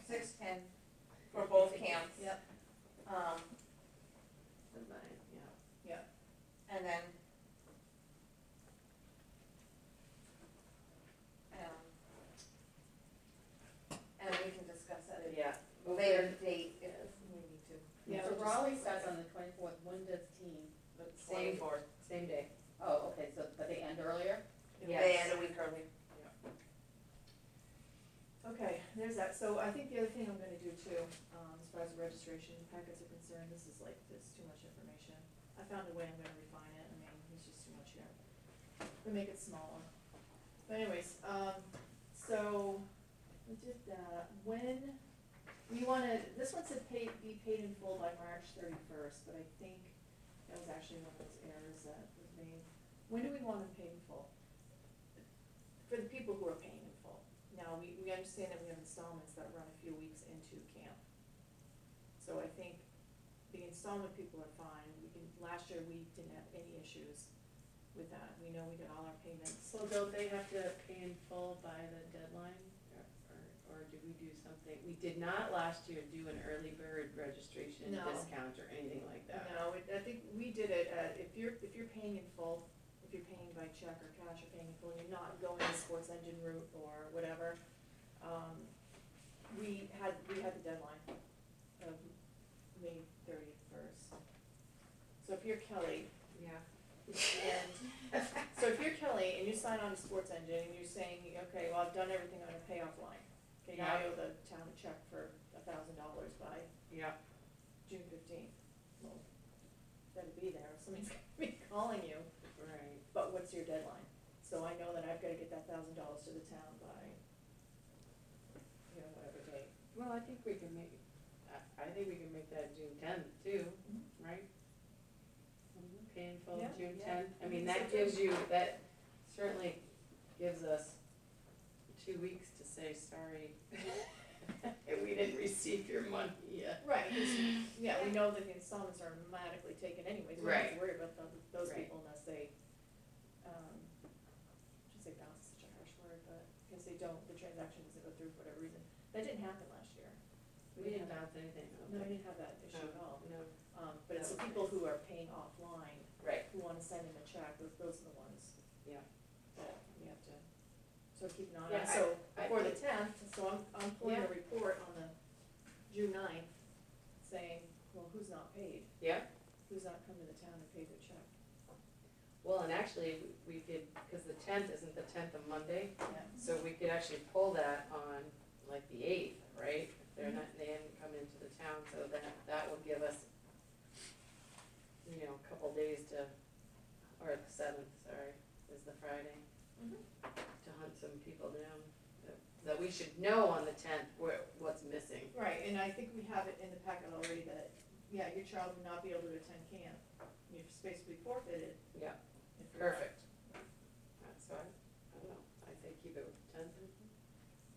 six ten for both camps. Yep. Um, The nine, yeah. and then just- Raleigh starts on the twenty-fourth, when does team? Same fourth, same day. Oh, okay, so, but they end earlier? Yes. They end a week early. Yeah. Okay, there's that, so I think the other thing I'm gonna do too, um, as far as the registration packets are concerned, this is like, there's too much information. I found a way I'm gonna refine it, I mean, there's just too much here. We make it smaller. But anyways, um, so, we did that, when, we wanna, this one said pay, be paid in full by March thirty-first, but I think that was actually one of those errors that was made. When do we want them paid in full? For the people who are paying in full. Now, we, we understand that we have installments that run a few weeks into camp. So I think the installment people are fine, we can, last year, we didn't have any issues with that, we know we got all our payments. So don't they have to pay in full by the deadline, or, or- or did we do something? We did not last year do an early bird registration No. discount or anything like that. No, it, I think we did it, uh, if you're, if you're paying in full, if you're paying by check or cash or paying in full, you're not going the SportsEngine route or whatever, um, we had, we had the deadline of May thirty-first. So if you're Kelly, Yeah. and, so if you're Kelly and you sign on to SportsEngine and you're saying, okay, well, I've done everything on a payoff line. Okay, I owe the town a check for a thousand dollars by Yeah, June fifteenth. Well, better be there, somebody's gonna be calling you, right. but what's your deadline? So I know that I've gotta get that thousand dollars to the town by, you know, whatever date. Well, I think we can make, I, I think we can make that June tenth too, Mhm. right? In full Yeah, June yeah. tenth, I mean, that gives you, that certainly gives us two weeks say, sorry, we didn't receive your money yet. Right, 'cause, yeah, we know that the installments are automatically taken anyways, we don't have to worry about those, those Right. people unless they, um, I shouldn't say bounce is such a harsh word, but because they don't, the transaction doesn't go through for whatever reason. That didn't happen last year. We didn't bounce anything, I don't No, we think. didn't have that issue at all. No, Um, but it's the people who are paying offline, right, who wanna send in a check, those, those are the ones yeah. that we have to sort of keep an eye Yeah, on. I- So, Before the tenth, so I'm, I'm pulling a Yeah. report on the June ninth, saying, well, who's not paid? Yeah, Who's not come to the town and paid their check? well, and actually, we could, cause the tenth isn't the tenth of Monday, Yeah. so we could actually pull that on like the eighth, right? If they're not, they hadn't come into the town, so that, that would give us, you know, a couple days to, or the seventh, sorry, is the Friday, Mhm. to hunt some people down. That- That we should know on the tenth where, what's missing. Right, and I think we have it in the packet already that, yeah, your child will not be able to attend camp, your space will be forfeited. Yeah, if you're perfect. That's why, I don't know, I say keep it with the tenth.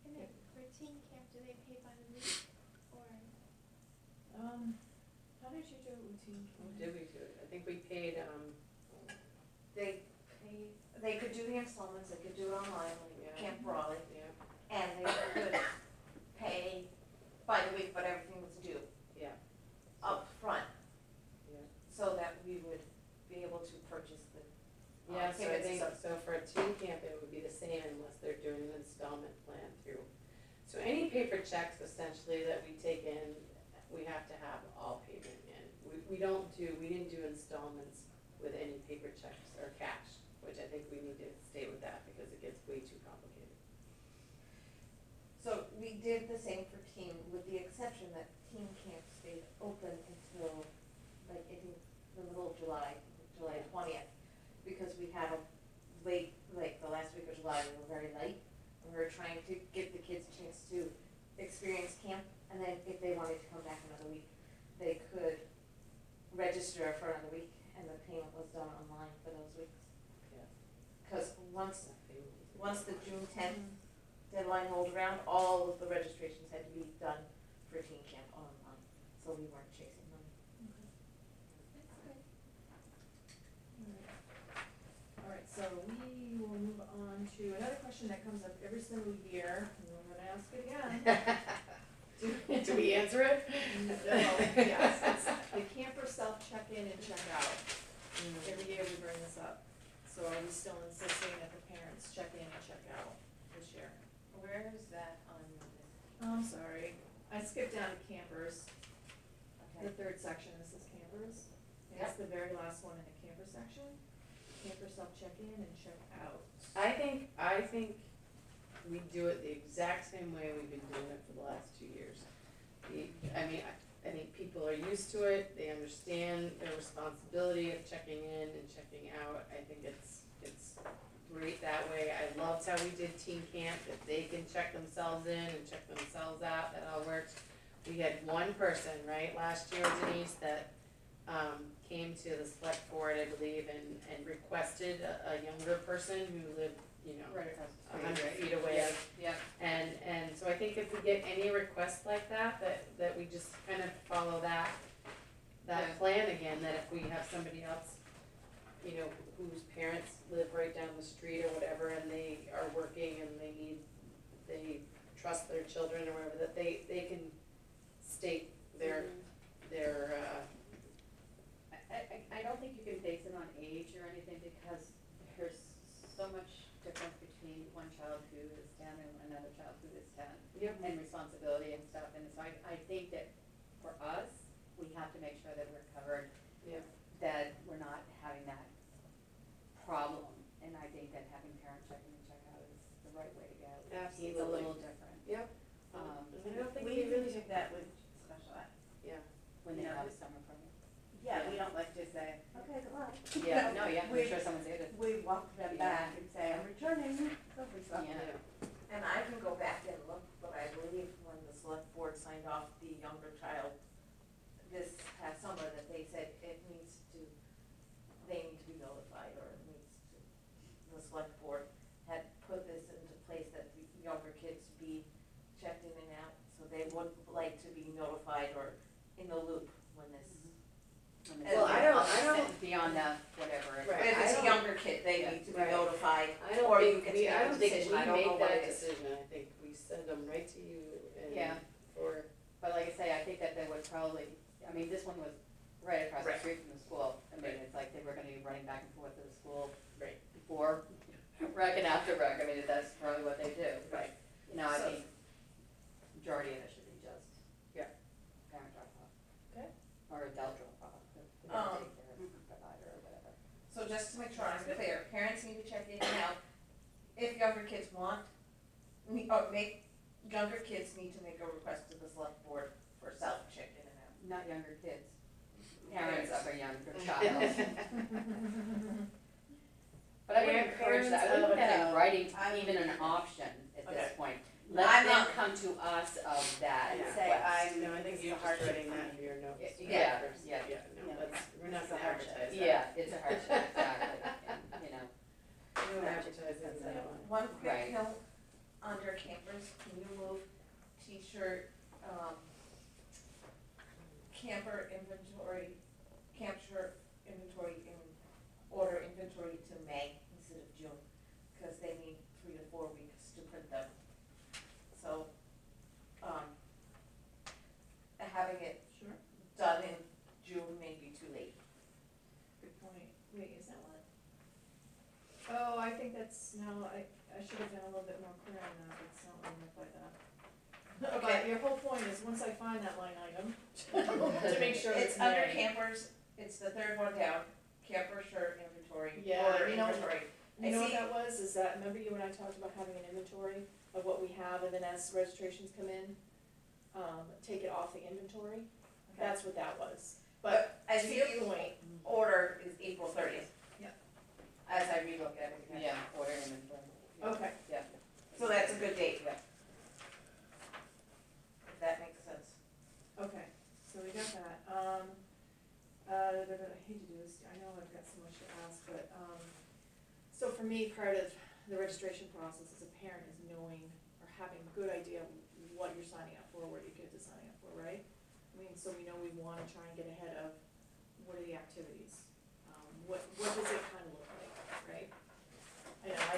And then for teen camp, do they pay by the week or? Um, how did you do it with teen What camp? did we do? I think we paid, um, They pay, they could do the installments, they could do it online, Yeah. Camp Raleigh, yeah, and they could pay by the week, but everything was due yeah, up front, yeah. so that we would be able to purchase the, uh, Yeah, so I think, so- for a teen camp, it would be the same unless they're doing an installment plan through. So any paper checks essentially that we take in, we have to have all payment in. We, we don't do, we didn't do installments with any paper checks or cash, which I think we need to stay with that because it gets way too. So we did the same for team, with the exception that team camp stayed open until, like, I think, the middle of July, July twentieth. Because we had a late, like, the last week of July, we were very late, and we were trying to give the kids a chance to experience camp. And then if they wanted to come back another week, they could register for another week, and the payment was done online for those weeks. Yeah. Cause once, That payment is- once the June tenth deadline rolled around, all of the registrations had to be done for teen camp online, so we weren't chasing them. That's good. Alright, so we will move on to another question that comes up every single year, and I'm gonna ask it again. Do we answer it? No, yes, it's the camper self check-in and check-out. Mm. Every year we bring this up. So are we still insisting that the parents check in and check out? Where is that on your list? Oh, I'm sorry. I skipped down to campers. Okay. the third section, this is campers. It's the very last one in the camper section. Camper self-check-in and check-out. I think, I think we do it the exact same way we've been doing it for the last two years. The, I mean, I, I think people are used to it, they understand their responsibility of checking in and checking out, I think it's, it's great that way. I loved how we did teen camp, that they can check themselves in and check themselves out, that all worked. We had one person, right, last year Denise, that, um, came to the select board, I believe, and, and requested a, a younger person who lived, you know, Right across a the hundred street, feet away. Yeah. And, and so I think if we get any requests like that, that, that we just kind of follow that, Yeah. that plan again, that if we have somebody else, you know, whose parents live right down the street or whatever, and they are working and they need, they trust their children or whatever, that they, they can state their, their, uh, I, I, I don't think you can base it on age or anything because there's so much difference between one child who is ten and another child who is ten. Yep. And responsibility and stuff, and so I, I think that for us, we have to make sure that we're covered, yeah, that we're not having that problem. And I think that having parent check in and check out is the right way to go. It's a Absolutely. little different, yep. um, I don't think We we really, do that with special ed. yeah, when they Yeah. have a summer program. Yeah, we don't like to say, okay, good luck. Yeah, no, yeah, I'm We- sure someone's there to, We walk them Yeah. back and say, I'm returning, lovely stuff. Yeah. yeah. And I can go back and look, but I believe when the select board signed off the younger child this past summer, that they said it needs to, they need to be notified, or it needs to, the select board had put this into place that the younger kids be checked in and out, so they would like to be notified or in the loop when this. Mm-hmm. when Well, I don't- I don't- Beyond the, whatever. it- Right. If it's a don't- younger kid, they Yeah, need to be right. notified, I don't or you think, get to we, make I a don't think we decision, I don't know make what that it is. decision, I think we send them right to you Yeah. for, But like I say, I think that they would probably, I mean, this one was right across the Right. street from the school. I mean, Right. it's like they were gonna be running back and forth to the school right, before rec and after rec. I mean, that's probably what they do. right. You know, I So- think majority of it should be just Yeah. parent drop off. Okay. Or adult drop off, the the Um, daycare provider or whatever. So just to make sure I'm clear, parents need to check in and out. If younger kids want, ne- or make, younger kids need to make a request to the select board for self-check in and out. Not younger kids, parents of a younger child. But I would Parent- encourage that, I parents would put of- that in writing, I even an option at this Okay. point. I'm Let them not- come to us of that And request. say, I'm, No, I think this you're is a just hardship writing that me. in your notes. Yeah, first. yeah. Yeah, no, Yeah. that's, we're not This is a gonna hardship. advertise that. Yeah, it's a hardship, exactly, and, you know, We don't advertise it as that it. one. One quick Right. note, under campers, can you move t-shirt, um, camper inventory, camp shirt inventory in, order inventory to May instead of June? Cause they need three to four weeks to print them. So, um, having it Sure. done in June may be too late. Good point. Wait, is that what? Oh, I think that's, no, I, I should have been a little bit more clear on that, it's not what I meant by that. But your whole point is, once I find that line item, to make sure it's It's under May. campers, it's the third one down, camper shirt inventory, Yeah, order you know- inventory. You I know what see- that was, is that, remember you and I talked about having an inventory of what we have, and then as registrations come in, um, take it off the inventory? That's what that was. But I to see your you point, order is April thirtieth. Yep. As I relook at it again. yeah, order inventory. okay, Yeah. So that's a good date. Yeah. If that makes sense. okay, so we got that, um, uh, I hate to do this, I know I've got so much to ask, but, um, so for me, part of the registration process as a parent is knowing or having a good idea what you're signing up for, what your kids are signing up for, right? I mean, so we know we wanna try and get ahead of what are the activities, um, what, what does it kinda look like, right? I know, I,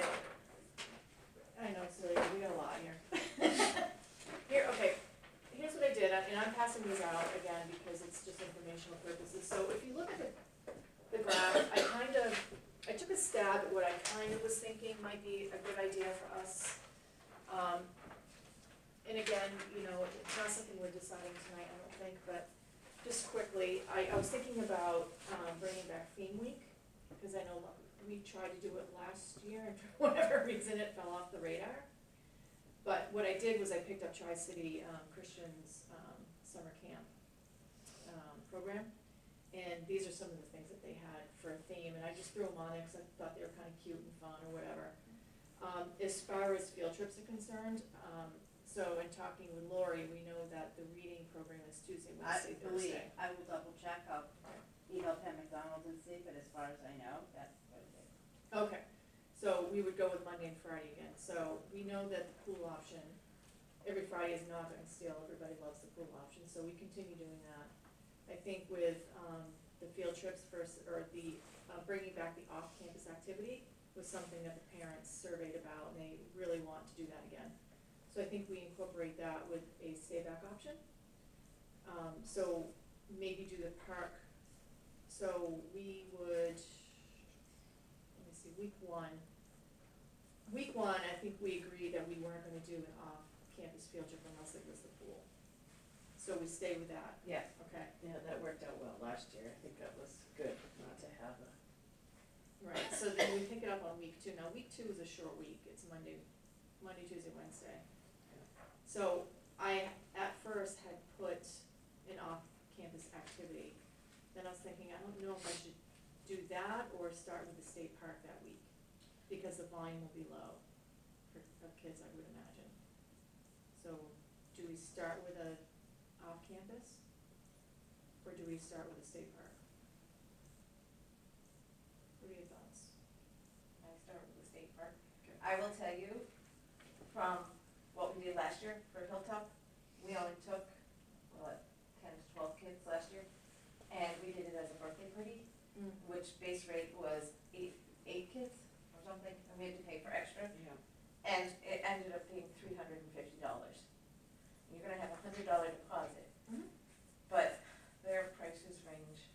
I know, Celia, we got a lot here. Here, okay, here's what I did, and and I'm passing these out again because it's just informational purposes, so if you look at the, the graph, I kind of, I took a stab at what I kind of was thinking might be a good idea for us. Um, and again, you know, it's not something we're deciding tonight, I don't think, but just quickly, I, I was thinking about, um, bringing back theme week, cause I know we tried to do it last year, and for whatever reason, it fell off the radar. But what I did was I picked up Tri-City, um, Christian's, um, summer camp, um, program. And these are some of the things they had for a theme, and I just threw them on there, cause I thought they were kinda cute and fun or whatever. Um, as far as field trips are concerned, um, so in talking with Lori, we know that the reading program is Tuesday, I Wednesday, believe, Thursday. I will double check, I'll email Pam McDonald and see, but as far as I know, that's what it is. Okay, so we would go with Monday and Friday again, so we know that the pool option, every Friday is not gonna steal, everybody loves the pool option, so we continue doing that. I think with, um, the field trips first, or the, uh, bringing back the off-campus activity was something that the parents surveyed about, and they really want to do that again. So I think we incorporate that with a stay back option. Um, so maybe do the park, so we would, let me see, week one. Week one, I think we agreed that we weren't gonna do an off-campus field trip unless it was the. So we stay with that, Yeah, okay, yeah, that worked out well last year, I think that was good, not to have a. right, so then we pick it up on week two, now week two is a short week, it's Monday, Monday, Tuesday, Wednesday. So I, at first, had put an off-campus activity, then I was thinking, I don't know if I should do that or start with the state park that week, because the volume will be low for, of kids, I would imagine. So, do we start with a off-campus, or do we start with a state park? What are your thoughts? I start with the state park. I will tell you, from what we did last year for Hilltop, we only took, what, ten to twelve kids last year? And we did it as a birthday party, mm. which base rate was eight, eight kids or something, and we had to pay for extra. Yeah. And it ended up being three hundred and fifty dollars. You're gonna have a hundred dollar deposit, Mhm. but their prices range,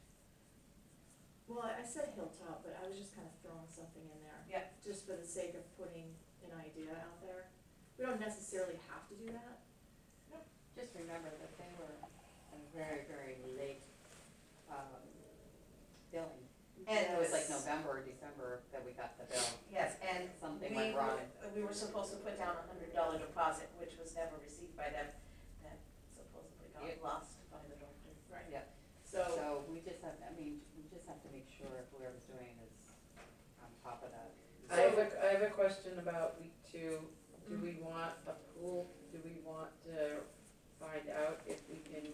Well, I said Hilltop, but I was just kind of throwing something in there. Yeah. Just for the sake of putting an idea out there. We don't necessarily have to do that. Just remember that they were a very, very late, um, billing. And It was like November or December that we got the bill. yes, and Something we went were, wrong. we were supposed to put down a hundred dollar deposit, which was never received by them, that supposedly got Yeah. lost by the doctor. Right. Yeah, So, so we just have, I mean, we just have to make whoever's doing is on top of that. I have a, I have a question about week two, do we want a pool, do we want to find out if we can,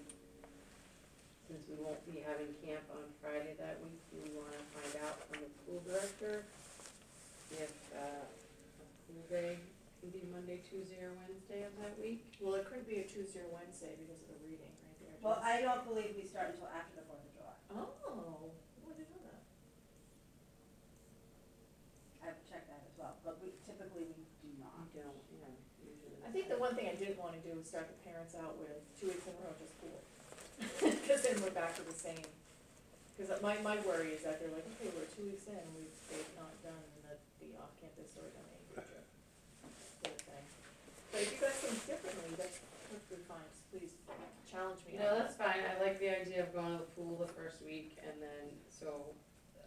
since we won't be having camp on Friday that week, do we wanna find out from the pool director if, uh, a pool day can be Monday, Tuesday, or Wednesday of that week? well, it could be a Tuesday or Wednesday because of the reading right there. Well, I don't believe we start until after the Fourth of July. Oh, oh, I didn't know that. I've checked that as well, but we, typically we do We not. don't, yeah, usually. I think the one thing I didn't wanna do is start the parents out with two weeks in a row just pool. Cause then we're back to the same, cause my, my worry is that they're like, okay, we're two weeks in, we've, they've not done the, the off-campus or done a trip sort of thing. But if you guys think differently, that's perfectly fine, just please challenge me You on know, that. that's fine, I like the idea of going to the pool the first week, and then, so,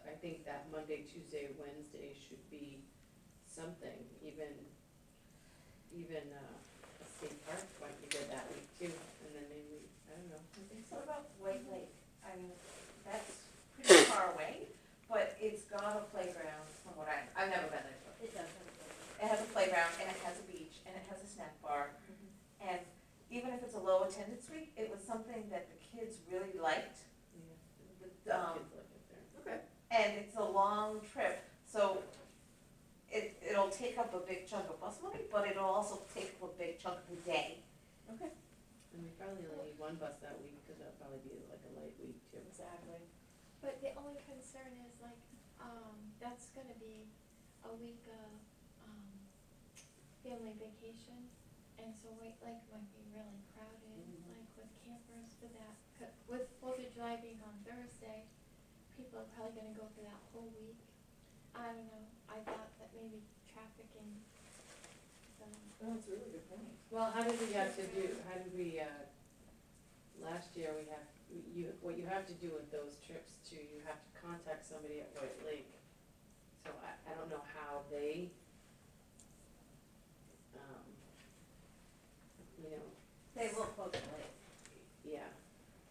I think that Monday, Tuesday, Wednesday should be something, even, even, uh, a state park might be good that week too, and then maybe, I don't know, I think so. What about White Lake? I mean, that's pretty far away, but it's got a playground from what I, I've never been there before. It does have a difference. It has a playground and it has a beach and it has a snack bar. And even if it's a low attendance week, it was something that the kids really liked. Yeah. Um, Kids like it there. Okay. and it's a long trip, so it, it'll take up a big chunk of bus money, but it'll also take up a big chunk of the day. Okay. And we probably only need one bus that week, cause that'll probably be like a light week too. Exactly. But the only concern is like, um, that's gonna be a week of, um, family vacation. And so White Lake might be really crowded, Mhm. like with campers for that, 'cause with Fourth of July being on Thursday, people are probably gonna go for that whole week. I don't know, I thought that maybe trafficking, so, Oh, that's a really good point. Well, how did we have to do, how did we, uh, last year we have, you, what you have to do with those trips too, you have to contact somebody at White Lake. So I, I don't know how they, um, you know, They will post it late. yeah,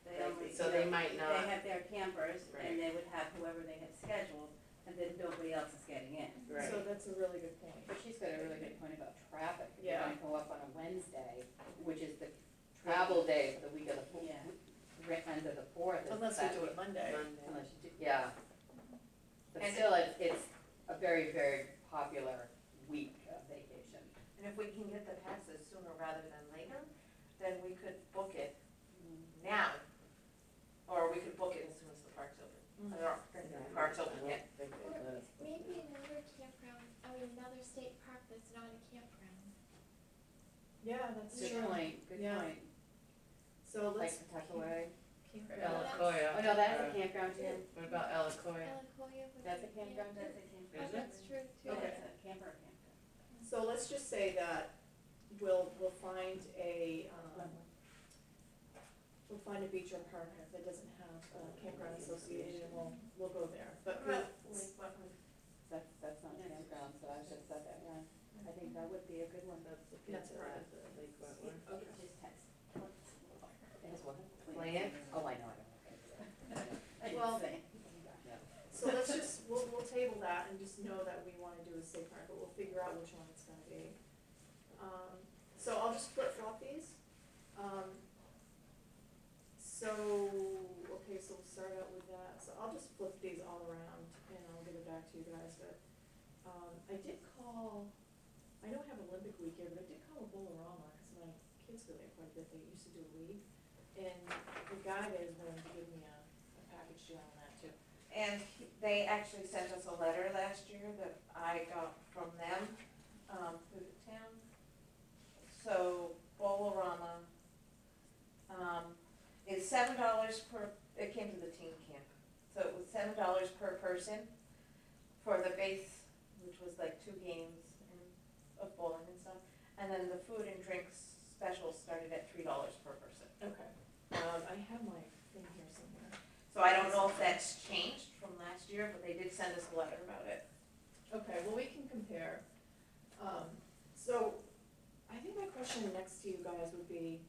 They Like, only, so they might not- They have their campers Right. and they would have whoever they have scheduled and then nobody else is getting in. right. So that's a really good point. But she's got a really good point about traffic. If you're Yeah. gonna go up on a Wednesday, which is the travel day for the week of the, fo- Yeah. re- end of the fourth is Unless that we do it Monday. Monday. Unless you do, yeah. But And- still, it's, it's a very, very popular week of vacation. And if we can get the passes sooner rather than later, then we could book it now. Or we could book it as soon as the park's open. I don't think the park's open yet. I don't think they let us. Maybe another campground, I mean, another state park that's not a campground. Yeah, that's Good true. point, good Yeah. point. So Like let's, Pawtuckaway. campground. Ellacoya. Oh, no, that's uh, a campground too. What about Ellacoya? Ellacoya That's a campground, yeah. That's a campground. Oh, Is it? that's true too. Yeah, it's a camper campground. So let's just say that we'll, we'll find a, um, we'll find a beach or park that doesn't have a campground associated and we'll, we'll go there. But we, That's, that's not a campground, so I should have said that, yeah. I think that would be a good one. That's the That's right. at the Lake Wetmore. It it just has. It has what? Plant? Oh, I know, I. I Well, so let's just, we'll, we'll table that and just know that we wanna do a state park, but we'll figure out which one it's gonna be. Um, so I'll just flip flop these. Um, so, okay, so we'll start out with that, so I'll just flip these all around and I'll give it back to you guys, but, um, I did call, I don't have Olympic week but I did call a Bowl-O-Rama, cause my kids go there quite a bit, they used to do a week. And the guy there is willing to give me a, a package deal on that too. And he- they actually sent us a letter last year that I got from them, um, through the town. So Bowl-O-Rama, um, is seven dollars per, it came to the teen camp. So it was seven dollars per person for the base, which was like two games and, of bowling and stuff. And then the food and drinks special started at three dollars. Um, I have my thing here somewhere. So I don't know if that's changed from last year, but they did send us a letter about it. Okay, well, we can compare. Um, so, I think my question next to you guys would be,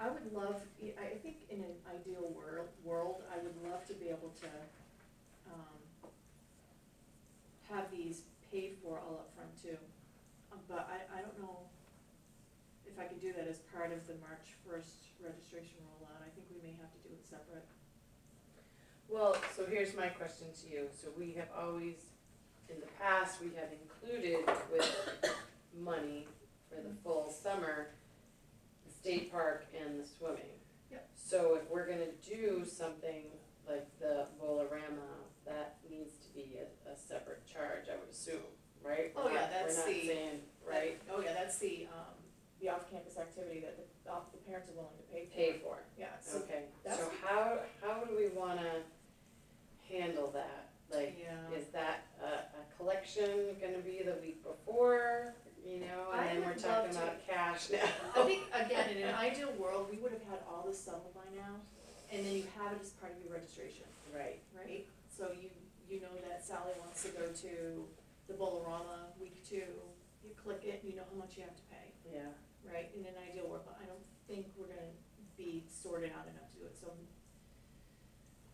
I would love, I think in an ideal world, world, I would love to be able to, um, have these paid for all up front too. Um, But I, I don't know if I could do that as part of the March first registration rollout. I think we may have to do it separate. Well, so here's my question to you. So we have always, in the past, we have included with money for the full summer, the state park and the swimming. Yep. So if we're gonna do something like the Bowl-O-Rama, that needs to be a, a separate charge, I would assume, right? Oh, We're yeah, not- that's We're the- not saying, right, That- Oh, yeah, that's the, um, the off-campus activity that the, off- the parents are willing to pay for. pay for. Yeah, so, Okay, that's- so how, how do we wanna handle that? Like, yeah. is that a, a collection gonna be the week before, you know, I and then we're would talking to- about cash now? I think, again, in an ideal world, we would have had all this settled by now, and then you have it as part of your registration, Right, right? So you, you know that Sally wants to go to the Bowl-O-Rama week two, you click it, you know how much you have to pay, yeah, right? In an ideal world, but I don't think we're gonna be sorted out enough to do it, so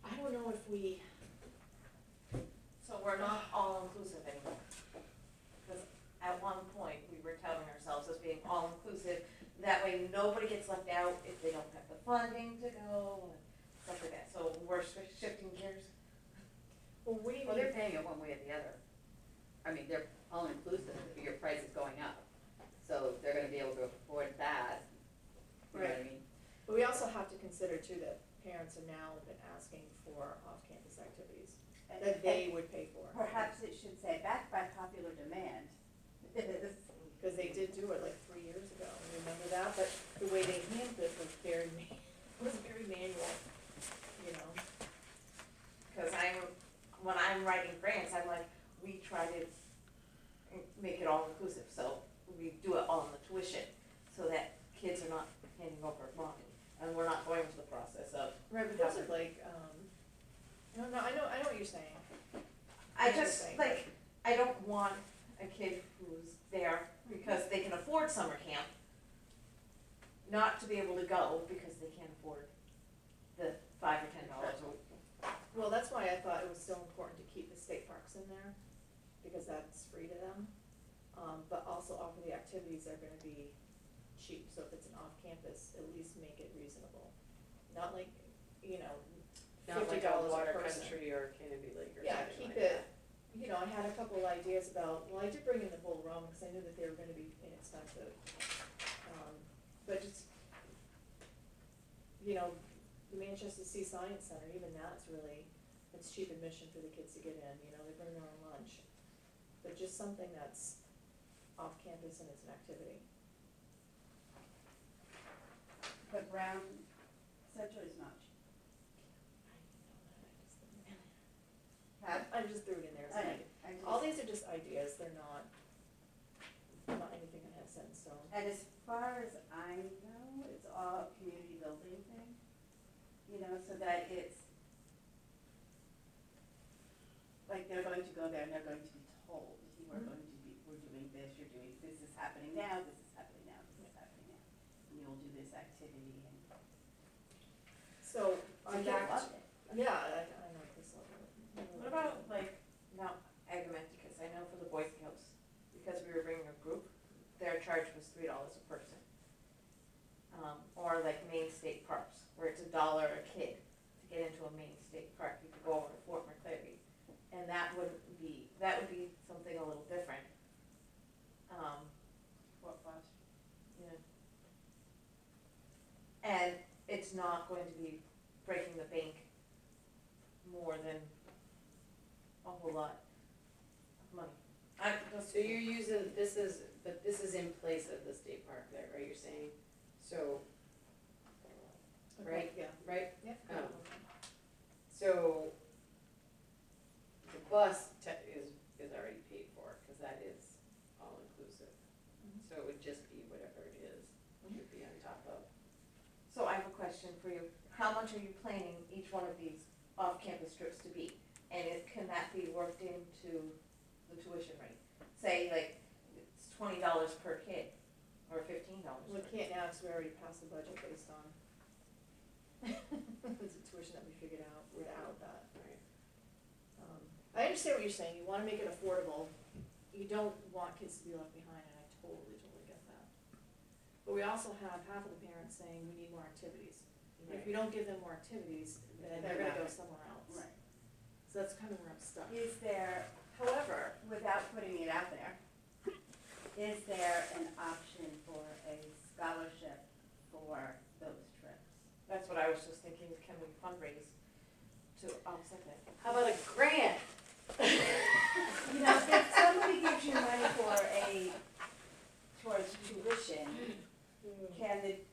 I don't know if we, So we're not all inclusive anymore. Because at one point, we were touting ourselves as being all inclusive. That way, nobody gets left out if they don't have the funding to go and stuff like that. So we're shi- shifting gears. well, what do you Well, they're paying it one way or the other. I mean, they're all inclusive, but your price is going up. So they're gonna be able to afford that. You know what I Right. mean? But we also have to consider too that parents have now been asking for off-campus activities And- that they would pay for. Perhaps it should say backed by popular demand. Because they did do it like three years ago, remember that? But the way they handled it was very, ma- was very manual, you know? Because I'm, when I'm writing grants, I'm like, we try to make it all inclusive. So we do it all in the tuition so that kids are not handing over money. And we're not going through the process of Right, um, No, no, I know, I know what you're saying. I Interesting. just, like, I don't want a kid who's there because they can afford summer camp not to be able to go because they can't afford the five or ten dollars a week. Well, that's why I thought it was so important to keep the state parks in there, because that's free to them. Um, but also offer the activities that are gonna be cheap, so if it's an off-campus, at least make it reasonable. Not like, you know, Not fifty like a dollars a water person. country or Canobie Lake or Yeah, something keep like it, that. you know, I had a couple of ideas about, well, I did bring in the bull rum, cause I knew that they were gonna be inexpensive. Um, but just, you know, the Manchester SEE Science Center, even that's really, it's cheap admission for the kids to get in, you know, they bring their own lunch. But just something that's off campus and it's an activity. But Brown Central is not cheap. Huh? I just threw it in there as I an idea. I just- All these are just ideas, they're not, not anything that has set in stone. And as far as I know, it's all a community building thing, you know, so that it's, like, they're going to go there and they're going to be told, you are Mhm. going to be, we're doing this, you're doing, this is happening now, this is happening now, this is happening now. And you'll do this activity and. So, So on they back, loved it. yeah, I, I know Chris loved it. What about like Mount Agamenticus, I know for the Boy Scouts, because we were bringing a group, their charge was three dollars a person. Um, or like Maine State Parks, where it's a dollar a kid to get into a Maine State Park, you could go over to Fort McClary. And that wouldn't be, that would be something a little different. Um, What Foster? yeah. And it's not going to be breaking the bank more than a whole lot of money. I, So you're using, this is, but this is in place of the state park there, right, you're saying? So, right. Yeah, right, yeah. Um, so the bus te- is, is already paid for, cause that is all inclusive. Mhm. So it would just be whatever it is, would be on top of. so I have a question for you. How much are you planning each one of these off-campus trips to be? And it, can that be worked into the tuition rate? Say like, it's twenty dollars per kid, or fifteen dollars We per kid. can't now, cause we already passed the budget based on the tuition that we figured out without that. Right. Um, I understand what you're saying, you wanna make it affordable, you don't want kids to be left behind, and I totally, totally get that. But we also have half of the parents saying we need more activities. And If we don't give them more activities, then they're gonna go somewhere else. Right. So that's kind of where I'm stuck. Is there, however, without putting it out there, is there an option for a scholarship for those trips? That's what I was just thinking, can we fundraise to offset that? How about a grant? You know, if somebody gives you money for a, towards tuition, hmm. can the, tu-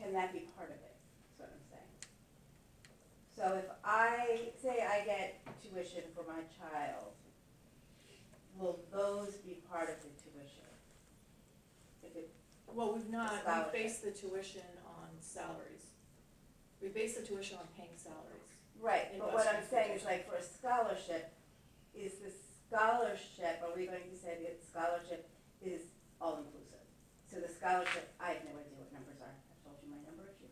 can that be part of it, is what I'm saying? So if I, say I get tuition for my child, will those be part of the tuition? If it, Well, we've not, we based the tuition on salaries. We base the tuition on paying salaries. right, but what I'm saying is like for a scholarship, is the scholarship, are we going to say that scholarship is all inclusive? So the scholarship, I have no idea what numbers are, I've told you my number issue.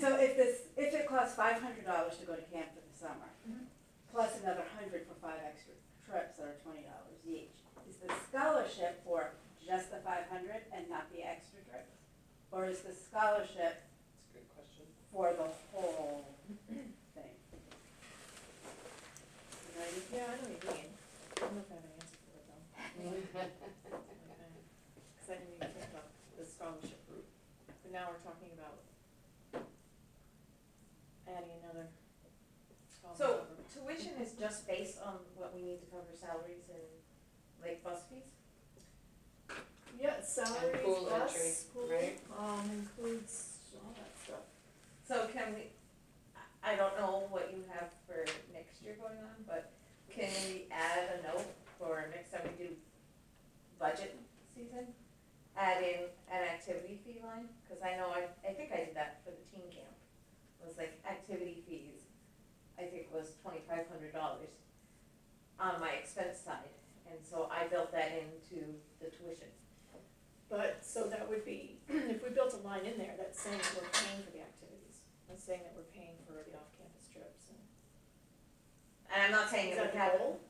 So if this, if it costs five hundred dollars to go to camp for the summer, Mhm. plus another hundred for five extra trips that are twenty dollars each, is the scholarship for just the five hundred and not the extra trips? Or is the scholarship That's a good question. for the whole thing? You know what I mean? Yeah, I know what you mean. I don't know if I have an answer for it though. Cause I didn't even think about the scholarship route, but now we're talking about adding another column So over. tuition is just based on what we need to cover salaries and like bus fees? Yeah, salaries, pool entry, bus, pool, right? um, includes all that stuff. So can we, I- I don't know what you have for next year going on, but can we add a note for next time we do budget season? Add in an activity fee line, cause I know I, I think I did that for the teen camp, was like activity fees. I think was twenty-five hundred dollars on my expense side, and so I built that into the tuition. But, so that would be, if we built a line in there, that's saying that we're paying for the activities, that's saying that we're paying for the off-campus trips and. And I'm not saying Is it would that the have, goal?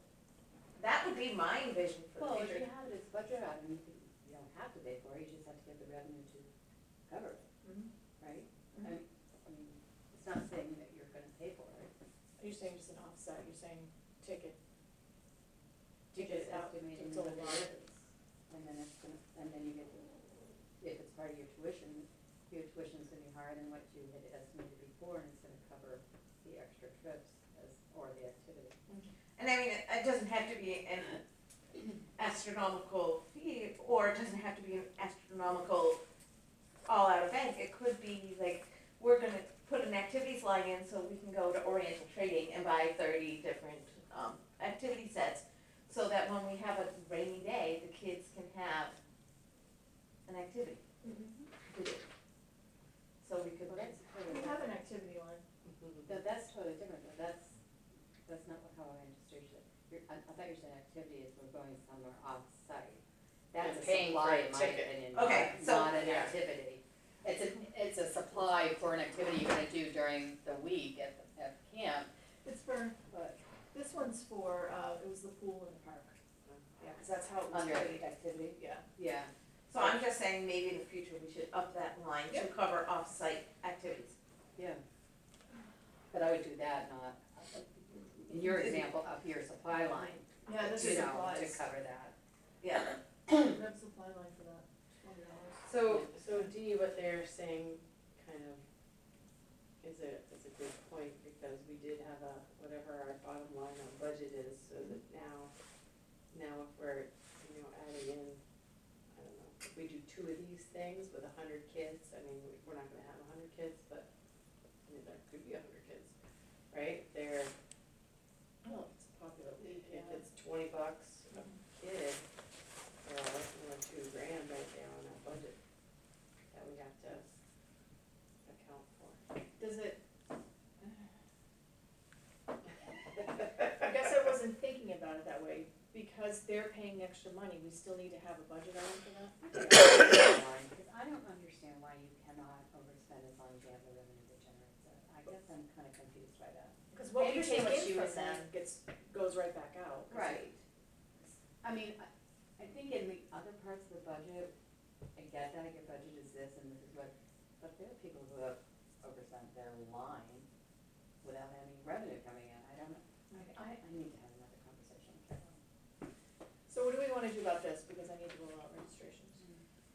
that would be my vision for Well, the if you future. have it as budget item, you can, you don't have to pay for it, you just have to get the revenue to cover it, Mhm. right? Mhm. I, I mean, it's not saying that you're gonna pay for it. Are you saying just an offset, you're saying take it, You're take it just out estimating until what the it line. is, and then it's gonna, and then you get, the- if it's part of your tuition, your tuition's gonna be higher than what you had estimated before, and it's gonna cover the extra trips as, or the activity. And I mean, it it doesn't have to be an astronomical fee, or it doesn't have to be an astronomical all-out event. It could be like, we're gonna put an activities line in so we can go to Oriental Trading and buy thirty different, um, activity sets. So that when we have a rainy day, the kids can have an activity to do. So we could. Well, that's totally We have an activity line. No, that's totally different, though, that's, that's not what- how I understood it. You're, I, I thought you said activity is we're going somewhere off-site. That's a We're paying for supply, in my ticket. opinion, Okay, not, so- not an Yeah. activity. It's a, it's a supply for an activity you're gonna do during the week at, the- at camp, It's for, but this one's for, uh, it was the pool in the park. Yeah, cause that's how it was under paid, activity, yeah. yeah. So I'm just saying, maybe in the future, we should up that line to cover off-site activities. Yeah. But I would do that, not, in your example, up your supply line, Yeah, this you is know, to supplies. cover that. Yeah. We have supply line for that, twenty dollars. So, so Dee, what they're saying kind of is a, is a good point, because we did have a, whatever our bottom line on budget is, so that now, now if we're, you know, adding in, I don't know, if we do two of these things with a hundred kids, I mean, we- we're not gonna have a hundred kids, but, I mean, there could be a hundred kids, right? They're, I don't know if it's a popular week, if yeah. it's twenty bucks a kid, well, that's more than two grand right there on our budget that we have to account for. Does it? I guess I wasn't thinking about it that way, because they're paying extra money, we still need to have a budget item for that? Because I don't understand why you cannot overspend as long as you have the revenue that generates it. I guess I'm kind of confused by that. Cause what I we take in from them gets, goes right back out. it- I mean, I, I think in the other parts of the budget, I get that, your budget is this and this is what, but there are people who have overspent their line without any revenue coming in. I don't know. I, I need to have another conversation with Carol. So what do we wanna do about this, because I need to roll out registrations?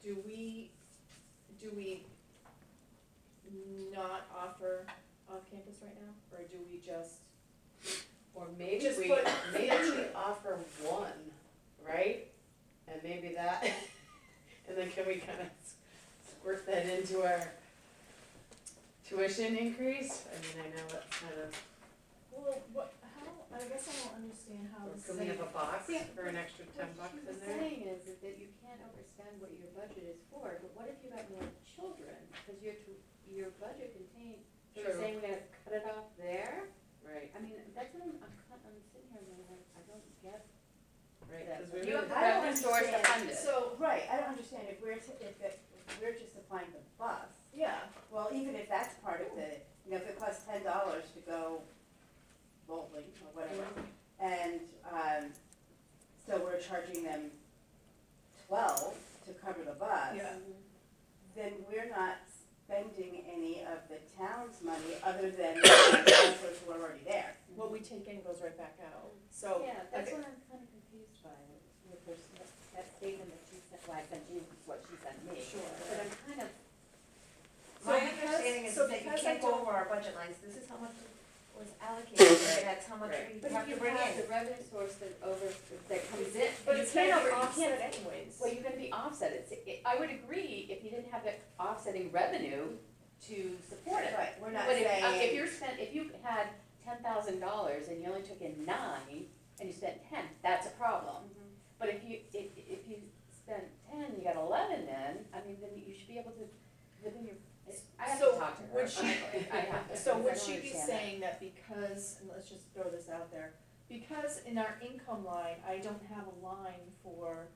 Do we, do we not offer off-campus right now, or do we just? Or maybe Just we, put- maybe we offer one, right? And maybe that, and then can we kind of squirt that into our tuition increase? I mean, I know it's kind of, Well, what, how, I guess I don't understand how or this. can we have a box Yeah, for an extra ten bucks in What she was there? saying is that- that you can't overspend what your budget is for, but what if you got more children? Because your, tu- your budget contains, so you're True. saying we're gonna cut it off there? Right, I mean, that's what I'm, I'm, kind- I'm sitting here and I'm like, I don't get right, that. cause we You really, have the I don't revenue source to fund it. So, right, I don't understand if we're, t- if it, if we're just supplying the bus, Yeah, well, even if that's part of the, you know, if it costs ten dollars to go bowling or whatever, and, um, so we're charging them twelve to cover the bus. Yeah. Then we're not spending any of the town's money other than the counselors who are already there. what we take in goes right back out, so. Yeah, that's okay. what I'm kind of confused by, with her, s- that statement that she sent, well, I sent you what she sent me. Sure. But I'm kind of, So My because- understanding is so that you because I can't go don't- over our budget lines, this is how much was allocated, Right. that's how much Right. we but have if to you bring have the revenue source that over, that comes in, But you it's can't gonna over, be you offset can't anyways. Well, you're gonna be offset, it's, it- I would agree if you didn't have the offsetting revenue to support it. Right, we're not But if, saying. uh, if you're spent, if you had ten thousand dollars and you only took in nine, and you spent ten, that's a problem. Mhm. But if you, if, if you spent ten, you got eleven then, I mean, then you should be able to, within your I have So, to talk to her, would she- I have to. So because I would don't she be understand that. saying that because, and let's just throw this out there, because in our income line, I don't have a line for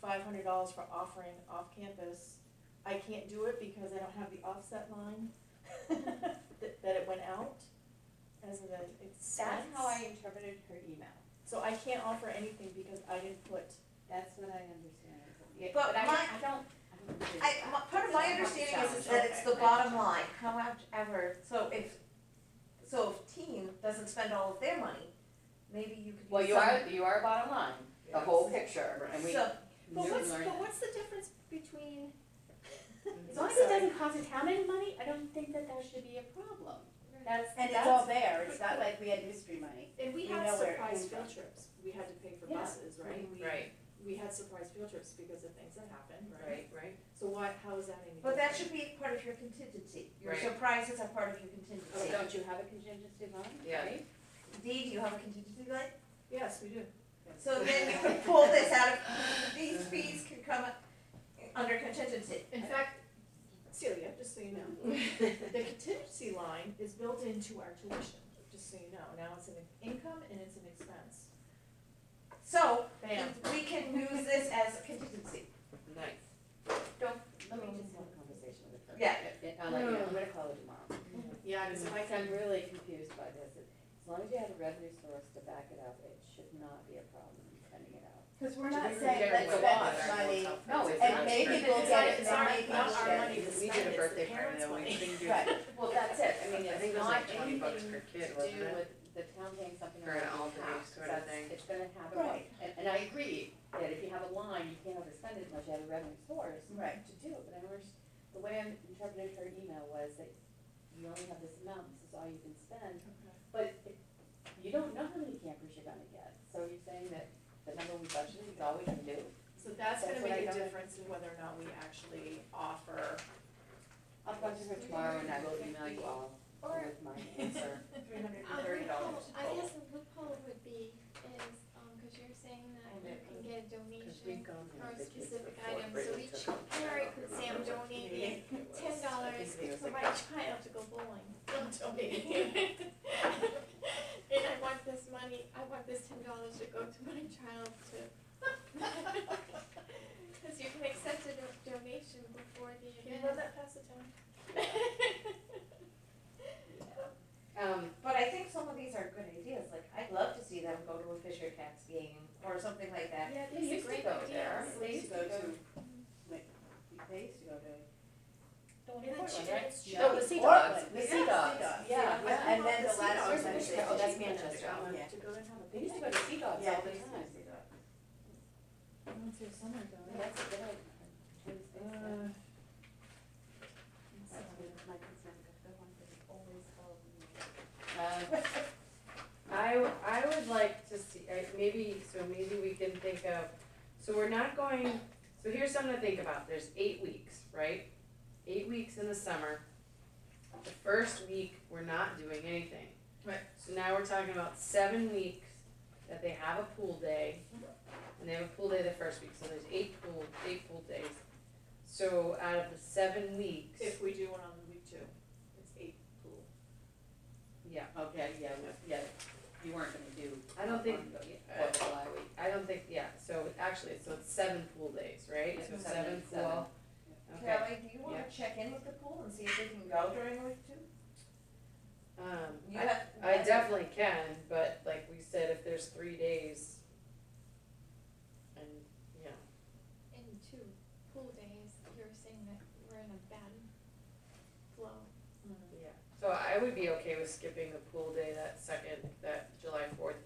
five hundred dollars for offering off-campus, I can't do it because I don't have the offset line, that, that it went out as an expense? That's how I interpreted her email, So I can't offer anything because I didn't put, that's what I understand. Yeah, But I, my- don't, I don't. Agree. I, my- part of my understanding is, is that it's the bottom line, however, so if, so if team doesn't spend all of their money, maybe you could use some. Well, you are, you are bottom line, the whole picture, and we, So, but what's, but that. what's the difference between? As long as it doesn't cost the town any money, I don't think that that should be a problem. That's, And it's that's, all there, it's not like we had mystery money. And we We had know where it surprise came field trips, we had to pay for Yeah. buses, right? Mm-hmm. We- Right, We had surprise field trips because of things that happened, right? right, right. So why, how is that any different? but that should be part of your contingency, your Right. surprises are part of your oh, contingency. don't you have a contingency line, Yeah. right? Dee, do you have a contingency line? Yes, we do. So then you can pull this out of, these fees can come under contingency. In fact, Celia, just so you know, the contingency line is built into our tuition, just so you know. Now it's an income and it's an expense. So, Bam. we can use this as a contingency. Nice. Don't, let me just have a conversation with her. Yeah. I'll let you know, I'm gonna call her tomorrow. Mm-hmm. Yeah, because if I I'm really confused by this, as long as you have a revenue source to back it up, it should not be a problem in spending it out. Cause we're not saying, fair, let's it's a spend lot. this money, No, it's and not. maybe we'll get it, it's and our- maybe not we'll our get money it. to We spend, did a it's the birthday party parents' though, we money. couldn't do Right. Well, that's it, I mean, I it's it was not like 20 bucks anything per kid, to wasn't do it? with the town paying something For on an our alternate behalf, sort of that's, thing. it's gonna have a, Right. and, and I agree, that if you have a line, you can't overspend it unless you have a revenue source Right. to do it, but I understand, the way I interpreted her email was that you only have this amount, this is all you can spend, but if, you don't know how many campers you're gonna get, so you're saying that the number we budgeted is all we can do? So that's That's gonna what I make a don't- difference in whether or not we actually offer I'll talk to her tomorrow and I will email you all Or, with my answer. Three hundred a loophole, dollars. I guess a loophole would be is, um, cause you're saying that you can get a donation for a specific item, so each parent could say I'm donating ten dollars for my child to go bowling. I'm donating. And I want this money, I want this ten dollars to go to my child to. Cause you can accept a do- donation before the Can you event. run that past the town? Um, But I think some of these are good ideas, like, I'd love to see them go Fisher Cats game or something like that. Yeah, They used to go there. They used to go to, like, they used to go to. Don't the Portland, right? No, the cheap. sea Portland, dogs, the sea sea dogs, dogs, yeah, yeah. yeah. And then the Sea last dogs. one, Where's Manchester. Oh, that's Manchester. Yeah. To go and have a They used to go to sea dogs all the they used to time. see that. I went to a summer ago. That's a good idea. Twin Uh, yeah. That's my concern, because the one that is always called me. Uh, I, w- I would like uh, maybe, so maybe we can think of, so we're not going, so here's something to think about, there's eight weeks, right? Eight weeks in the summer. The first week, we're not doing anything. Right. So now we're talking about seven weeks that they have a pool day, and they have a pool day the first week, so there's eight pool, eight pool days. So out of the seven weeks, If we do one on the week two, it's eight pool. yeah, Okay, yeah, we- yeah, you weren't gonna do. I don't think- one, but Fourth of July week. I don't think, yeah, so actually, so it's seven pool days, right? Yeah, So seven seven and pool, okay. Kelly, do you wanna Yeah. check in with the pool and see if they can go during week two? Um, You I, have. I definitely can, but like we said, if there's three days and, you know, In two pool days, you're saying that we're in a bad flow. yeah. So I would be okay with skipping the pool day that second, that July fourth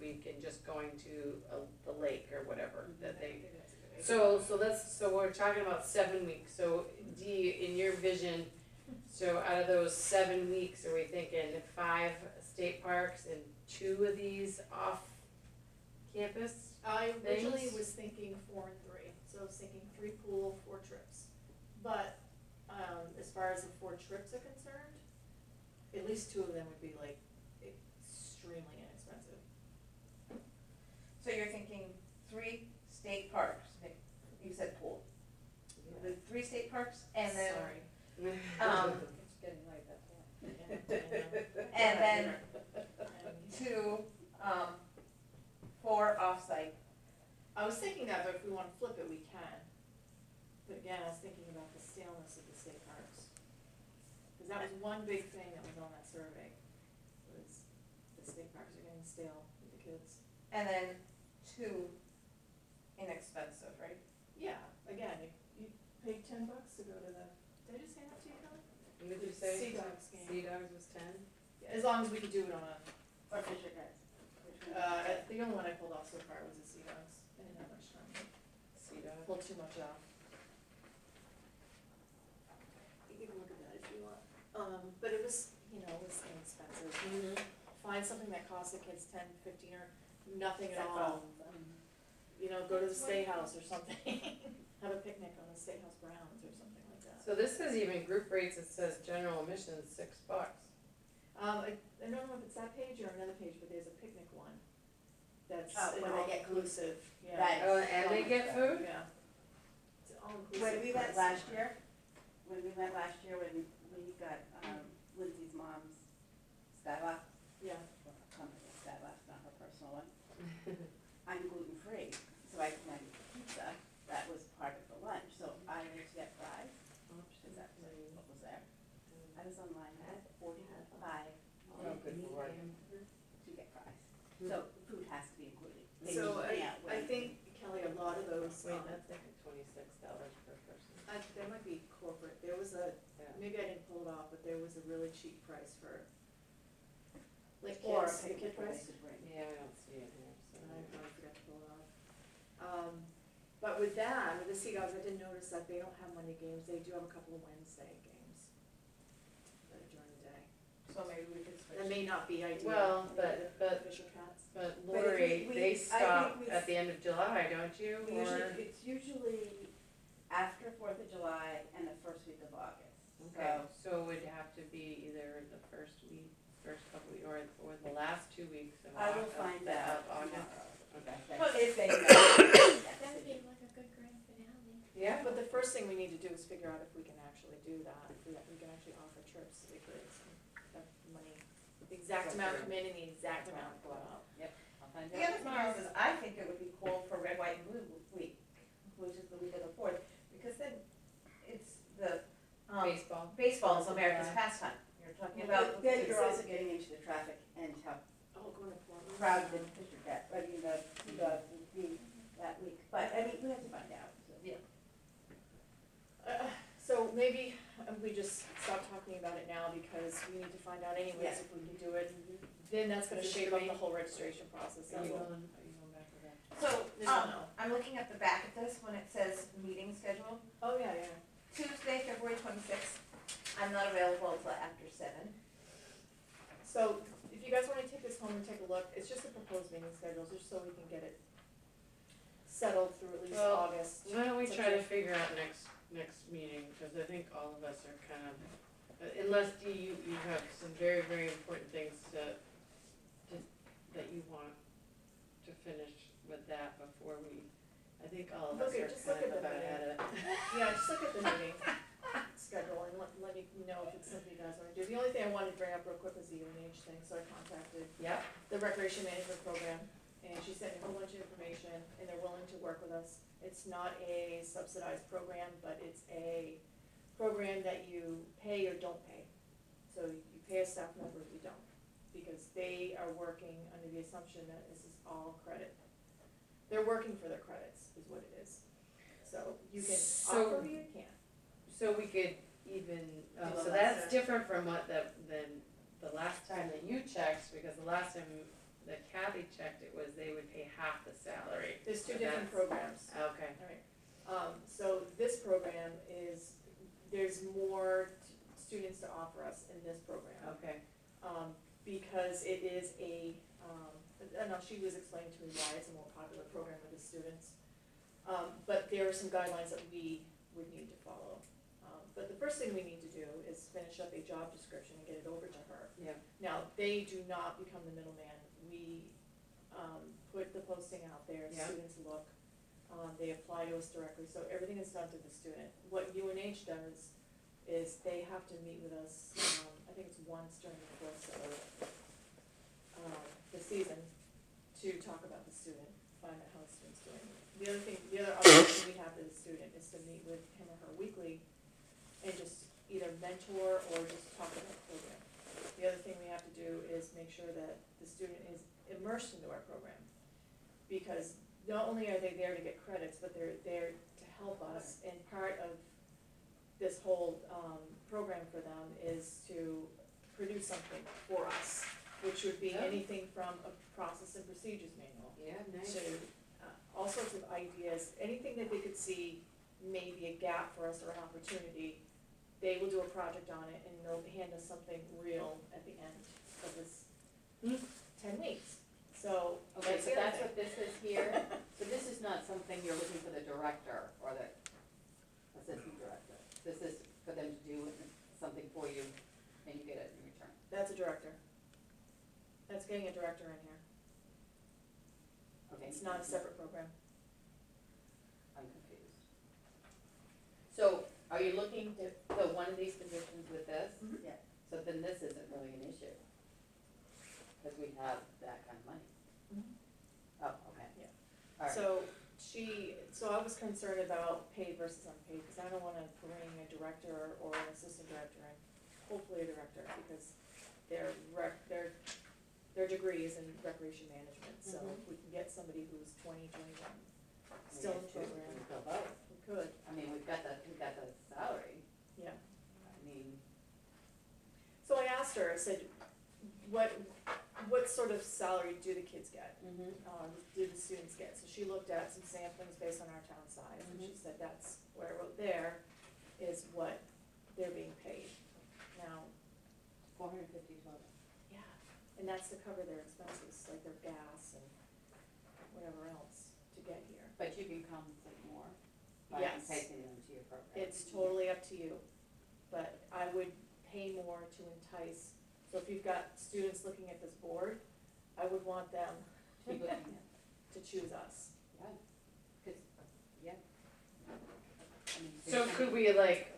week and just going to a, the lake or whatever that they So, so that's, so we're talking about seven weeks, so D, in your vision, so out of those seven weeks, are we thinking five state parks and two of these off campus? I originally was thinking four and three, so I was thinking three pool, four trips. But, um, as far as the four trips are concerned, at least two of them would be like extremely inexpensive. So you're thinking three state parks, you said pool. The three state parks and then, Sorry. um, And then two, um, for offsite. I was thinking that, but if we wanna flip it, we can. But again, I was thinking about the staleness of the state parks. Cause that was one big thing that was on that survey, was the state parks are getting stale with the kids. And then two, inexpensive, right? Yeah, again, you, you paid ten bucks to go to the, did I just say that to you, Kelly? What did you say? Sea Dogs game. Sea Dogs was ten? As long as we could do it on a, Or Fisher Guys. uh, the only one I pulled off so far was the Sea Dogs, I didn't have much time, Sea Dogs. pulled too much off. You can look at that if you want, um, but it was, you know, it was inexpensive. Mm-hmm. Find something that costs the kids ten, fifteen, or nothing at all, phones, you know, go to the State House or something, have a picnic on the State House grounds or something like that. So this says even group rates, it says general admissions, six bucks. Um, I, I don't know if it's that page or another page, but there's a picnic one. That's Oh, an where they get food. all-inclusive, yeah. That- Oh, and they get food? Yeah. It's all inclusive. When we went price. last year, when we went last year, when we got, um, Lindsay's mom's Skylock, Yeah, well, company Skylock, not her personal one. I'm gluten free, so I can have pizza, that was part of the lunch, so I went to get fries, because that was what was there. I was online, I had forty-five Oh, good lord. to get fries, so food has to be included. They so I, can't I think, Kelly, a lot of those, Wait, um, that's like twenty-six dollars per person. I, there might be corporate, there was a, Yeah. maybe I didn't pull it off, but there was a really cheap price for, like Or a kids, the kid picnic where price. they could. Yeah, I don't see it here, so. And I probably forgot to pull it off. Um, but with that, with the Sea Dogs, I didn't notice that they don't have Monday games, they do have a couple of Wednesday games. That are during the day. So maybe we could switch. That may not be ideal. Well, but- but- Fisher cats. But But if Lori, we- they think stop we- at the end of July, don't you, We or? usually, it's usually after Fourth of July and the first week of August, Okay, so. so it would have to be either the first week, first couple, week- or, or the last two weeks of August. I will of find the- out of August. tomorrow. Okay. But if they know, That would be like a good grand finale. Yeah, But the first thing we need to do is figure out if we can actually do that, if we, we can actually offer trips to the kids and have money, the exact amount come in and the exact amount go out. I'll find The other thing is, is I think it would be cool for Red, White, and Blue Week, which is the week of the fourth, because then it's the, um, baseball. baseball is America's pastime. You're talking about. Then you're also getting into the traffic and how Oh, going to Portland. crowded Fisher Cat, I mean, the, the, would be that week, but, I mean, we have to find out, so. Yeah. Uh, so maybe we just stop talking about it now because we need to find out anyways Yeah. if we can do it. Then that's gonna Is it shape up the whole registration process. Are you going, are you going back to that? So, There's um, no- I'm looking at the back of this when it says meeting schedule. Oh, yeah, yeah. Tuesday, February twenty-sixth, I'm not available until after seven. So if you guys wanna take this home and take a look, it's just a proposed meeting schedule, just so we can get it settled through at least Well, August. Why don't we try to figure out next, next meeting, cause I think all of us are kind of, uh, unless Dee, you, you have some very, very important things to, to, that you want to finish with that before we, I think all of us are just look kind at of the about at it. Yeah, just look at the meeting schedule and let, let me know if it's something you guys wanna do. The only thing I wanted to bring up real quick was the UNH thing, so I contacted Yep, the recreation management program, and she sent me a whole bunch of information, and they're willing to work with us. It's not a subsidized program, but it's a program that you pay or don't pay. So you pay a staff member, you don't, because they are working under the assumption that this is all credit. They're working for their credits, is what it is. So you can So- offer, you can't. so we could even, oh, Do so that's lesser. different from what the, than the last time that you checked, because the last time that Kathy checked, it was they would pay half the salary. There's two So different that's- programs. Okay, Alright, um, so this program is, there's more t- students to offer us in this program. okay, Um, because it is a, um, and now she was explaining to me why it's a more popular program with the students. Um, but there are some guidelines that we would need to follow. Um, but the first thing we need to do is finish up a job description and get it over to her. yeah, Now, they do not become the middleman. We, um, put the posting out there, Yeah. students look, um, they apply to us directly, so everything is done to the student. What UNH does is they have to meet with us, um, I think it's once during the course of, um, the season to talk about the student, find out how the student's doing. The other thing, the other opportunity we have with the student is to meet with him or her weekly and just either mentor or just talk about the program. The other thing we have to do is make sure that student is immersed into our program. Because not only are they there to get credits, but they're there to help us, and part of this whole, um, program for them is to produce something for us, which would be anything from a process and procedures manual Yeah, nice. to, uh, all sorts of ideas, anything that they could see maybe a gap for us or an opportunity, they will do a project on it and they'll hand us something real at the end of this ten weeks. So, Okay, so that's what this is here, so this is not something you're looking for the director or the assistant director. This is for them to do something for you and you get it in return. That's a director. That's getting a director in here. Okay. It's not a separate program. I'm confused. So are you looking to fill one of these positions with this? Mhm. Yeah. So then this isn't really an issue. Cause we have that kind of money. Mhm. Oh, okay. Yeah. All right. So she, so I was concerned about paid versus unpaid, because I don't wanna bring a director or an assistant director in, hopefully a director, because their rec, their, their degree is in recreation management, so Mhm. if we can get somebody who's twenty, twenty-one, We still in get the two, we program, can fill both. we could, I mean, we've got the, we've got the salary, yeah. I mean, So I asked her, I said, what sort of salary do the kids get? um, do the students get? So she looked at some samplings based on our town size, and she said that's what I wrote there, is what they're being paid. Now, four hundred fifty total. yeah, and that's to cover their expenses, like their gas and whatever else to get here. But you can compensate more by Yes. enticing them to your program. It's totally up to you, but I would pay more to entice, so if you've got students looking at this board, I would want them Keep looking at, to choose us. yeah, cause, yeah. I mean, they So can- could we like,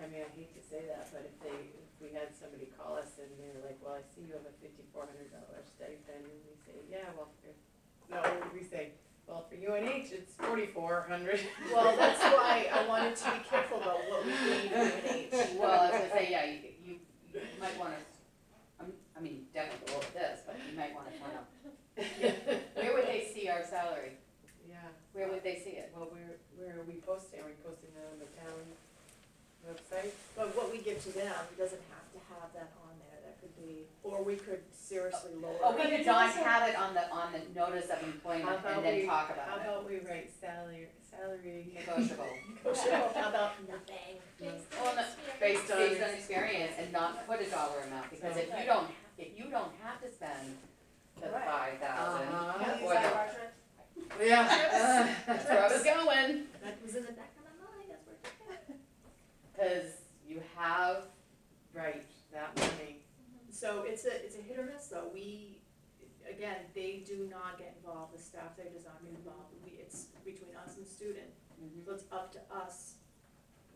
I mean, I hate to say that, but if they, if we had somebody call us and they're like, well, I see you have a fifty-four hundred dollar stipend, and we say, yeah, well, if, no, we say, well, for UNH, it's forty-four hundred. Well, that's why I wanted to be careful about what we gave UNH. Well, I was gonna say, yeah, you, you, you might wanna, I'm, I mean, definitely with this, but you might wanna find out, where would they see our salary? Yeah, Where would they see it? well, where, where are we posting, are we posting that on the town website? But what we give to them doesn't have to have that on there, that could be, or we could seriously oh, lower. Oh, we could not have it on the, on the notice of employment about and then we- talk How about it. How about we write salary, salary? Negotiable, Negotiable, how about nothing? Based Well, no, experience. Based on. based on experience and not put a dollar amount, because if you don't, if you don't have to spend the Right. five thousand, Uh-huh. Can you Or use that, the- Roger? Yeah. that's where I was going. That was in the back of my mind, that's where it came. Cause you have, Right, that money. So it's a, it's a hit or miss though, we, again, they do not get involved, the staff there does not get involved, we, it's between us and student. Mhm. So it's up to us.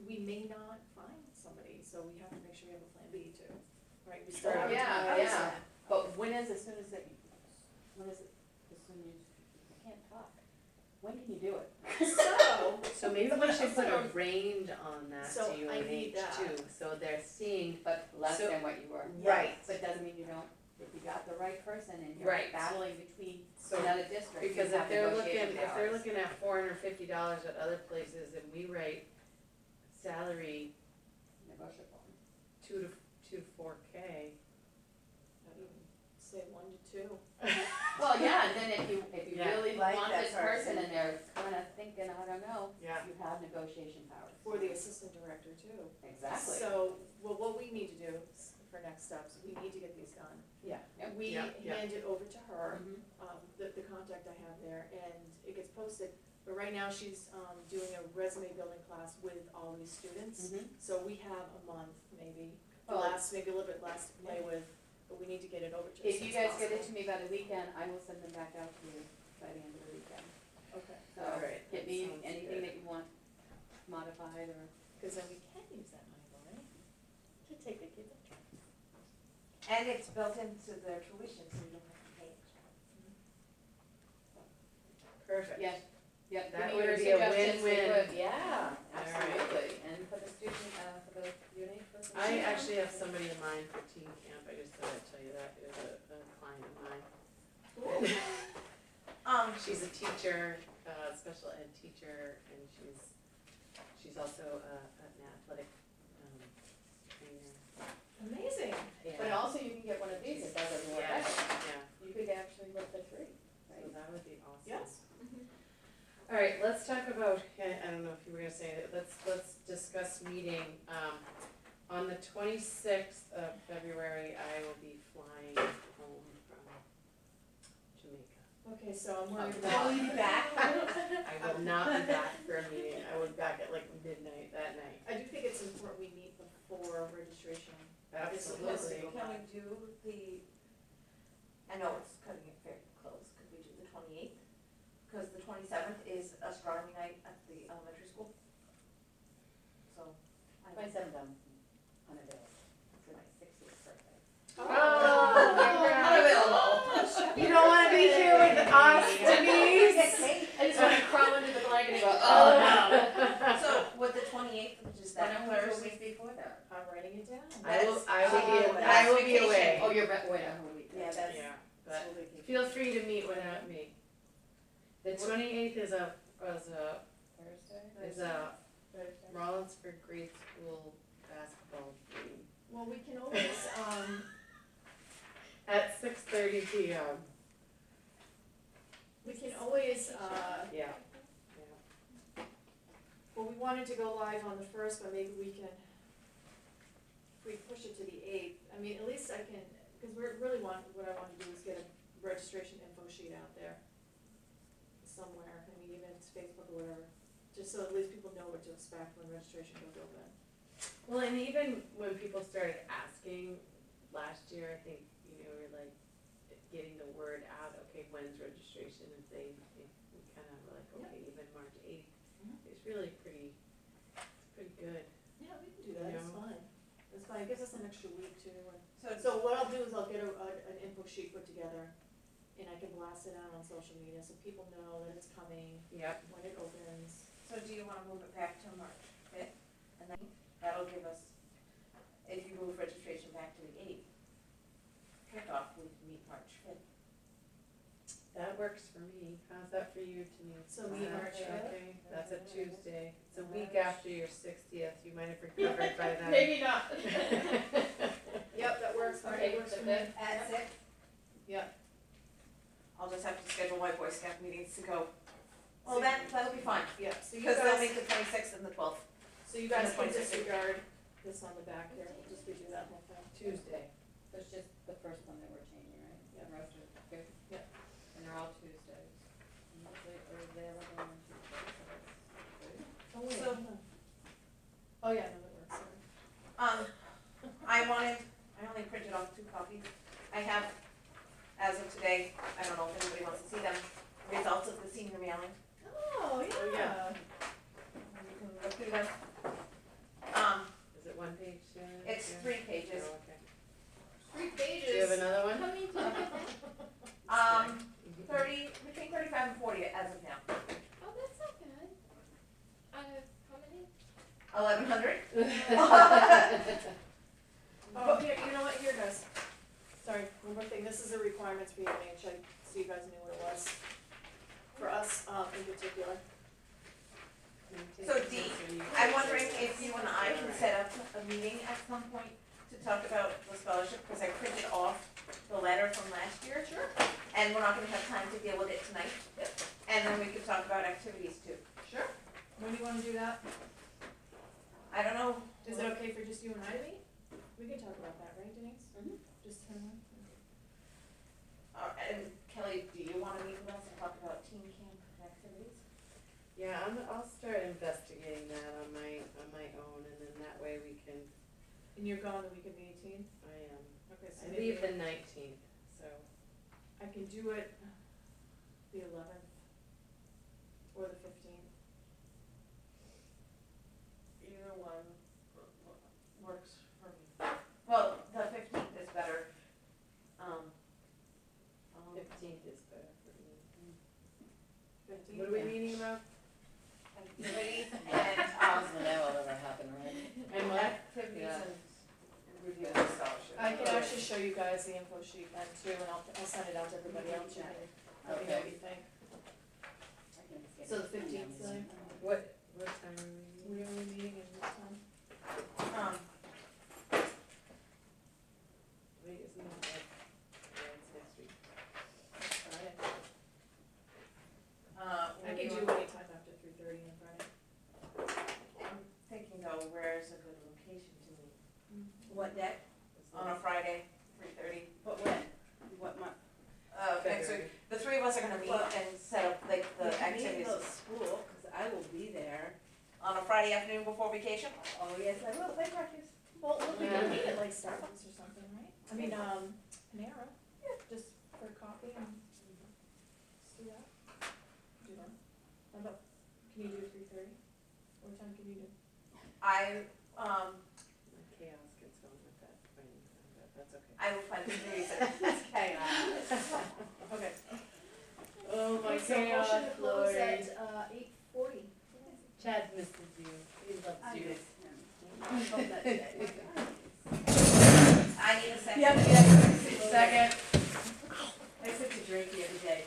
We may not find somebody, so we have to make sure we have a plan B too, right? We start yeah, advertising. yeah. but when is as soon as that, when is it, as soon as, I can't talk, when can you do it? So, So maybe we should put a range on that So to I need UNH that. too, so they're seeing, But less So- than what you were. Right. But doesn't mean you don't, if you got the right person and you're Right. battling between so, another district, you because if have they're looking, negotiation if they're powers. looking at four hundred fifty dollars at other places and we write salary Negotiable. two to, two to four K. I would say one to two. Well, yeah, and then if you, if you Yeah. really Like want that this person person. and they're kinda thinking, I don't know, Yeah. you have negotiation powers. For the assistant director too. Exactly. So, well, what we need to do s- for next steps, we need to get these done. Yeah. Yep. We Yeah, yeah. hand it over to her, Mhm. um, the, the contact I have there, and it gets posted. But right now, she's, um, doing a resume building class with all these students. Mhm. So we have a month, maybe, Well- less, maybe a little bit less to play with, but we need to get it over to If you guys get it to me by the weekend, I will send them back out to you by the end of the weekend. Okay, So, Alright, get me sounds anything good. that you want modified or, cause then we can use that money, though, right? Take the kids on trips. And it's built into their tuition, so you don't have to pay extra. Perfect. Yeah, yeah, That give me your would be a suggestions, we win-win. would, yeah, All right. absolutely, and for the student, uh, for the person. I actually have somebody in mind for teen camp, I just thought I'd tell you that, it was a, a client of mine. Um, She's a teacher, uh, special ed teacher, and she's, she's also, uh, an athletic, um, trainer. Amazing. But also you can get one of these, it doesn't work Yeah, yeah, you could actually live for free, so right? that would be awesome. Yes. All right, let's talk about, I, I don't know if you were gonna say it, let's, let's discuss meeting, um, on the twenty-sixth of February, I will be flying home from Jamaica. Okay, so I'm worried will about. you be back? I will not be back for a meeting, I will be back at like midnight that night. I do think it's important we meet before registration. It's supposed to Absolutely. Can we do the, I know it's cutting it very close, could we do the twenty-eighth? Cause the twenty-seventh is astronomy night at the elementary school. So, I. Twenty-seven, I'm unavailable, it's my sixtieth birthday. Oh, oh You don't wanna be here with us, Denise? I just wanna crawl under the blanket and go, oh, oh no. So, with the twenty-eighth, which is that Why don't we do a Thursday, week before that? I'm writing it down. I will, I will Oh, be, I will be away. Oh, you're, ba- wait, a whole week. yeah, that's, Yeah, but feel free to meet without me. The twenty-eighth is a, is a, Thursday? is a Thursday. Rollinsford Grade School basketball game Well, we can always, um, at six thirty P M. we can always, uh, Yeah, yeah. well, we wanted to go live on the first, but maybe we can, if we push it to the eighth, I mean, at least I can, cause we're, really want, what I wanna do is get a registration info sheet out there somewhere, I mean, even if it's Facebook or whatever, just so at least people know what to expect when registration goes open. Well, and even when people started asking last year, I think, you know, we're like getting the word out, okay, when's registration? If they, if we kind of were like, okay, even March eighth, Mhm. it's really pretty, it's pretty good. Yeah, we can do that, it's Yeah. fine, it's fine, it gives us an extra week too, and so So what I'll do is I'll get a, a, an info sheet put together, and I can blast it out on social media, so people know that it's coming, Yep. when it opens. so do you wanna move it back to March fifth? And then that'll give us, if you move registration back to the eighth, kickoff, we can meet March fifth. That works for me. How's that for you, Denise? So Is meet that March okay? fifth? That's a Tuesday. It's a week after your sixtieth. You might have recovered by then. Maybe not. Yep, that works, Okay, Alright, works the for me. fifth? At six? Yep. I'll just have to schedule my Boy Scout meetings to go. Well, that, that'll be fine, Yeah, so you because they'll guys, make the twenty-sixth and the twelfth. so you guys can disregard this on the back here, we'll just redo that whole thing. Tuesday. So it's just the first one that we're changing, right? Yeah. The rest are fifth? Yeah. And they're all Tuesdays. And Usually are available on Tuesdays, so that's. Oh, wait, So- hold. Oh, yeah, no, that works, sorry. Um, I wanted, I only printed off two copies. I have, as of today, I don't know if anybody wants to see them, results of the senior mailing. Oh, yeah. yeah. You can go through them. Um, Is it one page? uh, it's yeah? three pages. Oh, okay. Three Do you have another one? How many do you have? Um, thirty, between thirty-five and forty as of now. Oh, that's not bad. Out of how many? Eleven hundred? Oh, here, you know what, here guys, sorry, one more thing, this is a requirements for UNH, I, so you guys knew what it was. For us, um, in particular. So Dee, I'm wondering if you and I can set up a meeting at some point to talk about the scholarship, because I printed off the letter from last year. Sure. And we're not gonna have time to deal with it tonight. Yep. And then we could talk about activities too. Sure. When do you wanna do that? I don't know, Is it okay for just you and I to meet? We can talk about that, right Denise? Mhm. Just her and uh, and Kelly, do you wanna meet with us and talk about teen camp activities? Yeah, I'm, I'll start investigating that on my, on my own, and then that way we can, And you're gone the week of the eighteenth? I am, Okay, so I maybe leave the nineteenth, so. I can do it the eleventh or the fifteenth. Either one works for me. fifteenth is better for me. Fifteen. What are we meeting about? Activities and, um, that will ever happen, right? And what? activities Yeah. and review the scholarship. I can actually show you guys the info sheet then too, and I'll, I'll send it out to everybody else, you can, let me know what you think. So the 15th, Celia? What, what time are we? We are meeting in what time? Um, Wait, isn't it like, yeah, it's next week. Friday. uh, I we can do were- anytime after three thirty on Friday. I'm thinking though, where's a good location to meet? What day? On a Friday, three thirty, But when? What month? uh, next week, the three of us are gonna meet Well, and set up like the Yeah, me activities and the school, cause I will be there. on a Friday afternoon before vacation. Oh, yes, I will, play practice. Well, look, we Yeah. can meet at like Starbucks or something, right? I mean, um, Panera, just for coffee and just do that. Do that. How about, can you do three thirty? What time can you do? I, um, My chaos gets going with that, finding time, but that's okay. I will find the reason. It's chaos. Okay. Oh, my So chaos, motion to close Lord. at, uh, eight forty. Chad misses you, he loves I you. miss him. I it. I need a second. Yep, yeah. Second. I took to drink the other day.